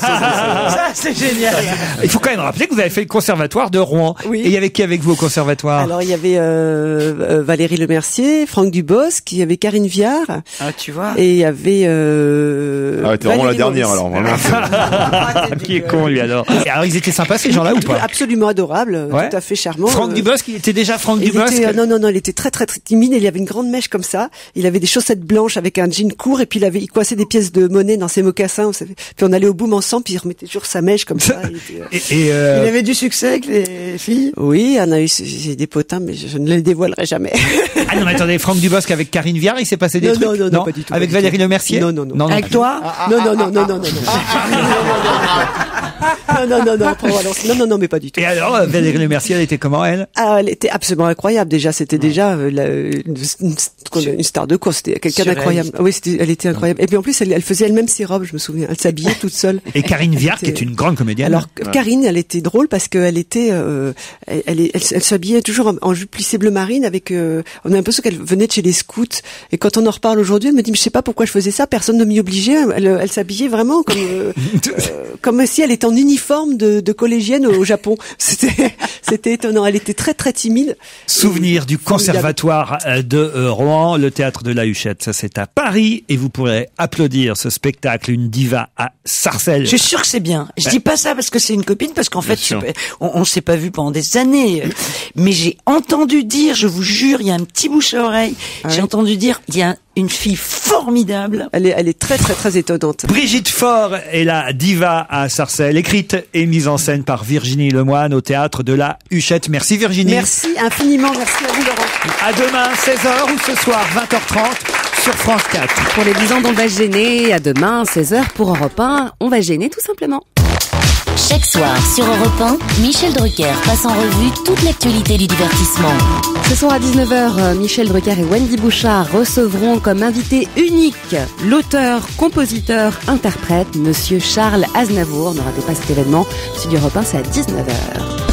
Ça, c'est génial. Il faut quand même rappeler que vous avez fait le conservatoire de Rouen. Oui. Et il y avait qui avec vous au conservatoire? Alors il y avait euh, euh, Valérie Lemercier, Franck Dubosc, il y avait Karine Viard Ah, tu vois. et il y avait euh, Ah t'es vraiment la dernière alors, vraiment. Qui est con lui alors? Et alors ils étaient sympas ces gens-là ou pas? Absolument adorable, Ouais. tout à fait charmant. Franck Euh, Dubosc, il était déjà Franck il Dubosc était, euh, non, non, non, il était très, très, très timide. Il avait une grande mèche comme ça. Il avait des chaussettes blanches avec un jean court et puis il avait, il coiffait des pièces de monnaie dans ses mocassins. Vous savez. Puis on allait au boom ensemble, puis il remettait toujours sa mèche comme ça. Il était, euh, Et, et, euh, Il avait du succès avec les filles. Oui, on a eu j'ai des potins, mais je, je ne les dévoilerai jamais. Ah non mais attendez, Franck Dubosc avec Karine Viard, il s'est passé des Non, trucs non, non, non, pas du tout, Avec Valérie tout. Lemercier Non, non, non. non Avec toi non, non, non, non, non, non, non. Non, non, non, non, non, mais pas du tout. Et alors, euh, Valérie Lemercier, elle était comment elle? Ah, elle était absolument incroyable. Déjà, c'était déjà euh, la- une, star de course. C'était quelqu'un d'incroyable. Ah Oui, elle était incroyable. Et puis en plus, elle, elle faisait elle-même ses robes. Je me souviens. Elle s'habillait toute seule. Et Karine Viard, qui est une grande comédienne. Alors Karine, elle était drôle parce qu'elle était, euh, elle, elle, elle, elle s'habillait toujours en, en jupe plissée bleu marine avec. euh, on a l'impression qu'elle venait de chez les scouts. Et quand on en reparle aujourd'hui, elle me dit, mais je sais pas pourquoi je faisais ça. Personne ne m'y obligeait. Elle, s'habillait vraiment comme comme si elle était en uniforme de, de collégienne au Japon. C'était c'était étonnant. Elle était très très timide. Souvenir du conservatoire euh, de euh, Rouen, le théâtre de la Huchette. Ça, c'est à Paris. Et vous pourrez applaudir ce spectacle, une diva à Sarcelles. Je suis sûr que c'est bien. Je dis pas ça parce que c'est une copine, parce qu'en fait, on, on s'est pas vu pendant des années. Mais j'ai entendu dire, je vous jure, il y a un petit bouche à oreille. J'ai entendu dire, il y a une fille formidable. Elle est, elle est très très très étonnante. Brigitte Faure est la diva à Sarcelles, écrite et mise en scène par Virginie Lemoine au théâtre de la Huchette. Merci Virginie. Merci infiniment. Merci à vous Laurent. À demain, 16h ou ce soir, 20h30 sur France 4. Pour les 10 ans d'On va gêner, à demain, 16h pour Europe 1, on va gêner tout simplement. Chaque soir sur Europe 1, Michel Drucker passe en revue toute l'actualité du divertissement. Ce soir à 19h, euh, Michel Drucker et Wendy Bouchard recevront comme invité unique l'auteur, compositeur, interprète, monsieur Charles Aznavour. Ne ratez pas cet événement. Studio Europe 1, c'est à 19h.